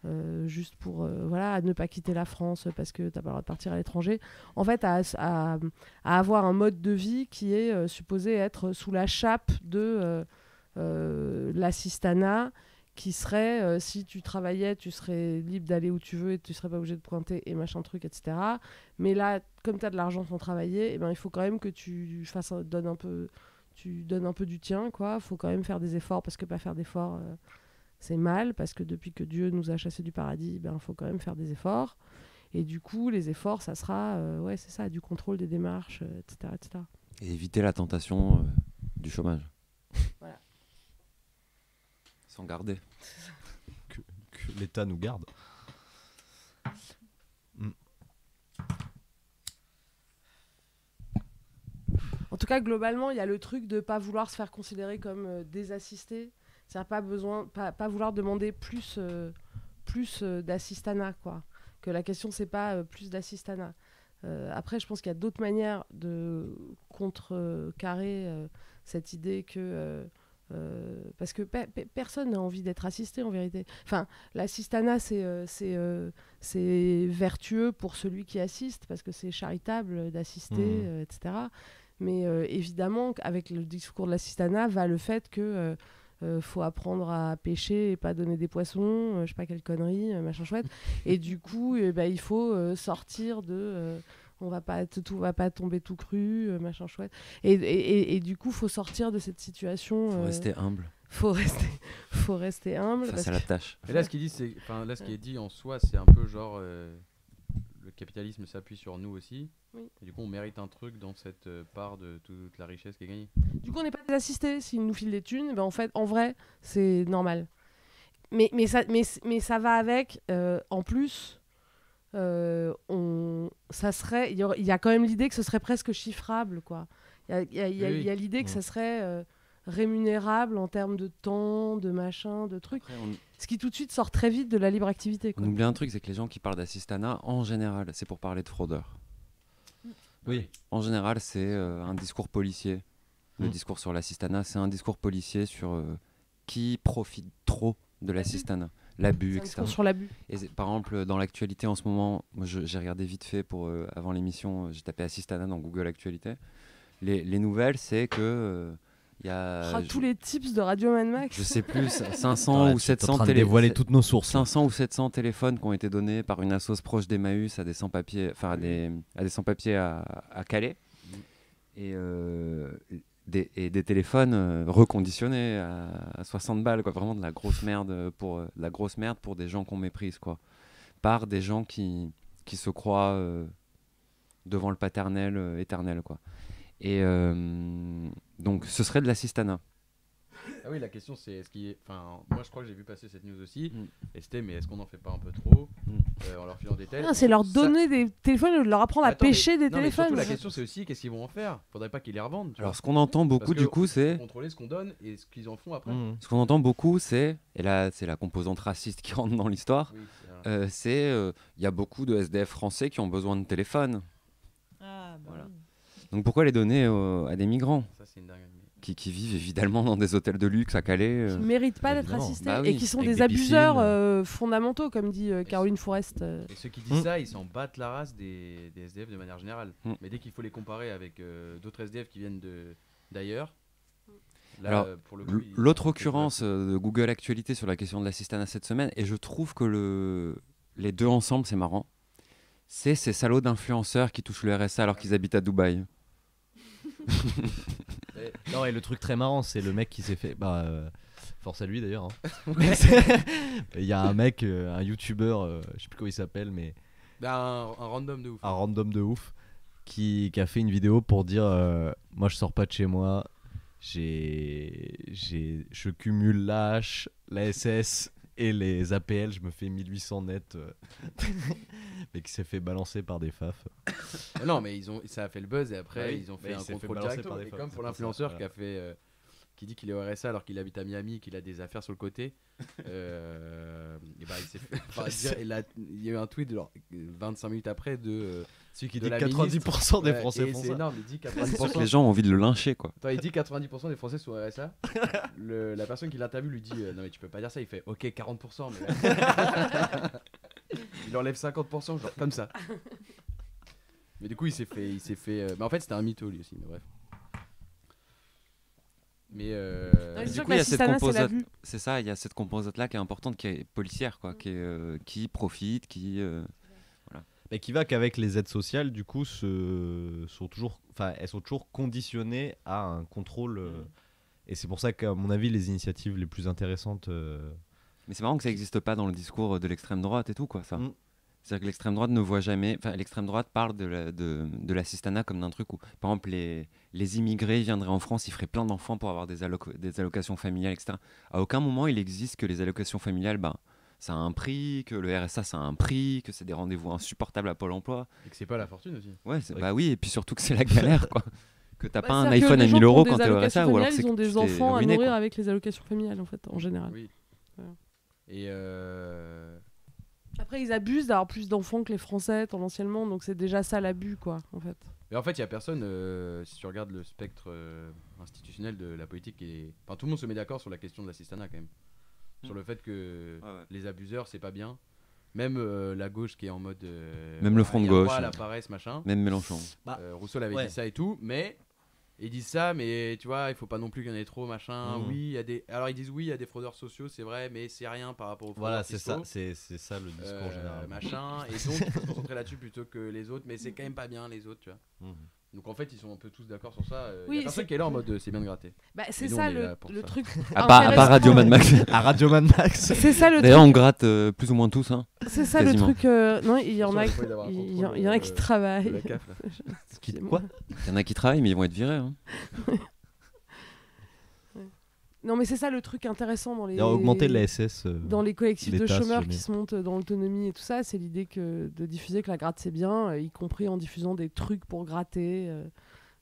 euh, juste pour euh, voilà, ne pas quitter la France parce que tu n'as pas le droit de partir à l'étranger. En fait, à, à- avoir un mode de vie qui est euh, supposé être sous la chape de euh, l'assistanat, qui serait, si tu travaillais, tu serais libre d'aller où tu veux et tu serais pas obligé de pointer et machin truc, etc. Mais là, comme tu as de l'argent sans travailler, eh ben, il faut quand même que tu fasses, donnes un peu, tu donnes un peu du tien, quoi. faut quand même faire des efforts parce que pas faire d'efforts, c'est mal, parce que depuis que Dieu nous a chassés du paradis, il faut quand même faire des efforts. Et du coup, les efforts, ça sera, euh, ouais, c'est ça, du contrôle des démarches, euh, etc., etc. Et éviter la tentation euh, du chômage. <laughs> Voilà. Sans garder. Que, que l'État nous garde. En tout cas, globalement, il y a le truc de pas vouloir se faire considérer comme euh, désassisté. C'est-à-dire pas besoin, pas, pas vouloir demander plus, euh, plus euh, d'assistanat, quoi. Que la question c'est pas euh, plus d'assistanat. Euh, après, je pense qu'il y a d'autres manières de contrecarrer euh, cette idée que parce que pe- pe- personne n'a envie d'être assisté en vérité. Enfin, l'assistanat, c'est vertueux pour celui qui assiste parce que c'est charitable d'assister, euh, etc. Mais évidemment, avec le discours de l'assistanat, va le fait que faut apprendre à pêcher et pas donner des poissons, euh, je sais pas quelle connerie, euh, machin chouette. <laughs> et du coup, ben, il faut euh, sortir de. euh, on va pas tout va pas tomber tout cru, euh, machin chouette. Et, et, et- et du coup, faut sortir de cette situation. Faut euh, rester humble. Faut rester, faut rester humble. Face à la que- tâche. Et là, ce qu'il dit, c'est, enfin, là, ce qui est dit en soi, c'est un peu genre euh, le capitalisme s'appuie sur nous aussi. Oui. Et du coup, on mérite un truc dans cette euh, part de toute la richesse qui est gagnée. Du coup, on n'est pas assisté. S'ils nous filent des thunes, ben, en fait, en vrai, c'est normal. Mais, mais, ça, mais, mais ça va avec, euh, en plus, euh, on, ça serait, il y, a quand même l'idée que ce serait presque chiffrable, quoi. Il y a, y oui. l'idée que ça serait rémunérable en termes de temps, de machin, de trucs. on- Ce qui tout de suite sort très vite de la libre activité. On Quoi. oublie un truc, c'est que les gens qui parlent d'assistanat, en général, c'est pour parler de fraudeurs. Oui. En général, c'est euh, un discours policier. Le Mm. discours sur l'assistanat, c'est un discours policier sur euh, qui profite trop de l'assistanat, l'abus, etc. discours sur l'abus. Et par exemple, dans l'actualité en ce moment, moi, je- j'ai regardé vite fait pour euh, avant l'émission, j'ai tapé assistanat dans Google Actualité. Les, les nouvelles, c'est que euh, il y a Ah, je- tous les tips de Radio Man Max. je sais plus, Attends, 500 là, ou tu es en 700 train de télé- dévoiler toutes nos sources, là. 500 ou 700 téléphones qui ont été donnés par une assoce proche d'Emmaüs à des sans-papiers, enfin à des, à des sans-papiers à, à Calais. Et, euh, des, et des téléphones euh, reconditionnés à, à 60 balles, quoi. Vraiment de la grosse merde pour, euh, de la grosse merde pour des gens qu'on méprise, quoi. Par des gens qui, qui se croient euh, devant le paternel euh, éternel, quoi. Et euh, donc, ce serait de l'assistanat. Ah oui, la question c'est est-ce qu'il. Enfin, moi je crois que j'ai vu passer cette news aussi. Mm. Et c'était, mais est-ce qu'on en fait pas un peu trop euh, en leur filant des téléphones Ah, c'est leur Ça- donner des téléphones, leur apprendre à mais- pêcher des non, mais téléphones. surtout, la question c'est aussi qu'est-ce qu'ils vont en faire? Faudrait pas qu'ils les revendent. Alors, vois. ce qu'on entend beaucoup, Parce du coup, c'est- Contrôler ce qu'on donne et ce qu'ils en font après. Ce qu'on entend beaucoup, c'est, et là c'est la composante raciste qui rentre dans l'histoire, Oui, c'est euh, euh, il y a beaucoup de SDF français qui ont besoin de téléphone. Ah, bah Voilà. oui. Donc pourquoi les donner euh, à des migrants Ça, c'est une dinguerie. qui, qui vivent évidemment dans des hôtels de luxe à Calais euh. qui méritent pas d'être assistés Bah et qui sont Avec des, des abuseurs euh, fondamentaux, comme dit euh, Caroline Forest. euh. Et ceux qui Mm. disent ça, ils s'en battent la race des, des SDF de manière générale. Mm. Mais dès qu'il faut les comparer avec euh, d'autres SDF qui viennent d'ailleurs, là, Alors, pour le coup, l- ils- l'autre occurrence euh, de Google Actualité sur la question de l'assistanat cette semaine, et je trouve que le... les deux ensemble, c'est marrant, c'est ces salauds d'influenceurs qui touchent le RSA alors qu'ils habitent à Dubaï. <laughs> Non, et le truc très marrant, c'est le mec qui s'est fait. Bah, euh, force à lui d'ailleurs. hein. Mais c'est- <laughs> Il y a un mec, euh, un youtubeur, euh, je sais plus comment il s'appelle, mais Bah, un, un random de ouf. un random de ouf, qui, qui a fait une vidéo pour dire euh, Moi je sors pas de chez moi, j'ai, j'ai, je cumule l'AH, la SS et les APL, je me fais 1800 net. euh. <laughs> mais qui s'est fait balancer par des faf. Ah non, mais ils ont, ça a fait le buzz et après Ouais, ils ont mais fait un contrôle direct. Et comme pour l'influenceur voilà. qui a fait, euh, qui dit qu'il est au RSA alors qu'il habite à Miami, qu'il a des affaires sur le côté. <laughs> euh, et bah, il s'est fait- <laughs> enfin, dire- <laughs> il, a, il y a eu un tweet genre, 25 minutes après de. euh, Celui qui de dit la 90% des Français font c'est ça. énorme, il dit C'est sûr 90%. que les gens ont envie de le lyncher, quoi. Attends, il dit 90% des Français sont au RSA. Le- la personne qui l'interviewe lui dit euh, Non, mais tu peux pas dire ça. Il fait Ok, 40%. Mais il enlève 50%, genre comme ça. Mais du coup, il s'est fait. Il s'est fait euh, Mais en fait, c'était un mytho lui aussi, mais bref. Mais. euh, c'est Du coup, il y a cette composante. C'est ça, il y a cette composante-là qui est importante, qui est policière, quoi, qui, est, euh, qui profite, qui. euh, voilà. Mais qui va qu'avec les aides sociales, du coup, se... sont toujours, enfin, elles sont toujours conditionnées à un contrôle. euh, Et c'est pour ça qu'à mon avis, les initiatives les plus intéressantes. euh, Mais c'est marrant que ça n'existe pas dans le discours de l'extrême droite et tout, quoi, ça. Mm. C'est-à-dire que l'extrême droite ne voit jamais. Enfin, l'extrême droite parle de, la, de, de comme d'un truc où, par exemple, les, les immigrés viendraient en France, ils feraient plein d'enfants pour avoir des, alloc- des allocations familiales, etc. À aucun moment il existe que les allocations familiales, ben, ça a un prix, que le RSA, ça a un prix, que c'est des rendez-vous insupportables à Pôle emploi. Et que c'est pas la fortune aussi. Ouais, bah oui, et puis surtout que c'est la galère, quoi. <laughs> Que t'as Bah, pas un iPhone à gens 1000 qui ont euros quand t'es au RSA, ou alors ils ont des enfants à nourrir quoi. avec les allocations familiales, en fait, en général. Oui. Voilà. Et. euh, Après, ils abusent d'avoir plus d'enfants que les Français tendanciellement, donc c'est déjà ça l'abus, quoi, en fait. Mais en fait, il y a personne, euh, si tu regardes le spectre euh, institutionnel de la politique, et... enfin, tout le monde se met d'accord sur la question de l'assistanat quand même. Sur le fait que ouais. les abuseurs, c'est pas bien. Même euh, la gauche qui est en mode. euh, Même le front de gauche, droit la paresse, machin. même Mélenchon. Bah, Euh, Rousseau l'avait ouais. dit ça et tout, mais. Ils disent ça, mais tu vois, il faut pas non plus qu'il y en ait trop, machin. Mhm. Oui, il y a des. Alors ils disent oui, il y a des fraudeurs sociaux, c'est vrai, mais c'est rien par rapport aux fraudeurs Voilà, c'est ça, c'est c'est ça le discours Euh, général. machin et donc il faut se concentrer là-dessus plutôt que les autres mais c'est quand même pas bien les autres tu vois Mhm. Donc en fait ils sont un peu tous d'accord sur ça euh, Oui, y a personne c'est- qui est là en mode euh, c'est bien de gratter Bah, c'est ça le, ça. truc. À part, à part Radio Mad Max. <laughs> À Radio Mad Max. C'est ça le D'ailleurs, truc. on gratte euh, plus ou moins tous. Hein, C'est ça quasiment. le truc. euh, Non, il y en a, il y il il en a qui travaillent. quoi? Il y en a qui travaillent, mais ils vont être virés. hein. <laughs> Non, mais c'est ça le truc intéressant dans les. Il y a augmenté la SS. euh, dans les collectifs de chômeurs qui se montent dans l'autonomie et tout ça, c'est l'idée que de diffuser que la gratte c'est bien, euh, y compris en diffusant des trucs pour gratter, euh,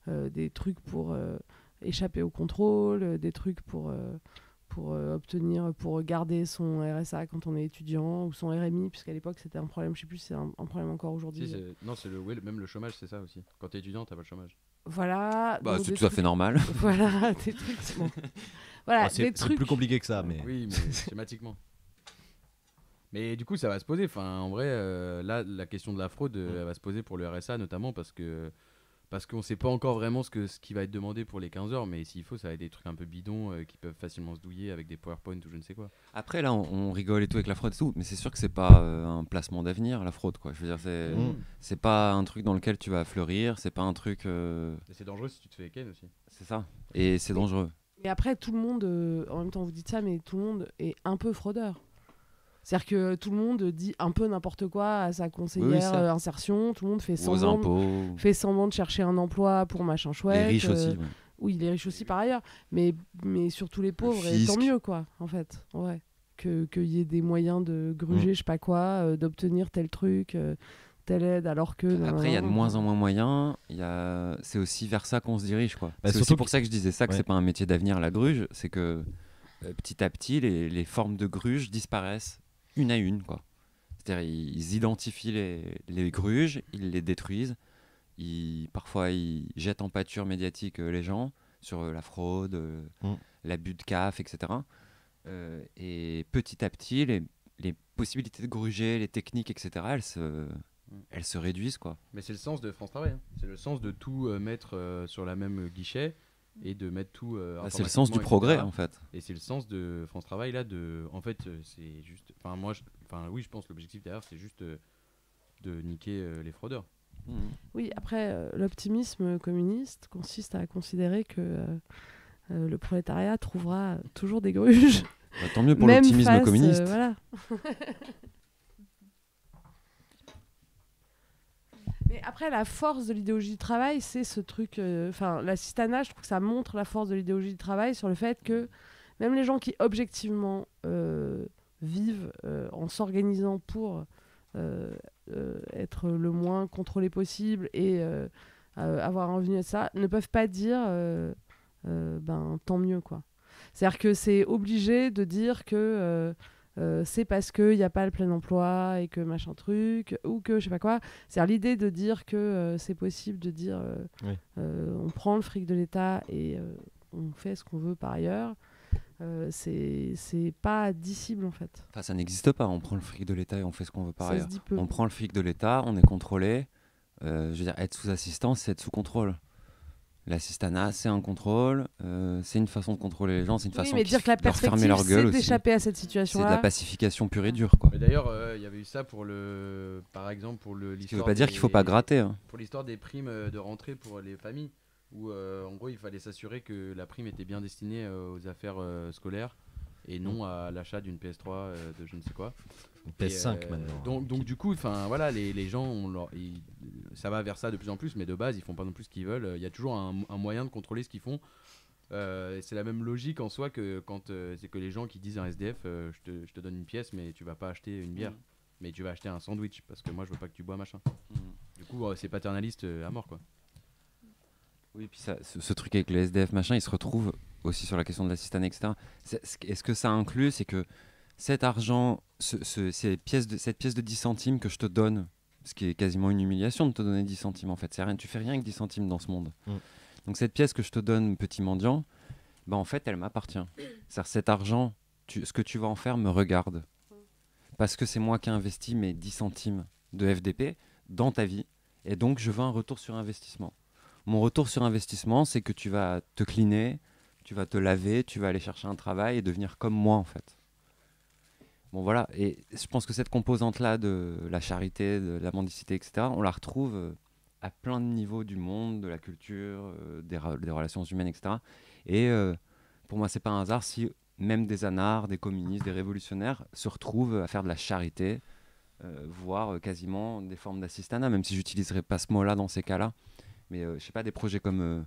euh, des trucs pour euh, échapper au contrôle, euh, des trucs pour euh, pour euh, obtenir, pour garder son RSA quand on est étudiant ou son RMI, puisqu'à l'époque c'était un problème, je sais plus, si c'est un, un problème encore aujourd'hui. Si, c'est- non c'est le même le chômage c'est ça aussi quand t'es étudiant t'as pas le chômage Voilà. Bah, c'est tout à fait normal. <laughs> Voilà, des trucs. <laughs> Voilà, c'est trucs. plus compliqué que ça, mais. oui mais <laughs> schématiquement mais du coup ça va se poser enfin en vrai euh, là la question de la fraude euh, elle va se poser pour le RSA notamment parce que parce qu'on sait pas encore vraiment ce que ce qui va être demandé pour les 15 heures mais s'il faut ça va être des trucs un peu bidons euh, qui peuvent facilement se douiller avec des PowerPoint ou je ne sais quoi Après, là, on, on rigole et tout avec la fraude et tout, mais c'est sûr que c'est pas euh, un placement d'avenir, la fraude, quoi. Je veux dire, c'est Mm. c'est pas un truc dans lequel tu vas fleurir, c'est pas un truc. euh, c'est dangereux si tu te fais ken aussi C'est ça. Et c'est dangereux. Mais après, tout le monde, euh, en même temps, vous dites ça, mais tout le monde est un peu fraudeur. C'est-à-dire que tout le monde dit un peu n'importe quoi à sa conseillère ça. euh, insertion, tout le monde fait semblant, impôts. fait semblant de chercher un emploi pour machin chouette. riches euh, aussi, ouais. Oui, les riches aussi par ailleurs, mais, mais surtout les pauvres, et tant mieux, quoi, en fait. Ouais. Que- Qu'il y ait des moyens de gruger, Mm. je sais pas quoi, euh, d'obtenir tel truc, telle aide, alors que. Après, il y a de moins en moins moyens. Il y a... C'est aussi vers ça qu'on se dirige, quoi. Bah, c'est aussi pour que- ça que je disais ça, que Ouais. c'est pas un métier d'avenir, la gruge. C'est que euh, petit à petit, les, les formes de gruge disparaissent une à une, quoi. C'est-à-dire, ils, ils identifient les, les gruges, ils les détruisent. Ils, parfois, ils jettent en pâture médiatique euh, les gens sur euh, la fraude, euh, Mm. l'abus de CAF, etc. Euh, et petit à petit, les, les possibilités de gruger, les techniques, etc., elles se, elles se réduisent, quoi. Mais c'est le sens de France Travail. hein. C'est le sens de tout euh, mettre euh, sur la même guichet et de mettre tout. euh, Bah, c'est le sens du progrès, etc. en fait. Et c'est le sens de France Travail là. De, en fait, euh, c'est juste. Enfin, moi, je- enfin, oui, je pense que l'objectif derrière, c'est juste euh, de niquer euh, les fraudeurs. Oui, après, euh, l'optimisme communiste consiste à considérer que euh, euh, le prolétariat trouvera toujours des gruges. Bah, tant mieux pour l'optimisme euh, communiste. voilà. <laughs> Mais après, la force de l'idéologie du travail, c'est ce truc. euh, Enfin, l'assistanat, je trouve que ça montre la force de l'idéologie du travail sur le fait que même les gens qui objectivement euh, vivent euh, en s'organisant pour euh, euh, être le moins contrôlé possible et euh, euh, avoir un revenu à ça, ne peuvent pas dire euh, euh, ben tant mieux quoi. C'est-à-dire que c'est obligé de dire que euh, c'est parce qu'il n'y a pas le plein emploi et que machin truc, ou que je sais pas quoi. C'est-à-dire l'idée de dire que euh, c'est possible de dire euh, Oui. euh, on prend le fric de l'État et euh, on fait ce qu'on veut par ailleurs. Euh, c'est c'est pas admissible en fait. Enfin, ça n'existe pas. On prend le fric de l'État et on fait ce qu'on veut par Ça se ailleurs. dit peu. On prend le fric de l'État, on est contrôlé. Euh, je veux dire, être sous assistance, c'est être sous contrôle. L'assistanat, c'est un contrôle. euh, c'est une façon de contrôler les gens. C'est une Oui, façon mais dire que la leur fermer perspective, leur gueule c'est aussi. d'échapper à cette C'est de la pacification pure et dure, quoi. Mais d'ailleurs, euh, il y avait eu ça pour le, par exemple pour le. veut l'histoire pas dire qu'il faut des- pas gratter, hein. Pour l'histoire des primes euh, de rentrée pour les familles, où euh, en gros il fallait s'assurer que la prime était bien destinée aux affaires euh, scolaires et non à l'achat d'une PS3 euh, de je ne sais quoi. Une Et, PS5 maintenant, Donc, donc du coup, enfin voilà, les, les gens, on leur- ils- ça va vers ça de plus en plus, mais de base, ils font pas non plus ce qu'ils veulent. Il y a toujours un, un moyen de contrôler ce qu'ils font. Euh, et c'est la même logique en soi que quand euh, c'est que les gens qui disent à un SDF, euh, je, te, je te donne une pièce, mais tu vas pas acheter une bière, Mhm. mais tu vas acheter un sandwich parce que moi je veux pas que tu bois machin. Mhm. Du coup, euh, c'est paternaliste euh, à mort quoi. Oui, puis ça, ce, ce truc avec le SDF machin, il se retrouve aussi sur la question de l'assistanat, etc. Est-ce que ça inclut, c'est que cet argent, ce- ce- ces pièces de, cette pièce de 10 centimes que je te donne, ce qui est quasiment une humiliation de te donner 10 centimes en fait, c'est rien, tu fais rien avec 10 centimes dans ce monde. Mm. Donc cette pièce que je te donne, petit mendiant, bah en fait, elle m'appartient. C'est-à-dire cet argent, tu- ce que tu vas en faire me regarde. Parce que c'est moi qui ai investi mes 10 centimes de FDP dans ta vie, et donc je veux un retour sur investissement. Mon retour sur investissement, c'est que tu vas te cleaner, tu vas te laver, tu vas aller chercher un travail et devenir comme moi en fait. Bon voilà, et je pense que cette composante-là de la charité, de la mendicité, etc., on la retrouve euh, à plein de niveaux du monde, de la culture, euh, des, relations humaines, etc. Et euh, pour moi, c'est pas un hasard si même des anards, des communistes, des révolutionnaires se retrouvent à faire de la charité, voire quasiment des formes d'assistanat, même si j'utiliserai pas ce mot-là dans ces cas-là. Mais je sais pas, des projets comme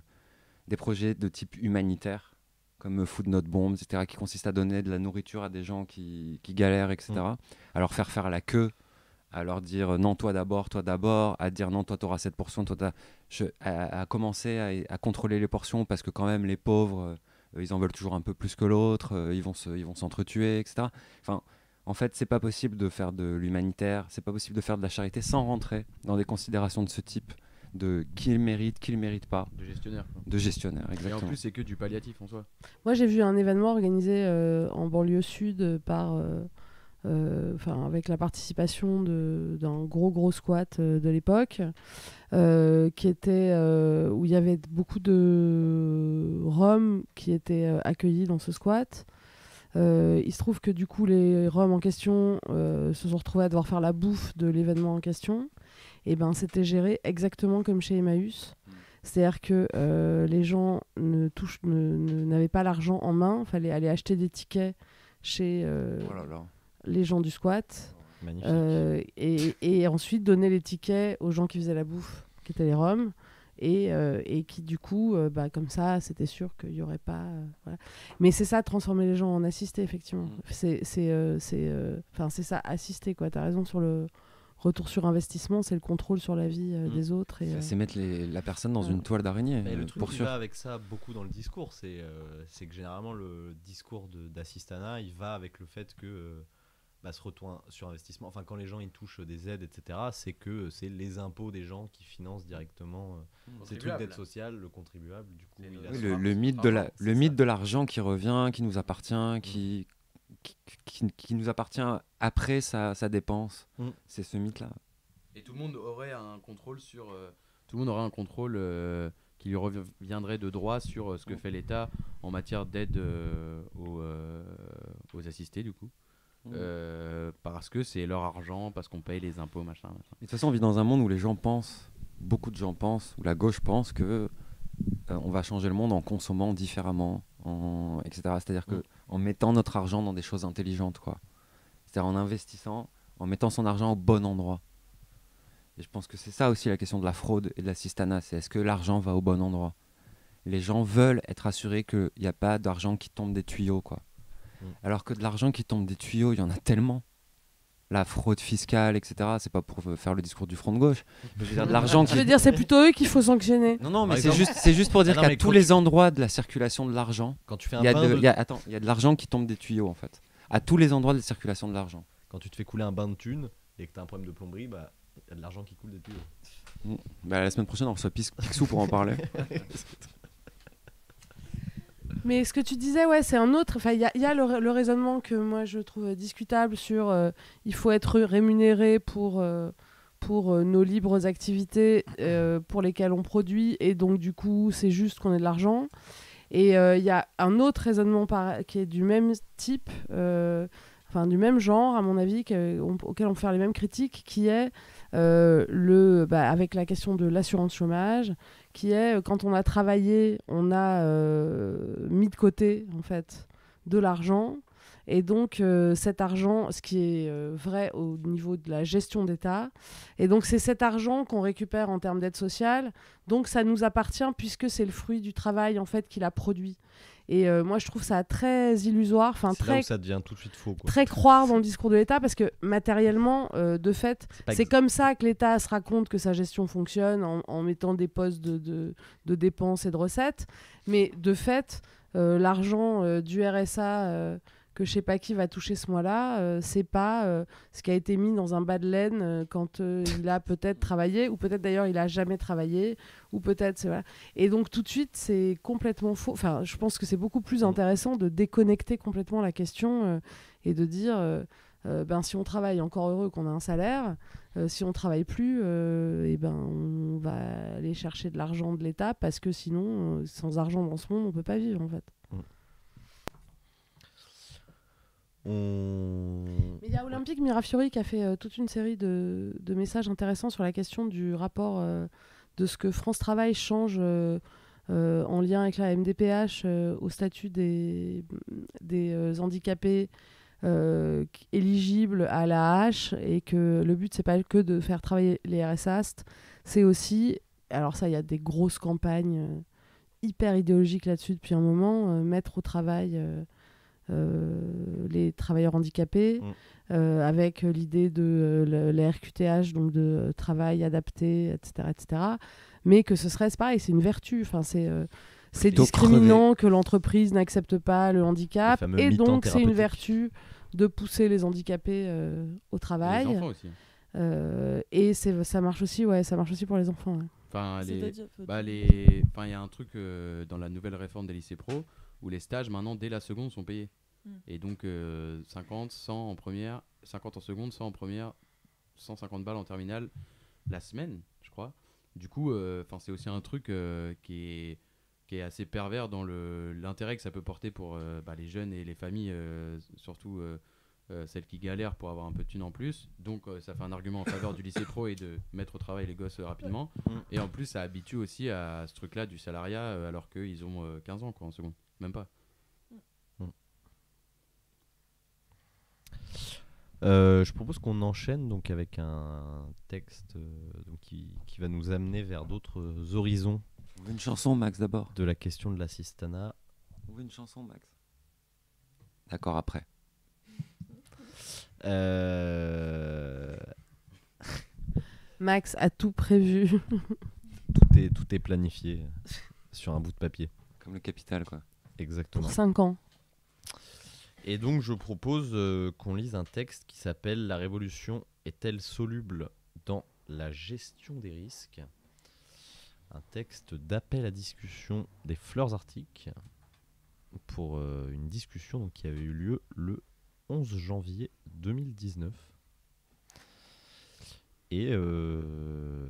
des projets de type humanitaire, comme Food Not Bombs, etc., qui consistent à donner de la nourriture à des gens qui, qui galèrent, etc. À leur faire faire la queue, à leur dire euh, non, toi d'abord, toi d'abord, à dire non, toi t'auras cette portion, toi t'as- je- à, à commencer à, à contrôler les portions parce que quand même les pauvres, euh, euh, ils en veulent toujours un peu plus que l'autre, euh, ils vont se- ils vont s'entretuer, etc. Enfin, en fait, c'est pas possible de faire de l'humanitaire, c'est pas possible de faire de la charité sans rentrer dans des considérations de ce type, de qui le mérite, qui le mérite pas. De gestionnaire, quoi. De gestionnaire, Et en exactement. plus, c'est que du palliatif en soi. Moi, j'ai vu un événement organisé euh, en banlieue sud par, euh, euh, enfin, avec la participation de- d'un gros gros squat euh, de l'époque, euh, qui était euh, où il y avait beaucoup de Roms qui étaient euh, accueillis dans ce squat. Euh, il se trouve que du coup, les Roms en question euh, se sont retrouvés à devoir faire la bouffe de l'événement en question. Et ben, c'était géré exactement comme chez Emmaüs. C'est-à-dire que euh, les gens ne touchent, ne- ne- n'avaient pas l'argent en main. Il fallait aller acheter des tickets chez euh, Oh là là. les gens du squat. Magnifique. Euh, et, et ensuite donner les tickets aux gens qui faisaient la bouffe, qui étaient les Roms. Et, euh, et qui du coup, euh, bah, comme ça, c'était sûr qu'il n'y aurait pas. euh, voilà. Mais c'est ça, transformer les gens en assistés, effectivement. C'est c'est, euh, c'est, euh, enfin, c'est ça, assister, quoi. Tu as raison sur le retour sur investissement, c'est le contrôle sur la vie euh, des autres. Et, C'est- euh, C'est mettre les- la personne dans une toile d'araignée, Mais euh, le truc pour qui sûr. va avec ça beaucoup dans le discours, c'est euh, c'est que généralement le discours de- d'assistanat, il va avec le fait que euh, bah, ce retour sur investissement, enfin quand les gens ils touchent des aides, etc., c'est que c'est les impôts des gens qui financent directement euh, ces trucs d'aide sociale, le contribuable, du coup. il Oui, le, mythe de la, le mythe ça. de l'argent qui revient, qui nous appartient, qui, qui, qui- qui nous appartient après sa, sa dépense. Mm. C'est ce mythe-là. Et tout le monde aurait un contrôle sur. euh, tout le monde aurait un contrôle euh, qui lui reviendrait de droit sur euh, ce que fait l'État en matière d'aide euh, aux, euh, aux assistés, du coup. Mhm. Euh, parce que c'est leur argent, parce qu'on paye les impôts, machin. machin. Et De toute façon, on vit dans un monde où les gens pensent, beaucoup de gens pensent, où la gauche pense que euh, on va changer le monde en consommant différemment, en, etc. C'est-à-dire que Mm. en mettant notre argent dans des choses intelligentes, quoi. C'est-à-dire en investissant, en mettant son argent au bon endroit. Et je pense que c'est ça aussi la question de la fraude et de l'assistanat, c'est est-ce que l'argent va au bon endroit? Les gens veulent être assurés qu'il n'y a pas d'argent qui tombe des tuyaux, quoi. Mm. Alors que de l'argent qui tombe des tuyaux, il y en a tellement. la fraude fiscale, etc. C'est pas pour euh, faire le discours du front de gauche. <laughs> Je veux dire, de l'argent Je qui. veux dire, c'est plutôt eux qu'il faut sanctionner. Non, non, mais c'est juste, c'est juste pour dire Ah non, qu'à tous les tu- endroits de la circulation de l'argent, Quand tu fais un il y a de, de- il y a- attends, il y a de l'argent qui tombe des tuyaux en fait. À tous les endroits de la circulation de l'argent. Quand tu te fais couler un bain de thunes et que tu as un problème de plomberie, bah il y a de l'argent qui coule des tuyaux. Mm. Bah, la semaine prochaine, on reçoit Pix- Picsou pour en parler. <laughs> Mais ce que tu disais, ouais, c'est un autre. Enfin, il y a, le, ra- le raisonnement que moi je trouve discutable sur euh, il faut être rémunéré pour, euh, pour euh, nos libres activités pour lesquelles on produit et donc du coup c'est juste qu'on ait de l'argent. Et il y a un autre raisonnement qui est du même type, enfin du même genre à mon avis, auquel on peut faire les mêmes critiques, qui est le, bah, avec la question de l'assurance chômage, qui est euh, quand on a travaillé, on a euh, mis de côté en fait de l'argent. Et donc euh, cet argent, ce qui est vrai au niveau de la gestion d'État, et donc c'est cet argent qu'on récupère en termes d'aide sociale, donc ça nous appartient puisque c'est le fruit du travail en fait qu'il a produit. Et euh, moi je trouve ça très illusoire, enfin là très où ça devient tout de suite faux. Quoi. très croire dans le discours de l'État parce que matériellement, euh, de fait, c'est comme ça que l'État se raconte que sa gestion fonctionne en, en mettant des postes de, de- de dépenses et de recettes. Mais de fait, euh, l'argent du RSA que je sais pas qui va toucher ce mois-là, euh, c'est pas euh, ce qui a été mis dans un bas de laine euh, quand euh, il a peut-être travaillé ou peut-être d'ailleurs il a jamais travaillé ou peut-être voilà. Et donc tout de suite c'est complètement faux. Enfin, je pense que c'est beaucoup plus intéressant de déconnecter complètement la question et de dire ben si on travaille encore heureux qu'on a un salaire, si on travaille plus, et ben on va aller chercher de l'argent de l'État parce que sinon sans argent dans ce monde on peut pas vivre en fait. On... Il y a Olympique Mirafiori qui a fait euh, toute une série de, messages intéressants sur la question du rapport euh, de ce que France Travail change euh, en lien avec la MDPH au statut des, des handicapés éligibles à la hache et que le but c'est pas que de faire travailler les RSAST, c'est aussi, alors ça il y a des grosses campagnes hyper idéologiques là-dessus depuis un moment, mettre au travail les travailleurs handicapés, euh, avec l'idée de euh, le- la RQTH, donc de euh, travail adapté, etc., etc. Mais que ce serait, c'est pareil, c'est une vertu. Enfin, c'est euh, c'est discriminant que l'entreprise n'accepte pas le handicap, et donc c'est une vertu de pousser les handicapés euh, au travail. enfants aussi. Euh, et c'est ça marche aussi, ouais, ça marche aussi pour les enfants. Enfin, les, bah, les, enfin, il y a un truc euh, dans la nouvelle réforme des lycées pro où les stages maintenant dès la seconde sont payés. Mm. Et donc euh, 50, 100 en première, 50 en seconde, 100 en première, 150 balles en terminale la semaine, je crois. Du coup, euh, enfin, c'est aussi un truc euh, qui est qui est assez pervers dans le l'intérêt que ça peut porter pour euh, bah, les jeunes et les familles, euh, surtout euh, euh, celles qui galèrent pour avoir un peu de thunes en plus. Donc euh, ça fait un argument en faveur du lycée pro et de mettre au travail les gosses rapidement. Et en plus, ça habitue aussi à ce truc-là du salariat euh, alors qu'ils ont euh, 15 ans quoi, en seconde. Même pas. Euh, je propose qu'on enchaîne donc avec un texte euh, donc qui, qui va nous amener vers d'autres horizons. On veut une chanson, Max, d'abord. De la question de l'assistanat. On veut une chanson, Max. D'accord, après. Euh, Max a tout prévu. tout, est, tout est planifié sur un bout de papier. Comme le capital, quoi. Exactement. Pour 5 ans. Et donc je propose euh, qu'on lise un texte qui s'appelle La révolution est-elle soluble dans la gestion des risques? Un texte d'appel à discussion des Fleurs Arctiques pour euh, une discussion donc, qui avait eu lieu le 11 janvier 2019. Et, euh,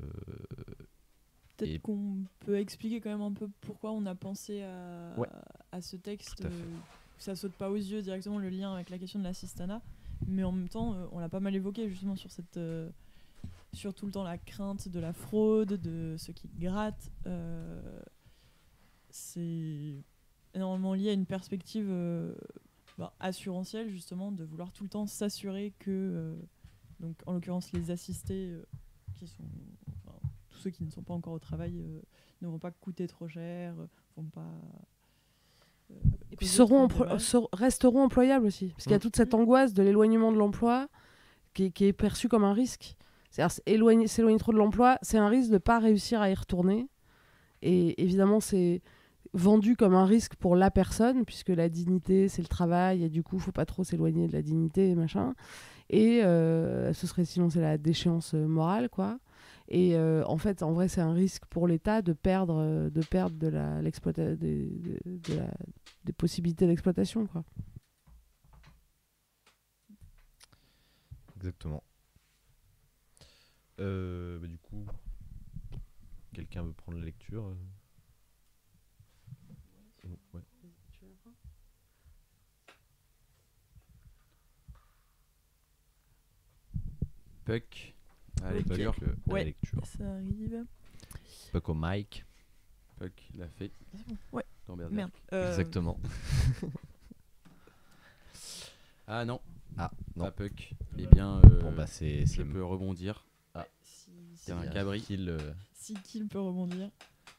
Peut-être et- qu'on peut expliquer quand même un peu pourquoi on a pensé à, Ouais. à ce texte. À euh, ça saute pas aux yeux directement le lien avec la question de l'assistanat, mais en même temps, euh, on l'a pas mal évoqué justement sur cette. euh, sur tout le temps la crainte de la fraude, de ceux qui grattent. euh, c'est énormément lié à une perspective euh, bah, assurantielle justement de vouloir tout le temps s'assurer que, euh, donc en l'occurrence les assistés euh, qui sont ceux qui ne sont pas encore au travail euh, ne vont pas coûter trop cher, euh, vont pas. euh, Et puis seront resteront employables aussi. Parce qu'il y a Mm. toute cette angoisse de l'éloignement de l'emploi qui, est- qui est perçu comme un risque. C'est-à-dire s'éloigner trop de l'emploi, c'est un risque de ne pas réussir à y retourner. Et évidemment, c'est vendu comme un risque pour la personne, puisque la dignité, c'est le travail, et du coup, faut pas trop s'éloigner de la dignité, et machin. Et euh, ce serait sinon, c'est la déchéance morale, quoi. Et euh, en fait, en vrai, c'est un risque pour l'État de perdre, euh, de perdre de la, l'exploita- des, de- de la- des possibilités d'exploitation, quoi. Exactement. Euh, bah, du coup, quelqu'un veut prendre la lecture Oh, ouais. Puck. À la Puck, lecture. euh, à la Ouais, lecture. ça arrive. Puck au mic. Puck l'a fait. Ouais. Dans Berserk. Merde. Euh, Exactement. <laughs> Ah non. Ah, non. Pas Puck. Eh bien, euh, Bon, bah, c'est- je c'est- peux rebondir. Ah. Si, C'est un cabri. Kill, euh, si Kill peut rebondir.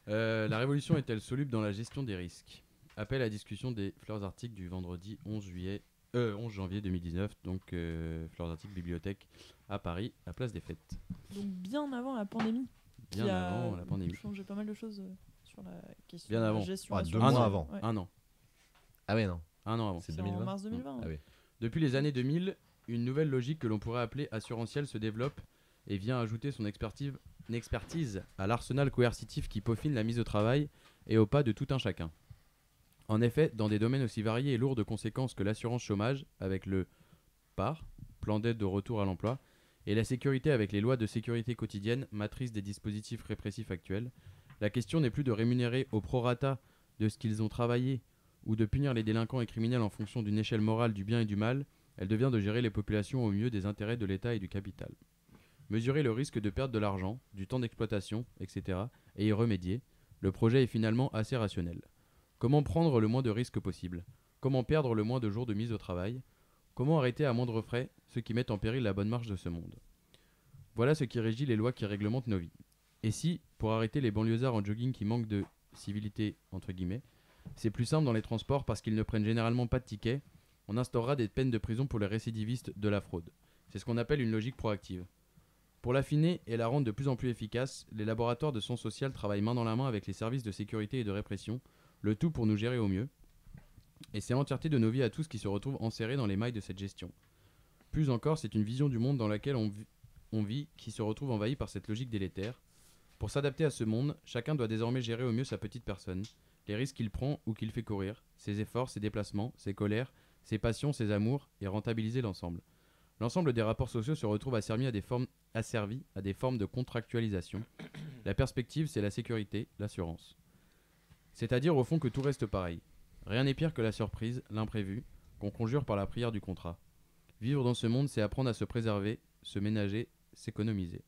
Euh, la révolution est-elle soluble dans la gestion des risques? Appel à la discussion des Fleurs Arctiques du vendredi 11, juillet, euh, 11 janvier 2019, donc euh, Fleurs Bibliothèque à Paris, à Place des Fêtes. Donc bien avant la pandémie. qui Bien a avant la pandémie. changé pas mal de choses euh, sur la question Bien de la avant. gestion Ah, assurance. deux mois an. avant. Ouais. Un an. Ah ouais, non. Un an avant. C'est C'est en 2020. mars 2020. Ah oui. Depuis les années 2000, une nouvelle logique que l'on pourrait appeler assurantielle se développe et vient ajouter son expertise, une expertise à l'arsenal coercitif qui peaufine la mise au travail et au pas de tout un chacun. En effet, dans des domaines aussi variés et lourds de conséquences que l'assurance chômage, avec le PAR, plan d'aide de retour à l'emploi, et la sécurité avec les lois de sécurité quotidienne, matrice des dispositifs répressifs actuels, la question n'est plus de rémunérer au prorata de ce qu'ils ont travaillé ou de punir les délinquants et criminels en fonction d'une échelle morale du bien et du mal, elle devient de gérer les populations au mieux des intérêts de l'État et du capital. Mesurer le risque de perdre de l'argent, du temps d'exploitation, etc., et y remédier, le projet est finalement assez rationnel. Comment prendre le moins de risques possible? Comment perdre le moins de jours de mise au travail? Comment arrêter à moindre frais ceux qui mettent en péril la bonne marche de ce monde? Voilà ce qui régit les lois qui réglementent nos vies. Et si, pour arrêter les banlieusards en jogging qui manquent de civilité, entre guillemets, c'est plus simple dans les transports parce qu'ils ne prennent généralement pas de tickets, on instaurera des peines de prison pour les récidivistes de la fraude. C'est ce qu'on appelle une logique proactive. Pour l'affiner et la rendre de plus en plus efficace, les laboratoires de sciences sociales travaillent main dans la main avec les services de sécurité et de répression, le tout pour nous gérer au mieux. Et c'est l'entièreté de nos vies à tous qui se retrouvent enserrés dans les mailles de cette gestion. Plus encore, c'est une vision du monde dans laquelle on vit qui se retrouve envahie par cette logique délétère. Pour s'adapter à ce monde, chacun doit désormais gérer au mieux sa petite personne, les risques qu'il prend ou qu'il fait courir, ses efforts, ses déplacements, ses colères, ses passions, ses amours, et rentabiliser l'ensemble. L'ensemble des rapports sociaux se retrouve asservi à des formes, asservi à des formes de contractualisation. La perspective, c'est la sécurité, l'assurance. C'est-à-dire au fond que tout reste pareil. Rien n'est pire que la surprise, l'imprévu, qu'on conjure par la prière du contrat. Vivre dans ce monde, c'est apprendre à se préserver, se ménager, s'économiser.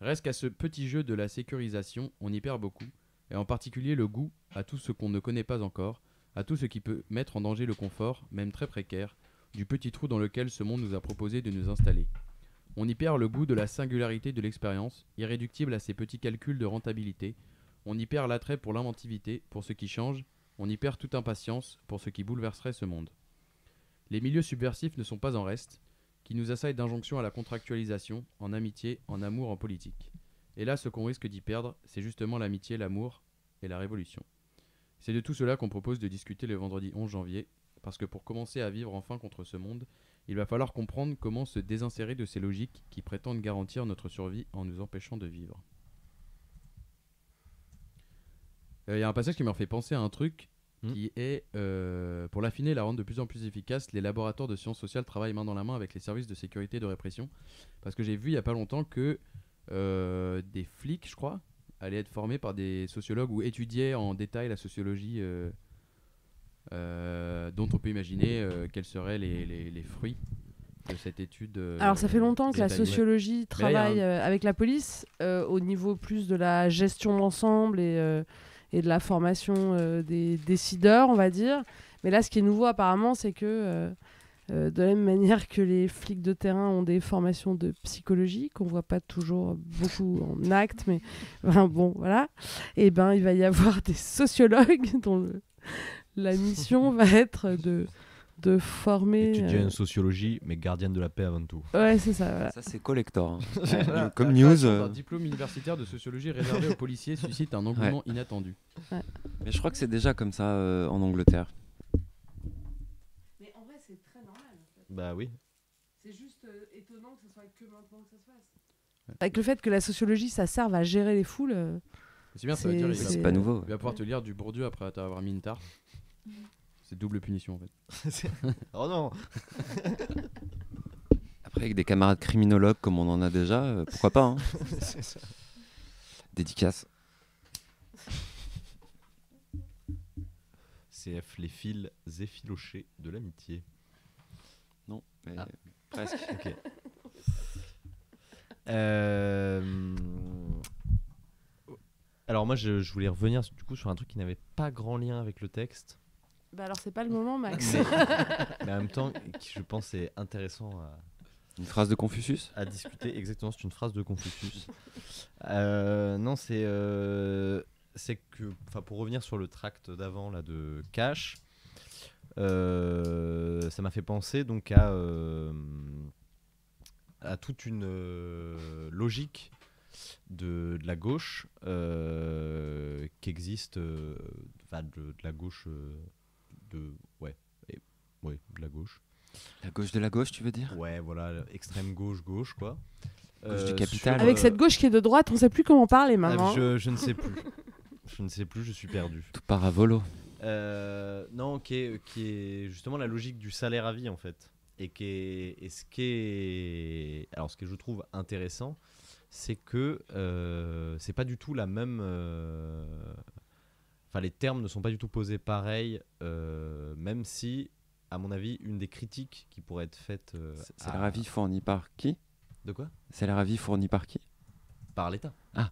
Reste qu'à ce petit jeu de la sécurisation, on y perd beaucoup, et en particulier le goût à tout ce qu'on ne connaît pas encore, à tout ce qui peut mettre en danger le confort, même très précaire, du petit trou dans lequel ce monde nous a proposé de nous installer. On y perd le goût de la singularité de l'expérience, irréductible à ces petits calculs de rentabilité. On y perd l'attrait pour l'inventivité, pour ce qui change. On y perd toute impatience pour ce qui bouleverserait ce monde. Les milieux subversifs ne sont pas en reste, qui nous assaillent d'injonctions à la contractualisation, en amitié, en amour, en politique. Et là, ce qu'on risque d'y perdre, c'est justement l'amitié, l'amour et la révolution. C'est de tout cela qu'on propose de discuter le vendredi 11 janvier, parce que pour commencer à vivre enfin contre ce monde, il va falloir comprendre comment se désinsérer de ces logiques qui prétendent garantir notre survie en nous empêchant de vivre. Euh, Il y a un passage qui m'a fait penser à un truc qui est, euh, pour l'affiner et la rendre de plus en plus efficace, les laboratoires de sciences sociales travaillent main dans la main avec les services de sécurité et de répression. Parce que j'ai vu il y a pas longtemps que euh, des flics, je crois, allaient être formés par des sociologues ou étudiaient en détail la sociologie euh, euh, dont on peut imaginer euh, quels seraient les, les- les fruits de cette étude. euh, Alors ça fait longtemps que la sociologie un- travaille euh, avec la police euh, au niveau plus de la gestion d'ensemble et, euh, et de la formation euh, des décideurs, on va dire. Mais là, ce qui est nouveau apparemment, c'est que euh, euh, de la même manière que les flics de terrain ont des formations de psychologie qu'on voit pas toujours beaucoup en acte, mais <laughs> bon, voilà. Et ben, il va y avoir des sociologues <laughs> dont la mission va être de de former. Étudiant euh, en sociologie, mais gardienne de la paix avant tout. Ouais, c'est ça. Voilà. Ça, c'est collector. hein. <laughs> Voilà, Comme news. euh, d'un diplôme universitaire de sociologie réservé aux policiers <laughs> suscite un engouement inattendu. Mais je crois que c'est déjà comme ça euh, en Angleterre. Mais en vrai, c'est très normal. Bah oui. C'est juste étonnant que ce soit que maintenant que ça se fasse. Avec le fait que la sociologie, ça serve à gérer les foules. euh, C'est bien, ça veut dire C'est pas nouveau. Il va pouvoir te lire du Bourdieu après t'avoir mis une tarte. C'est double punition en fait. <laughs> oh non <laughs> Après, avec des camarades criminologues comme on en a déjà, euh, pourquoi pas hein. <laughs> C'est ça. Dédicace. CF les fils effilochés de l'amitié. Non, mais Ah. presque. Ok. Euh, Alors moi je, je voulais revenir du coup sur un truc qui n'avait pas grand lien avec le texte, Bah alors, c'est pas le moment, Max. mais, <laughs> mais en même temps qui je pense est intéressant à, Une phrase de Confucius à discuter. Exactement, c'est une phrase de Confucius. Euh, non, c'est euh, c'est que, enfin, pour revenir sur le tract d'avant là de Cash, euh, ça m'a fait penser donc à euh, à toute une euh, logique de, de la gauche euh, qui existe, euh, enfin, de, de la gauche euh, de ouais, et, ouais, de la gauche. La gauche de la gauche, tu veux dire? Ouais, voilà, extrême gauche, gauche, quoi. Gauche du Euh, capital. sur, Avec euh, cette gauche qui est de droite, on sait plus comment parler ah, maintenant. je, je ne sais plus. je ne sais plus, je suis perdu. Tout part à volo. Euh, non, qui est, qui est justement la logique du salaire à vie, en fait. Et, qui est, et ce qui est. Alors, ce que je trouve intéressant, c'est que euh, c'est pas du tout la même. euh, Enfin, les termes ne sont pas du tout posés pareil, euh, même si, à mon avis, une des critiques qui pourrait être faite. euh, Salaire à- vie fourni par qui? De quoi? À vie fourni par qui? Par l'État. Ah.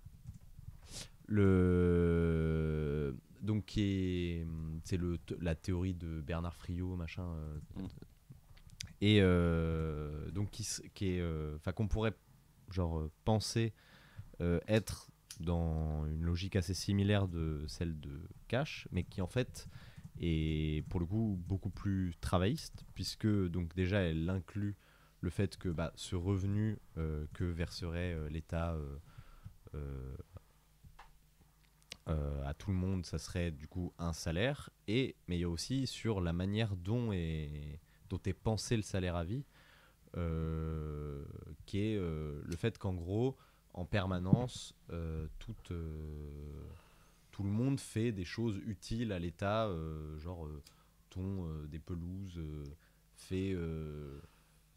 Le donc c'est le la théorie de Bernard Friot machin euh, et euh, donc qui qui est enfin qu'on pourrait genre penser être dans une logique assez similaire de celle de Cash mais qui en fait est pour le coup beaucoup plus travailliste puisque donc déjà elle inclut le fait que bah, ce revenu euh, que verserait euh, l'État euh, à tout le monde, ça serait du coup un salaire. Et mais il y a aussi sur la manière dont est dont est pensé le salaire à vie, qui est le fait qu'en gros, en permanence, euh, toute, euh, tout le monde fait des choses utiles à l'État, euh, genre euh, ton euh, des pelouses, euh, fait euh,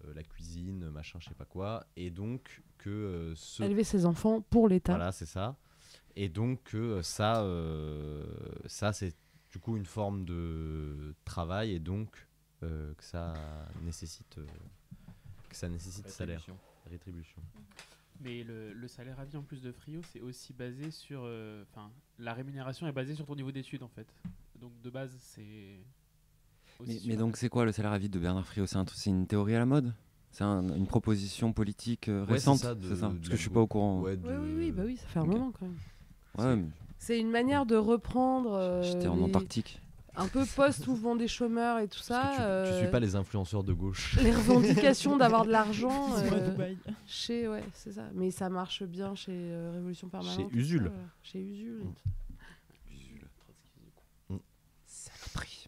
euh, la cuisine, machin, je sais pas quoi, et donc que euh, ce Élever ses enfants pour l'État. voilà, c'est ça. Et donc que euh, ça, euh, ça c'est du coup une forme de travail et donc euh, que ça nécessite, euh, que ça nécessite salaire, Rétribution. rétribution. Mais le, le salaire à vie en plus de Frio, c'est aussi basé sur. euh, Enfin, la rémunération est basée sur ton niveau d'études en fait. Donc de base, c'est. aussi Mais, mais donc, c'est quoi le salaire à vie de Bernard Friot? C'est un une théorie à la mode? C'est un- une proposition politique euh, Ouais, c'est récente ça, de- C'est ça? de Parce que je suis pas au courant. ouais, Oui, oui, oui, bah oui, ça fait un moment quand même. Ouais, mais C'est une manière de reprendre. euh, J'étais en les- Antarctique. Un peu post-mouvement des chômeurs et tout ça. Tu euh, suis pas les influenceurs de gauche. <laughs> les revendications d'avoir de l'argent euh, Dubaï. chez ouais c'est ça mais ça marche bien chez euh, Révolution Permanente Chez ça, Usul. voilà. chez Usul et Mm. tout. Saloperie.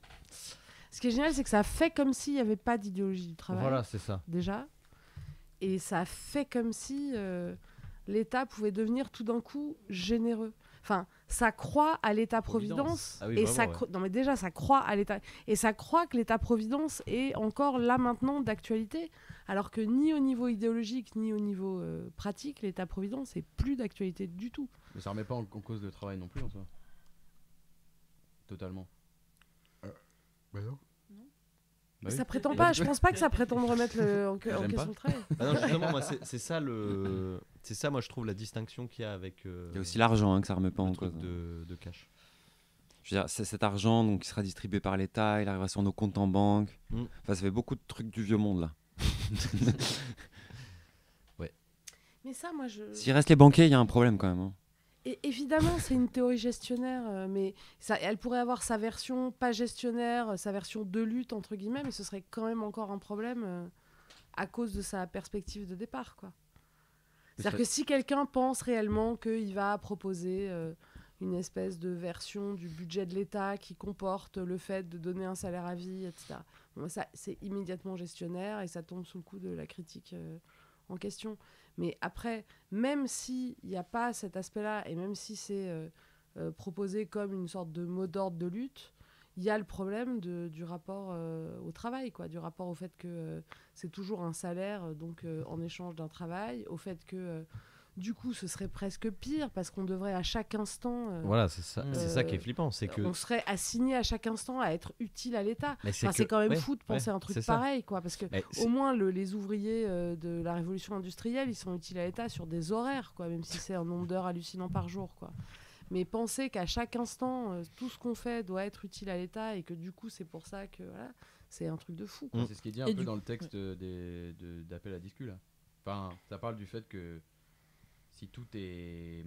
ce qui est génial c'est que ça fait comme s'il n'y avait pas d'idéologie du travail Voilà, c'est ça. déjà et ça fait comme si euh, l'État pouvait devenir tout d'un coup généreux enfin ça croit à l'État providence, Providence. Ah oui, et vraiment, ça ouais. non mais déjà ça croit à l'État et ça croit que l'État providence est encore là maintenant d'actualité alors que ni au niveau idéologique ni au niveau euh, pratique l'État providence est plus d'actualité du tout Mais ça remet pas en, en cause le travail non plus en soi. Totalement. Bah non. Bah oui. ça prétend pas je pense pas que ça prétende remettre le, en, question le travail <laughs> Ah non, justement, moi, c'est ça le, c'est ça, moi, je trouve la distinction qu'il y a avec. euh, Il y a aussi l'argent hein, que ça remet pas en cause. de, de cash. Je veux dire, c'est cet argent donc, qui sera distribué par l'État, il arrivera sur nos comptes en banque. Mm. Enfin, ça fait beaucoup de trucs du vieux monde là. <laughs> <laughs> mais ça moi je S'il reste les banquiers, il y a un problème quand même. hein. Et évidemment, c'est une théorie gestionnaire, euh, mais ça, elle pourrait avoir sa version pas gestionnaire, euh, sa version de lutte, entre guillemets, mais ce serait quand même encore un problème euh, à cause de sa perspective de départ. quoi. C'est-à-dire que si quelqu'un pense réellement qu'il va proposer euh, une espèce de version du budget de l'État qui comporte le fait de donner un salaire à vie, etc., bon, ça, c'est immédiatement gestionnaire et ça tombe sous le coup de la critique euh, en question. Mais après, même s'il n'y a pas cet aspect-là, et même si c'est euh, euh, proposé comme une sorte de mot d'ordre de lutte, il y a le problème de- du rapport euh, au travail, quoi, du rapport au fait que c'est toujours un salaire donc en échange d'un travail, au fait que du coup ce serait presque pire parce qu'on devrait à chaque instant. euh, Voilà, c'est ça, c'est ça qui est euh, flippant, c'est que on serait assigné à chaque instant à être utile à l'État. C'est Enfin, c'est que- quand même ouais, fou de penser ouais, un truc pareil, quoi, parce que Mais au moins le- les ouvriers euh, de la révolution industrielle, ils sont utiles à l'État sur des horaires, quoi, même si c'est un nombre d'heures hallucinant par jour, quoi. Mais penser qu'à chaque instant, euh, tout ce qu'on fait doit être utile à l'État et que du coup c'est pour ça que voilà, c'est un truc de fou. quoi. C'est ce qui est dit un Et peu dans le texte euh, d'appel à discu là. Enfin, ça parle du fait que si tout est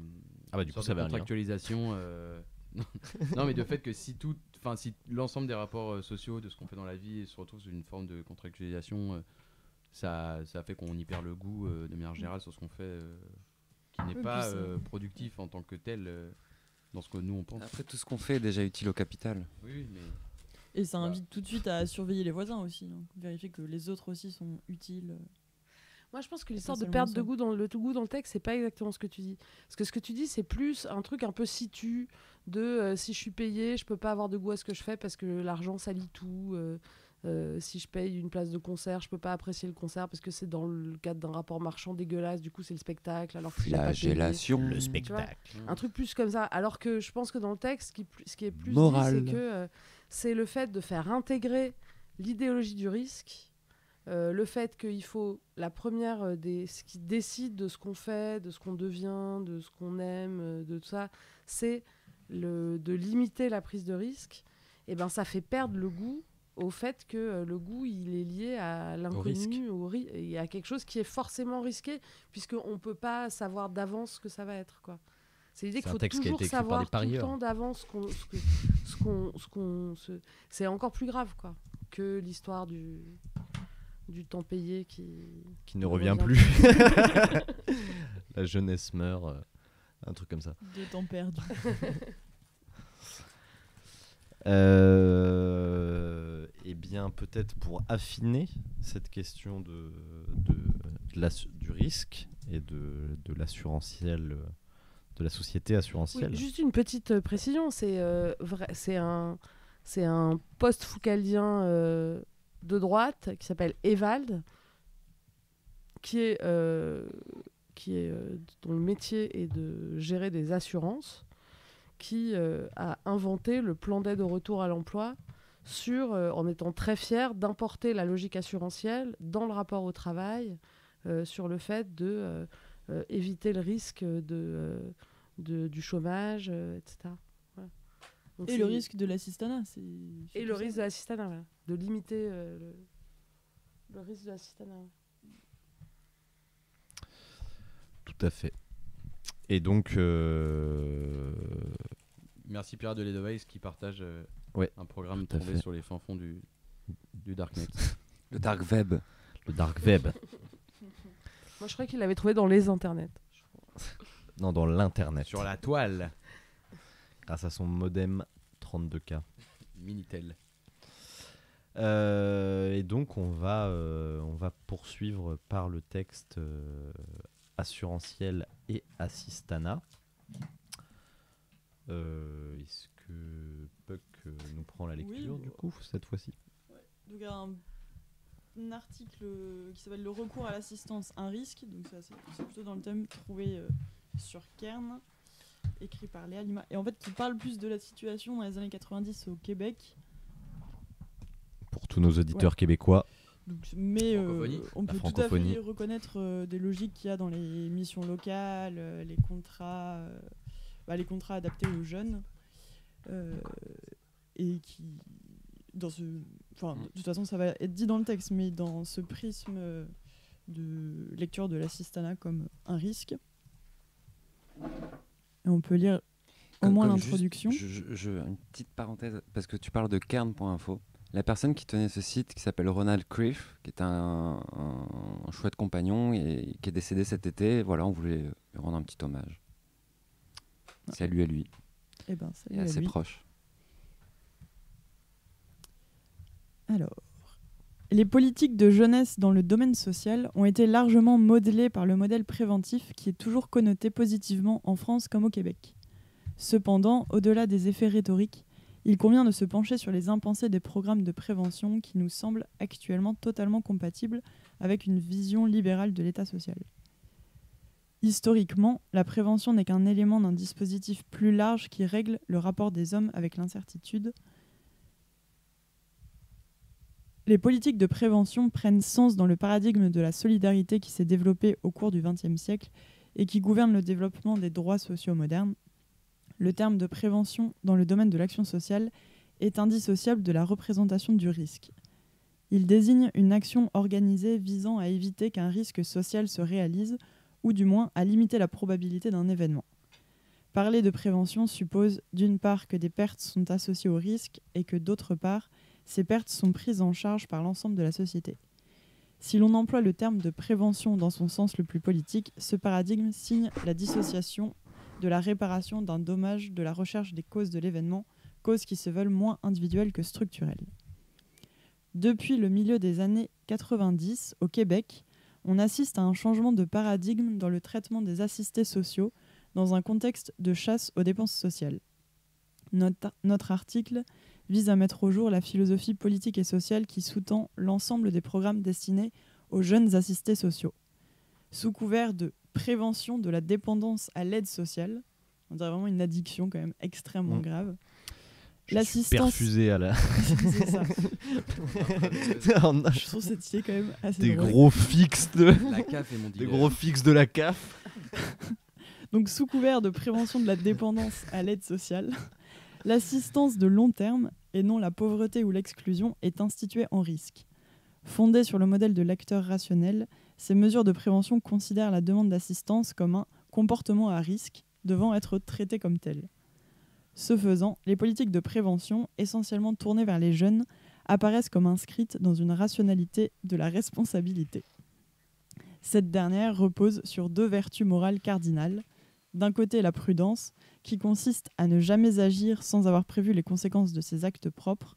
Ah bah, du coup, ça lien. contractualisation, euh, <laughs> non mais de fait que si tout, enfin si l'ensemble des rapports euh, sociaux de ce qu'on fait dans la vie se retrouve sous une forme de contractualisation, euh, ça, ça fait qu'on y perd le goût euh, de manière générale sur ce qu'on fait, euh, qui n'est pas euh, productif en tant que tel euh, dans ce que nous on pense. Après, tout ce qu'on fait est déjà utile au capital. Oui, oui, mais Et ça invite tout de suite à surveiller les voisins aussi, hein. vérifier que les autres aussi sont utiles. Moi, je pense que l'histoire de perte ça. de goût dans le tout goût dans le texte, c'est pas exactement ce que tu dis. Parce que ce que tu dis, c'est plus un truc un peu situ de euh, si je suis payé, je peux pas avoir de goût à ce que je fais parce que l'argent salit tout. euh, euh, si je paye une place de concert, je peux pas apprécier le concert parce que c'est dans le cadre d'un rapport marchand dégueulasse. Du coup, c'est le spectacle. Alors que payé- Flagellation. Le spectacle. un truc plus comme ça. Alors que je pense que dans le texte, ce qui, plus- ce qui est plus dit, Moral. c'est que euh, c'est le fait de faire intégrer l'idéologie du risque, euh, le fait qu'il faut la première euh, des ce qui décide de ce qu'on fait, de ce qu'on devient, de ce qu'on aime, euh, de tout ça, c'est le de limiter la prise de risque. Et ben ça fait perdre le goût au fait que euh, le goût il est lié à l'inconnu, au ri- et à quelque chose qui est forcément risqué puisqu'on ne peut pas savoir d'avance ce que ça va être quoi. C'est l'idée qu'il faut a toujours savoir tout le parieurs. temps d'avance ce qu'on, ce qu'on, ce qu'on, se- c'est encore plus grave quoi que l'histoire du du temps payé qui qui ne revient plus. <laughs> La jeunesse meurt, euh, un truc comme ça. De temps perdu. <laughs> Euh, eh bien, peut-être pour affiner cette question de, de, du risque et de, de l'assurantiel, de la société Oui, assurantielle. juste une petite euh, précision, c'est euh, vrai, c'est un c'est un post-foucaldien euh, de droite qui s'appelle Evald, qui est euh, euh, dont le métier est de gérer des assurances, qui euh, a inventé le plan d'aide au retour à l'emploi sur en étant très fier d'importer la logique assurantielle dans le rapport au travail sur le fait de éviter le risque de, du chômage, etc. Donc Et le risque de l'assistanat, c'est. Et le risque de l'assistanat, voilà. de limiter euh, le, le risque de l'assistanat. ouais. Tout à fait. Et donc, euh, Merci Pierre de Ledeweis qui partage euh, Ouais, un programme fait. sur les fins fonds du, du Darknet. <laughs> Le dark web. le dark web. Moi, je croyais qu'il l'avait trouvé dans les internets. non, dans l'internet. Sur la toile. Grâce à son modem 32K. Minitel. Euh, et donc on va, euh, on va poursuivre par le texte euh, assurantiel et assistana. Euh, Est-ce que Puck nous prend la lecture Oui, du coup cette fois-ci? Donc il y a un, un article qui s'appelle Le recours à l'assistance, un risque. Donc c'est plutôt dans le thème trouvé euh, sur Kern, écrit par Léa Lima. Et en fait, qui parle plus de la situation dans les années 90 au Québec. Pour tous nos auditeurs Ouais. québécois. Donc, mais euh, on peut tout à fait reconnaître euh, des logiques qu'il y a dans les missions locales, euh, les contrats, euh, bah, les contrats adaptés aux jeunes, euh, et qui, dans ce, enfin, de toute façon, ça va être dit dans le texte, mais dans ce prisme de lecture de l'assistanat comme un risque. Et on peut lire au moins l'introduction. je- je- je- une petite parenthèse, parce que tu parles de kern.info. La personne qui tenait ce site, qui s'appelle Ronald Criff, qui est un, chouette compagnon et qui est décédé cet été, voilà, on voulait lui rendre un petit hommage. Salut à lui. Eh ben, salut et à, à ses lui. proches. Alors, les politiques de jeunesse dans le domaine social ont été largement modelées par le modèle préventif qui est toujours connoté positivement en France comme au Québec. Cependant, au-delà des effets rhétoriques, il convient de se pencher sur les impensés des programmes de prévention qui nous semblent actuellement totalement compatibles avec une vision libérale de l'État social. Historiquement, la prévention n'est qu'un élément d'un dispositif plus large qui règle le rapport des hommes avec l'incertitude, les politiques de prévention prennent sens dans le paradigme de la solidarité qui s'est développé au cours du XXe siècle et qui gouverne le développement des droits sociaux modernes. Le terme de prévention dans le domaine de l'action sociale est indissociable de la représentation du risque. Il désigne une action organisée visant à éviter qu'un risque social se réalise ou du moins à limiter la probabilité d'un événement. Parler de prévention suppose d'une part que des pertes sont associées au risque et que d'autre part, ces pertes sont prises en charge par l'ensemble de la société. Si l'on emploie le terme de prévention dans son sens le plus politique, ce paradigme signe la dissociation de la réparation d'un dommage de la recherche des causes de l'événement, causes qui se veulent moins individuelles que structurelles. Depuis le milieu des années 90, au Québec, on assiste à un changement de paradigme dans le traitement des assistés sociaux dans un contexte de chasse aux dépenses sociales. Notre, article vise à mettre au jour la philosophie politique et sociale qui sous-tend l'ensemble des programmes destinés aux jeunes assistés sociaux. Sous couvert de prévention de la dépendance à l'aide sociale, on dirait vraiment une addiction quand même extrêmement Mm. grave. Suis perfusé à la. <laughs> C'est ça. <laughs> A- Je trouve cette idée quand même assez Des drôle. gros fixes de. La CAF est mon Des gros fixes de la CAF. <laughs> Donc, sous couvert de prévention de la dépendance à l'aide sociale, l'assistance de long terme, et non la pauvreté ou l'exclusion, est instituée en risque. Fondée sur le modèle de l'acteur rationnel, ces mesures de prévention considèrent la demande d'assistance comme un comportement à risque devant être traité comme tel. Ce faisant, les politiques de prévention, essentiellement tournées vers les jeunes, apparaissent comme inscrites dans une rationalité de la responsabilité. Cette dernière repose sur deux vertus morales cardinales. D'un côté, la prudence, qui consiste à ne jamais agir sans avoir prévu les conséquences de ses actes propres,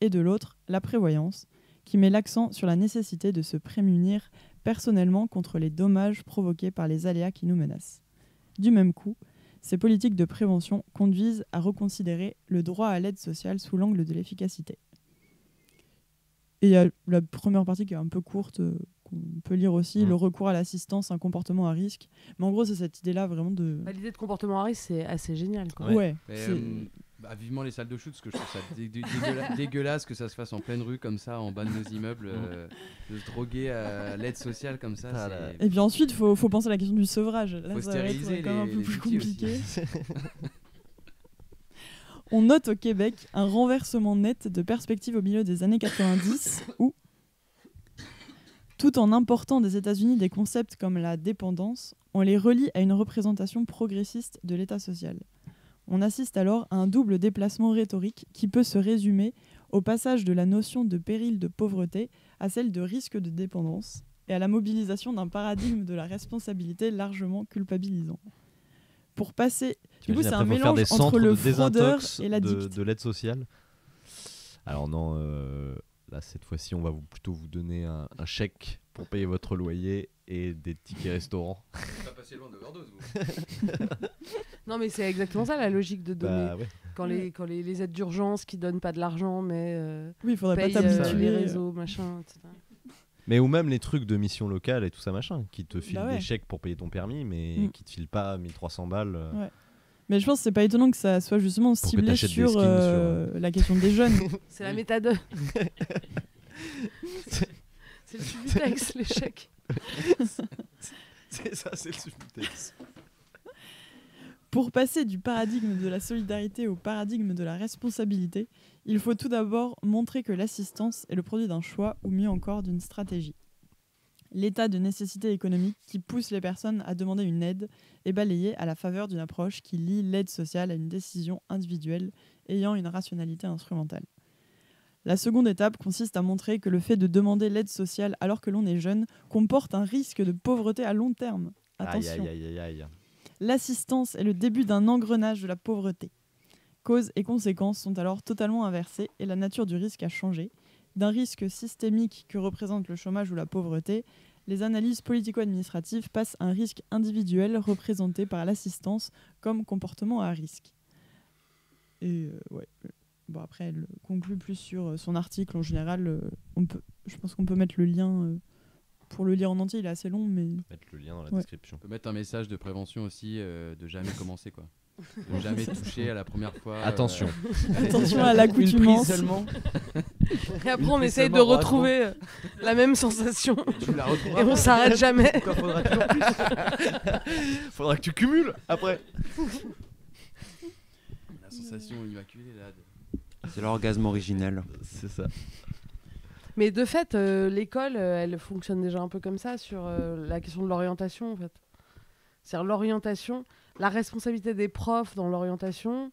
et de l'autre, la prévoyance, qui met l'accent sur la nécessité de se prémunir personnellement contre les dommages provoqués par les aléas qui nous menacent. Du même coup, ces politiques de prévention conduisent à reconsidérer le droit à l'aide sociale sous l'angle de l'efficacité. Et il y a la première partie qui est un peu courte, euh, qu'on peut lire aussi, Mm. le recours à l'assistance, un comportement à risque. Mais en gros, c'est cette idée-là vraiment de... Bah, L'idée de comportement à risque, c'est assez génial. Quoi. Ouais. C'est- euh, bah, vivement les salles de shoot, parce que je trouve ça dé- dé- dégueula- <laughs> dégueulasse que ça se fasse en pleine rue comme ça, en bas de nos immeubles, euh, de se droguer à l'aide sociale comme ça. Ah Et puis ensuite, il faut, faut penser à la question du sevrage. Là, Faut ça va être stériliser quand même un peu plus compliqué. <laughs> On note au Québec un renversement net de perspective au milieu des années 90 où, tout en important des États-Unis des concepts comme la dépendance, on les relie à une représentation progressiste de l'État social. On assiste alors à un double déplacement rhétorique qui peut se résumer au passage de la notion de péril de pauvreté à celle de risque de dépendance et à la mobilisation d'un paradigme de la responsabilité largement culpabilisant. Pour passer, du coup, c'est un mélange entre le de fraudeur et de, l'addict. de l'aide sociale. Alors non, euh, là cette fois-ci, on va vous, plutôt vous donner un, un chèque pour payer votre loyer et des tickets restaurants. <laughs> Pas passé loin d'overdose, vous. <laughs> Non, mais c'est exactement ça la logique de donner. Bah ouais. Quand, les, quand les, les aides d'urgence qui donnent pas de l'argent, mais. euh, Oui, il faudrait pas euh, t'habituer. les réseaux, machin, etc. Mais ou même les trucs de mission locale et tout ça machin, qui te filent Bah ouais. des chèques pour payer ton permis, mais Mm. qui te filent pas 1300 balles. euh. Ouais. Mais je pense que c'est pas étonnant que ça soit justement ciblé t'achètes des sur, skins euh, la question des jeunes. <laughs> C'est la 2. <laughs> c'est le subitex, <laughs> l'échec. c'est ça, c'est le subtexte. Pour passer du paradigme de la solidarité au paradigme de la responsabilité, il faut tout d'abord montrer que l'assistance est le produit d'un choix ou mieux encore d'une stratégie. L'état de nécessité économique qui pousse les personnes à demander une aide est balayé à la faveur d'une approche qui lie l'aide sociale à une décision individuelle ayant une rationalité instrumentale. La seconde étape consiste à montrer que le fait de demander l'aide sociale alors que l'on est jeune comporte un risque de pauvreté à long terme. Aïe, Attention. aïe, aïe, aïe, aïe. L'assistance est le début d'un engrenage de la pauvreté. Causes et conséquences sont alors totalement inversées et la nature du risque a changé. D'un risque systémique que représente le chômage ou la pauvreté, les analyses politico-administratives passent à un risque individuel représenté par l'assistance comme comportement à risque. Et euh, ouais. euh, Bon après, elle conclut plus sur euh, son article en général. euh, on peut, je pense qu'on peut mettre le lien euh, pour le lire en entier. Il est assez long, mais Mettre le lien dans la Ouais. description. On peut mettre un message de prévention aussi, euh, de jamais <laughs> commencer quoi. De jamais <laughs> toucher à la première fois. euh, Attention. <laughs> Attention à l'accoutumance. Une prise seulement. Et après, on essaye de retrouver euh, la même sensation. Tu la retrouveras Et on pas, s'arrête jamais. Pourquoi faudra toujours plus <laughs> Faudra que tu cumules après. La sensation immaculée là. de- C'est l'orgasme originel. C'est ça. Mais de fait, euh, l'école, euh, elle fonctionne déjà un peu comme ça sur euh, la question de l'orientation, en fait. C'est-à-dire l'orientation, la responsabilité des profs dans l'orientation,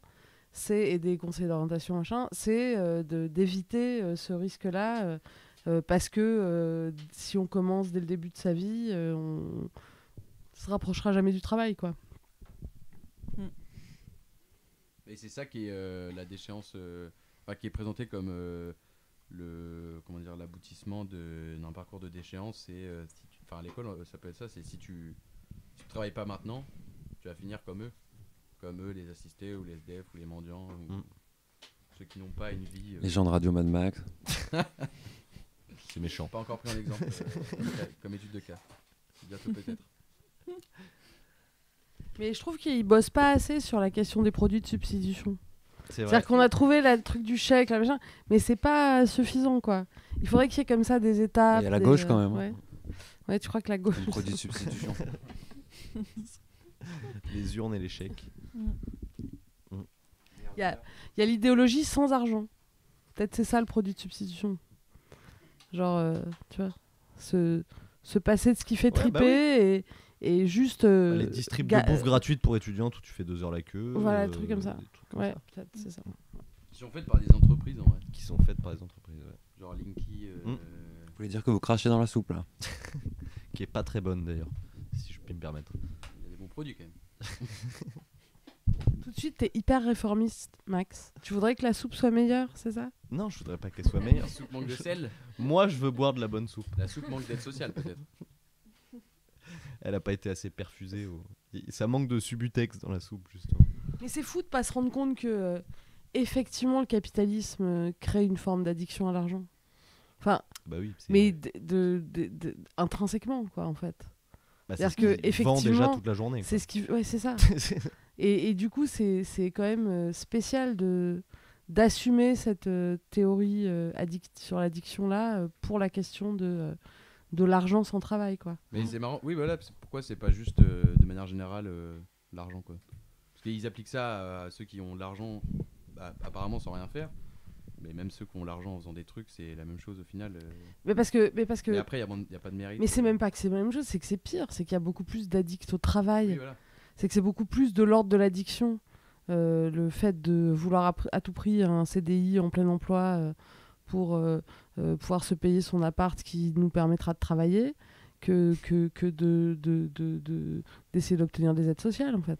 c'est et des conseillers d'orientation, machin, c'est euh, de- d'éviter euh, ce risque-là, euh, parce que euh, si on commence dès le début de sa vie, euh, on se rapprochera jamais du travail, quoi. Et c'est ça qui est euh, la déchéance, euh, enfin, qui est présenté comme euh, le comment dire l'aboutissement de- d'un parcours de déchéance. C'est, euh, si tu- à l'école, ça peut être ça. C'est si tu, si tu travailles pas maintenant, tu vas finir comme eux, comme eux, les assistés ou les SDF ou les mendiants, ou ceux qui n'ont pas une vie. euh, Les gens de Radio Mad Max. <laughs> C'est méchant. Pas encore pris en exemple euh, <laughs> comme, étude de cas. Bientôt peut-être. Mais je trouve qu'ils bossent pas assez sur la question des produits de substitution. C'est vrai. C'est-à-dire qu'on a trouvé là, le truc du chèque, là, machin, mais c'est pas suffisant, quoi. Il faudrait qu'il y ait comme ça des étapes. Il y a la des- gauche, quand même, hein. Ouais. Ouais, tu crois que la gauche. Une produit de substitution. <laughs> Les urnes et les chèques. Il y a, a l'idéologie sans argent. Peut-être c'est ça le produit de substitution. Genre, euh, tu vois, se, se passer de ce qui fait Ouais, triper bah et, et juste. euh, les distribs de bouffe gratuite pour étudiantes où tu fais deux heures la queue. Voilà, euh, des trucs comme ça. des trucs comme Ouais, ça. peut-être, c'est ça. Qui sont faites par des entreprises en vrai. Qui sont faites par les entreprises, ouais. Genre Linky. euh, Mm. Vous voulez dire que vous crachez dans la soupe là <laughs> Qui est pas très bonne d'ailleurs, si je puis me permettre. Il y a des bons produits quand même. <laughs> Tout de suite, t'es hyper réformiste, Max. Tu voudrais que la soupe soit meilleure, c'est ça? Non, je voudrais pas qu'elle soit meilleure. La soupe manque de sel. Moi, je veux boire de la bonne soupe. La soupe manque d'aide sociale peut-être. <laughs> Elle a pas été assez perfusée. au- Ça manque de subutex dans la soupe, justement. Mais c'est fou de pas se rendre compte que euh, effectivement le capitalisme euh, crée une forme d'addiction à l'argent. Enfin, Bah oui, c'est- mais de, de- de- de- intrinsèquement quoi en fait. Bah, c'est C'est-à-dire ce que qu'il vend déjà effectivement, toute la journée. C'est ce qui, ouais, c'est ça. <laughs> et, et du coup, c'est quand même euh, spécial de d'assumer cette euh, théorie euh, addict sur l'addiction là euh, pour la question de de l'argent sans travail quoi. Mais c'est marrant. Oui, voilà. Pourquoi c'est pas juste de manière générale l'argent quoi? Parce qu'ils appliquent ça à, à ceux qui ont de l'argent, bah, apparemment sans rien faire. Mais même ceux qui ont l'argent en faisant des trucs, c'est la même chose au final. Mais parce que, mais parce que. Mais après, il n'y a, pas de mérite. Mais c'est même pas que c'est la même chose, c'est que c'est pire, c'est qu'il y a beaucoup plus d'addicts au travail. Oui, voilà. C'est que c'est beaucoup plus de l'ordre de l'addiction. Euh, le fait de vouloir à, tout prix un CDI en plein emploi euh, pour euh, pouvoir se payer son appart qui nous permettra de travailler que, que, que de, de, de, de- d'essayer d'obtenir des aides sociales en fait.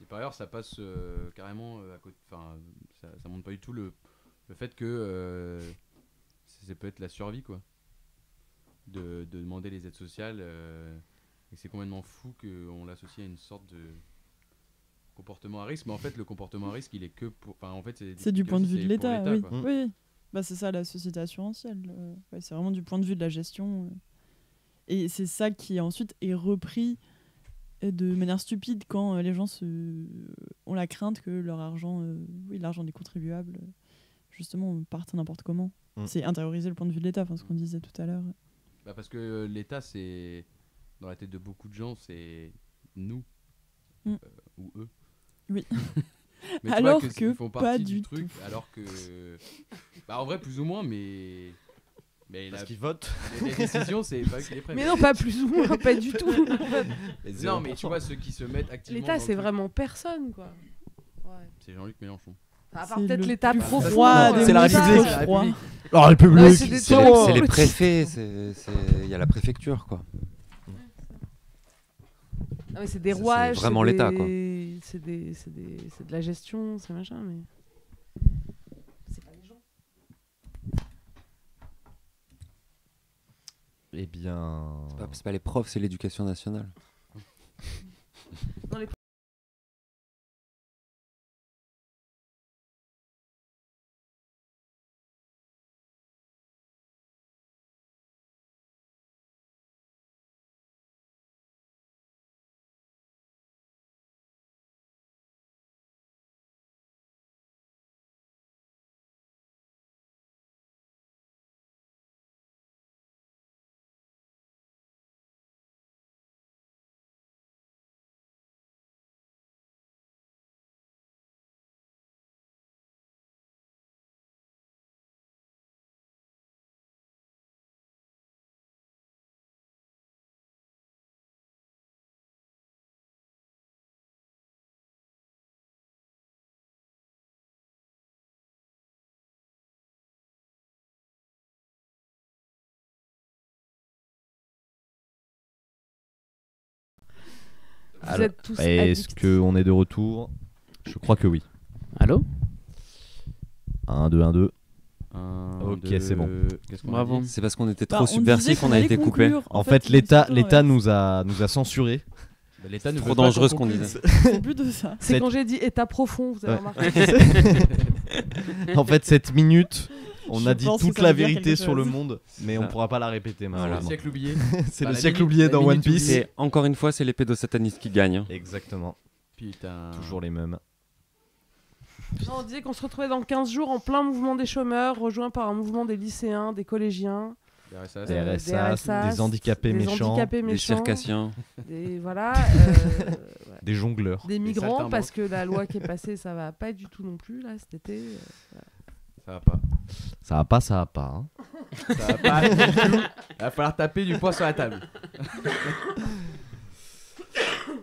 Et par ailleurs, ça passe carrément à côté. Enfin, ça, ça montre pas du tout le, le fait que ça, peut être la survie, quoi. De demander les aides sociales. Et c'est complètement fou qu'on l'associe à une sorte de comportement à risque. Mais en fait, le comportement à risque, il est que pour. Enfin, en fait, c'est du point de vue de l'État, oui. Bah, c'est ça la société assurantielle. euh, ouais, c'est vraiment du point de vue de la gestion. euh. Et c'est ça qui ensuite est repris euh, de manière stupide quand euh, les gens se... ont la crainte que leur argent, euh, oui, l'argent des contribuables, justement, parte n'importe comment. Mm. C'est intérioriser le point de vue de l'État, enfin, ce qu'on disait tout à l'heure. Bah parce que euh, l'État, c'est. Dans la tête de beaucoup de gens, c'est nous. Mm. euh, ou eux. Oui. <laughs> Mais tu vois Alors que ils font pas partie du truc, tout. alors que. <laughs> Bah en vrai, plus ou moins, mais. Mais Parce la- qu'ils votent. Les, les décisions, c'est pas que les préfets. Mais non, pas plus ou moins, <laughs> pas du tout. non, mais tu vois, ceux qui se mettent activement. L'État, c'est vraiment personne, quoi. Ouais. C'est Jean-Luc Mélenchon. À part C'est peut-être l'État profond. froid euh, c'est la République. je crois. La République. C'est les, c'est les préfets, il y a la préfecture quoi. Ah, mais c'est des Ça, c'est rouages. vraiment c'est l'État, quoi. C'est des, c'est des, c'est de la gestion, c'est machin, mais. C'est pas les gens. Eh bien. C'est pas, c'est pas les profs, c'est l'éducation nationale. Non, les- Vous Alors, êtes tous Est-ce qu'on est de retour? Je crois que oui. Allô? 1, 2, 1, 2. Un, Ok, deux, c'est bon. Qu'est-ce qu'on a Bravo. dit? C'est parce qu'on était Bah, trop subversif qu'on a été coupé. En, En fait, fait, l'État, plutôt nous a, nous a censuré. Bah, L'État Trop pas dangereuse qu'on disait. <laughs> C'est plus de ça. C'est quand j'ai dit état profond, vous avez Ouais. remarqué. <laughs> en fait, cette minute, on a dit toute la vérité sur le monde, mais on ça. pourra pas la répéter C'est le siècle oublié. <laughs> C'est le siècle oublié dans One Piece. Et encore une fois, c'est les pédosatanistes qui gagnent. Exactement. Putain. Toujours les mêmes. Non, on disait qu'on se retrouvait dans 15 jours en plein mouvement des chômeurs, rejoint par un mouvement des lycéens, des collégiens, Des RSA. Des RSA, des handicapés des méchants, handicapés méchants, circassiens. des voilà, <laughs> euh, ouais. Des jongleurs. des migrants parce que la loi qui est passée, ça va pas du tout non plus là cet été. euh. Ça va pas. Ça va pas, ça va pas. hein. Ça va pas du tout. Il va falloir taper du poing sur la table. <laughs>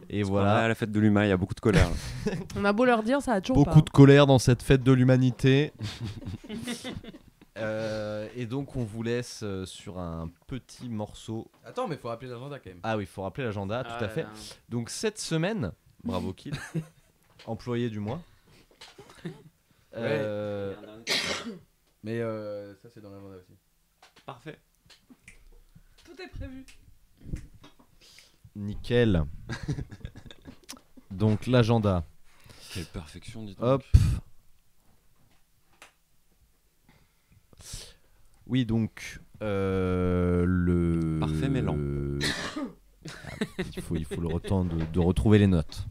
Et Voilà, à la fête de l'humain, il y a beaucoup de colère. On a beau leur dire, ça a toujours Beaucoup pas. de colère dans cette fête de l'humanité. <laughs> Euh, et donc, on vous laisse euh, sur un petit morceau. Attends, mais faut rappeler l'agenda quand même. Ah oui, il faut rappeler l'agenda, tout à fait. Donc, cette semaine, bravo Kill, <laughs> employé du mois. Euh, Mais euh, ça, c'est dans l'agenda aussi. Parfait. Tout est prévu. nickel. <laughs> donc, l'agenda. Quelle perfection, donc. Hop. Oui, donc euh, le. Parfait, mais <coughs> lent. Ah, il, faut, il faut le temps de, de retrouver les notes.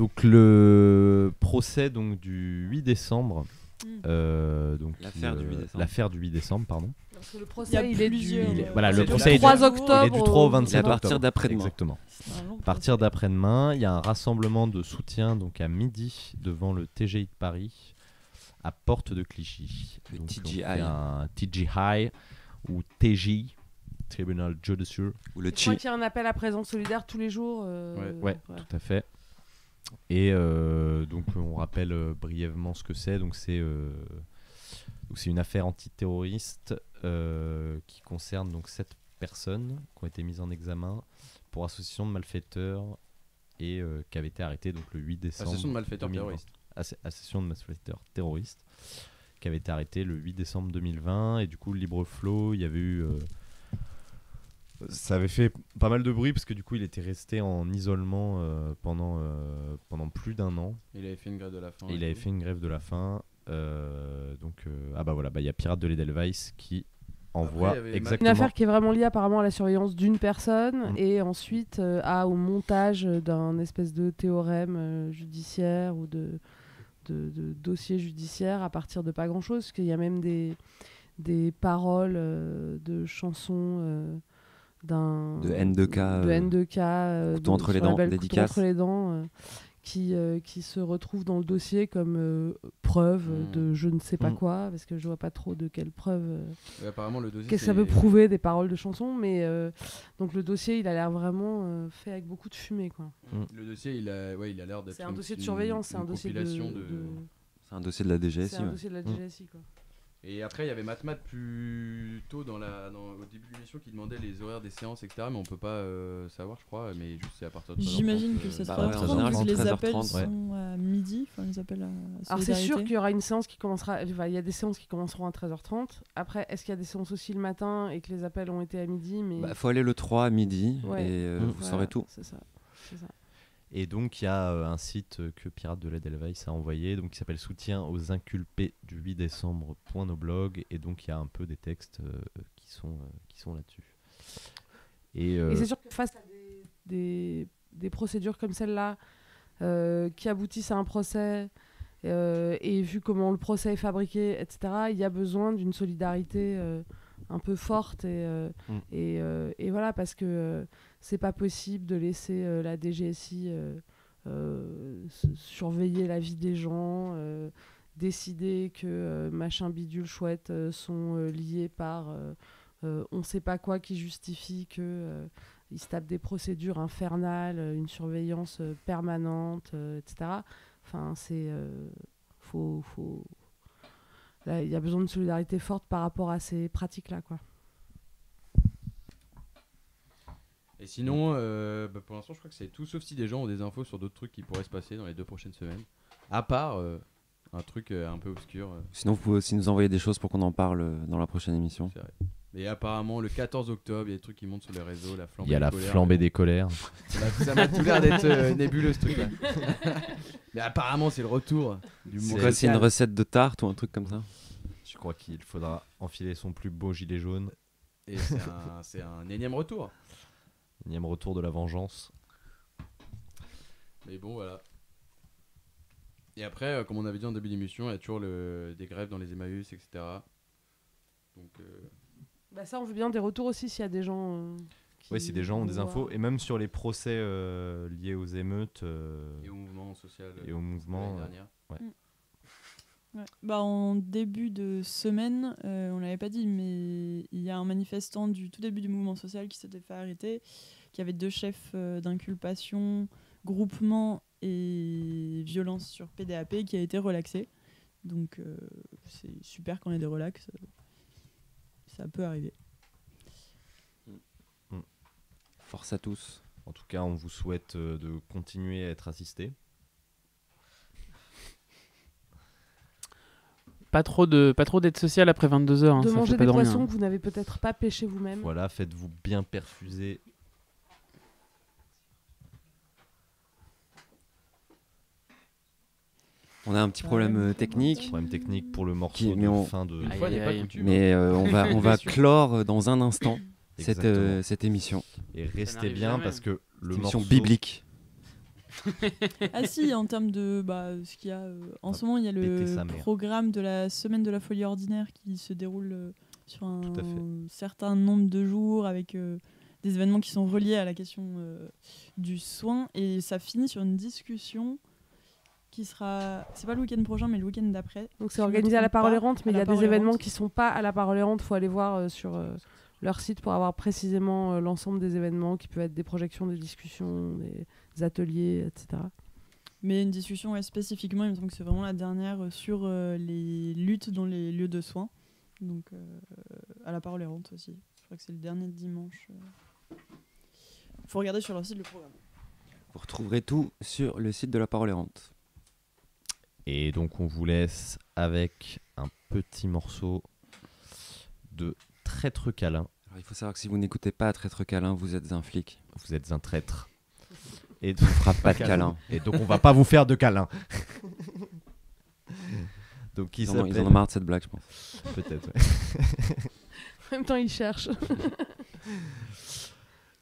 Donc le procès donc du 8 décembre. Mm. euh, donc L'affaire du 8 décembre. L'affaire du 8 décembre, pardon. Parce que le procès, il, est du. Il est- euh, voilà, le procès est du- 3 octobre. Il est du 3 au au- 27 Il est à partir octobre. d'après-demain. Exactement. À partir d'après-demain, il y a un rassemblement de soutien donc à midi devant le TGI de Paris à Porte de Clichy. Le Donc, on TGI. un TGI ou TJ, Tribunal Judiciaire. Ou le Je crois qu'il y a un appel à présence solidaire tous les jours. euh, Ouais, tout à fait. Et euh, donc on rappelle euh, brièvement ce que c'est. Donc c'est euh, c'est une affaire antiterroriste qui concerne donc sept personnes qui ont été mises en examen pour association de malfaiteurs et euh, qui avaient été arrêtées donc le 8 décembre. Association de malfaiteurs 2020. terroristes. Asso- Association de malfaiteurs terroristes qui avait été arrêtée le 8 décembre 2020 et du coup libre flow il y avait eu euh, ça avait fait pas mal de bruit parce que du coup il était resté en isolement euh, pendant, euh, pendant plus d'un an. Il avait fait une grève de la faim. Et il avait fait une grève de la faim. euh, donc, euh, ah bah voilà, bah, il y a Pirates de l'Edelweiss qui envoie avait Mac- Une exactement. affaire qui est vraiment liée apparemment à la surveillance d'une personne Mm. et ensuite euh, à, au montage d'un espèce de théorème euh, judiciaire ou de, de, de dossier judiciaire à partir de pas grand chose. Parce qu'il y a même des, des paroles euh, de chansons euh, d'un. De N2K, De euh, N2K. euh, Couteau de- entre les dents, belle Couteau entre les dents. euh, qui, euh, qui se retrouve dans le dossier comme euh, preuve Mm. de je ne sais pas Mm. quoi, parce que je vois pas trop de quelle preuve. euh, Ouais, apparemment, le dossier, Qu'est-ce que ça peut prouver des paroles de chansons, mais euh, donc le dossier, il a l'air vraiment euh, fait avec beaucoup de fumée, quoi. Le dossier, il a, ouais, il a l'air d'être. C'est un dossier de surveillance, c'est un dossier de- C'est un dossier de la DGSI. C'est un ouais. dossier de la. DGSI, quoi. Et après, il y avait Matmat plus tôt dans la, dans- au début de l'émission qui demandait les horaires des séances, etc. Mais on peut pas euh, savoir, je crois. Mais juste c'est à partir de. 13h30, J'imagine euh, que c'est Bah 13h30 ouais, en vu que les général, appels 13h30, ouais. sont à midi, enfin les appels à Alors c'est sûr qu'il y aura une séance qui commencera. enfin, Il y a des séances qui commenceront à 13h30. Après, est-ce qu'il y a des séances aussi le matin et que les appels ont été à midi mais... Bah, faut aller le 3 à midi Ouais. et euh, vous Voilà, saurez tout. C'est ça. c'est ça. Et donc, il y a euh, un site que Pirate de l'Edelweiss a envoyé, donc qui s'appelle Soutien aux inculpés du 8 décembre. Et donc il y a un peu des textes euh, qui sont, euh, sont là-dessus. Et, c'est sûr que face à des, des, procédures comme celle-là, qui aboutissent à un procès, et vu comment le procès est fabriqué, etc., il y a besoin d'une solidarité un peu forte. Et, euh, Mm. et, euh, et voilà, parce que euh, c'est pas possible de laisser la DGSI surveiller la vie des gens. décider que euh, machin bidule chouette euh, sont euh, liés par on sait pas quoi qui justifie que ils se tapent des procédures infernales, une surveillance permanente, etc. Enfin, c'est faut, faut... Il y a besoin de solidarité forte par rapport à ces pratiques-là, quoi. Et sinon, euh, bah, pour l'instant, je crois que c'est tout, sauf si des gens ont des infos sur d'autres trucs qui pourraient se passer dans les deux prochaines semaines. À part euh, un truc euh, un peu obscur. euh. Sinon, vous pouvez aussi nous envoyer des choses pour qu'on en parle dans la prochaine émission. C'est vrai. Mais apparemment, le 14 octobre, il y a des trucs qui montent sur les réseaux, la flambée Il y a des la colères, flambée des colères. Ça m'a- tout l'air d'être euh, <laughs> nébuleux ce truc-là. mais apparemment, c'est le retour du monde c'est une recette de tarte ou un truc comme ça Je crois qu'il faudra enfiler son plus beau gilet jaune. Et c'est un, énième retour. Énième retour de la vengeance. Mais bon, voilà. Et après, euh, comme on avait dit en début d'émission, il y a toujours le, des grèves dans les Emmaüs, etc. Donc, euh, Bah ça, on veut bien des retours aussi s'il y a des gens. euh, qui Oui, si des gens ont des voir. infos, et même sur les procès euh, liés aux émeutes euh, et au mouvement social. et au mouvement. euh, dernière. ouais. Ouais. Bah, en début de semaine, euh, on l'avait pas dit, mais il y a un manifestant du tout début du mouvement social qui s'était fait arrêter, qui avait deux chefs euh, d'inculpation, groupement et violence sur PDAP, qui a été relaxé. Donc euh, c'est super quand il y a des relax, ça peut arriver. Force à tous. En tout cas, on vous souhaite euh, de continuer à être assistés. Pas trop de pas trop d'aide sociale après 22 heures. hein, de ça manger des poissons hein. que vous n'avez peut-être pas pêché vous-même. Voilà, faites-vous bien perfuser. On a un petit problème euh, technique. Problème technique pour le morceau Qui- mais de on- fin de. Fois pas coutume. Mais euh, on va, on <laughs> clore euh, dans un instant <coughs> cette, euh, émission. Et restez bien jamais. parce que le Cette émission morceau biblique. <laughs> Ah si, en termes de bah, ce qu'il y a euh, en ce moment, il y a le programme de la semaine de la folie ordinaire qui se déroule euh, sur un certain nombre de jours avec euh, des événements qui sont reliés à la question euh, du soin et ça finit sur une discussion qui sera c'est pas le week-end prochain mais le week-end d'après. Donc c'est organisé à la parole errante, mais il y a des événements qui sont pas à la parole errante. faut aller voir euh, sur euh, leur site pour avoir précisément euh, l'ensemble des événements qui peuvent être des projections, des discussions, des, ateliers, etc. Mais une discussion ouais, spécifiquement, il me semble que c'est vraiment la dernière sur euh, les luttes dans les lieux de soins. Donc euh, à la parole errante aussi. Je crois que c'est le dernier dimanche. euh. Faut regarder sur leur site le programme. Vous retrouverez tout sur le site de la parole errante. Et donc on vous laisse avec un petit morceau de traître câlin. Alors, il faut savoir que si vous n'écoutez pas Traître câlin, vous êtes un flic. Vous êtes un traître. <laughs> Et On fera pas de <laughs> câlin. Et donc on va pas vous faire de câlin. <laughs> donc qui Ils en, ont, ils en ont marre de cette blague, je pense. Peut-être. ouais. En même temps, ils cherchent.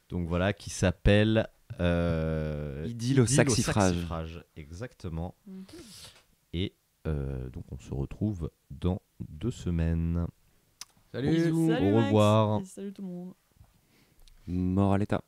Donc voilà, qui s'appelle euh, Idylle au saxifrage. saxifrage, Exactement. Et euh, donc on se retrouve dans deux semaines. Salut. Bisous, Salut au Max, revoir. et salut tout le monde. Mort à l'état.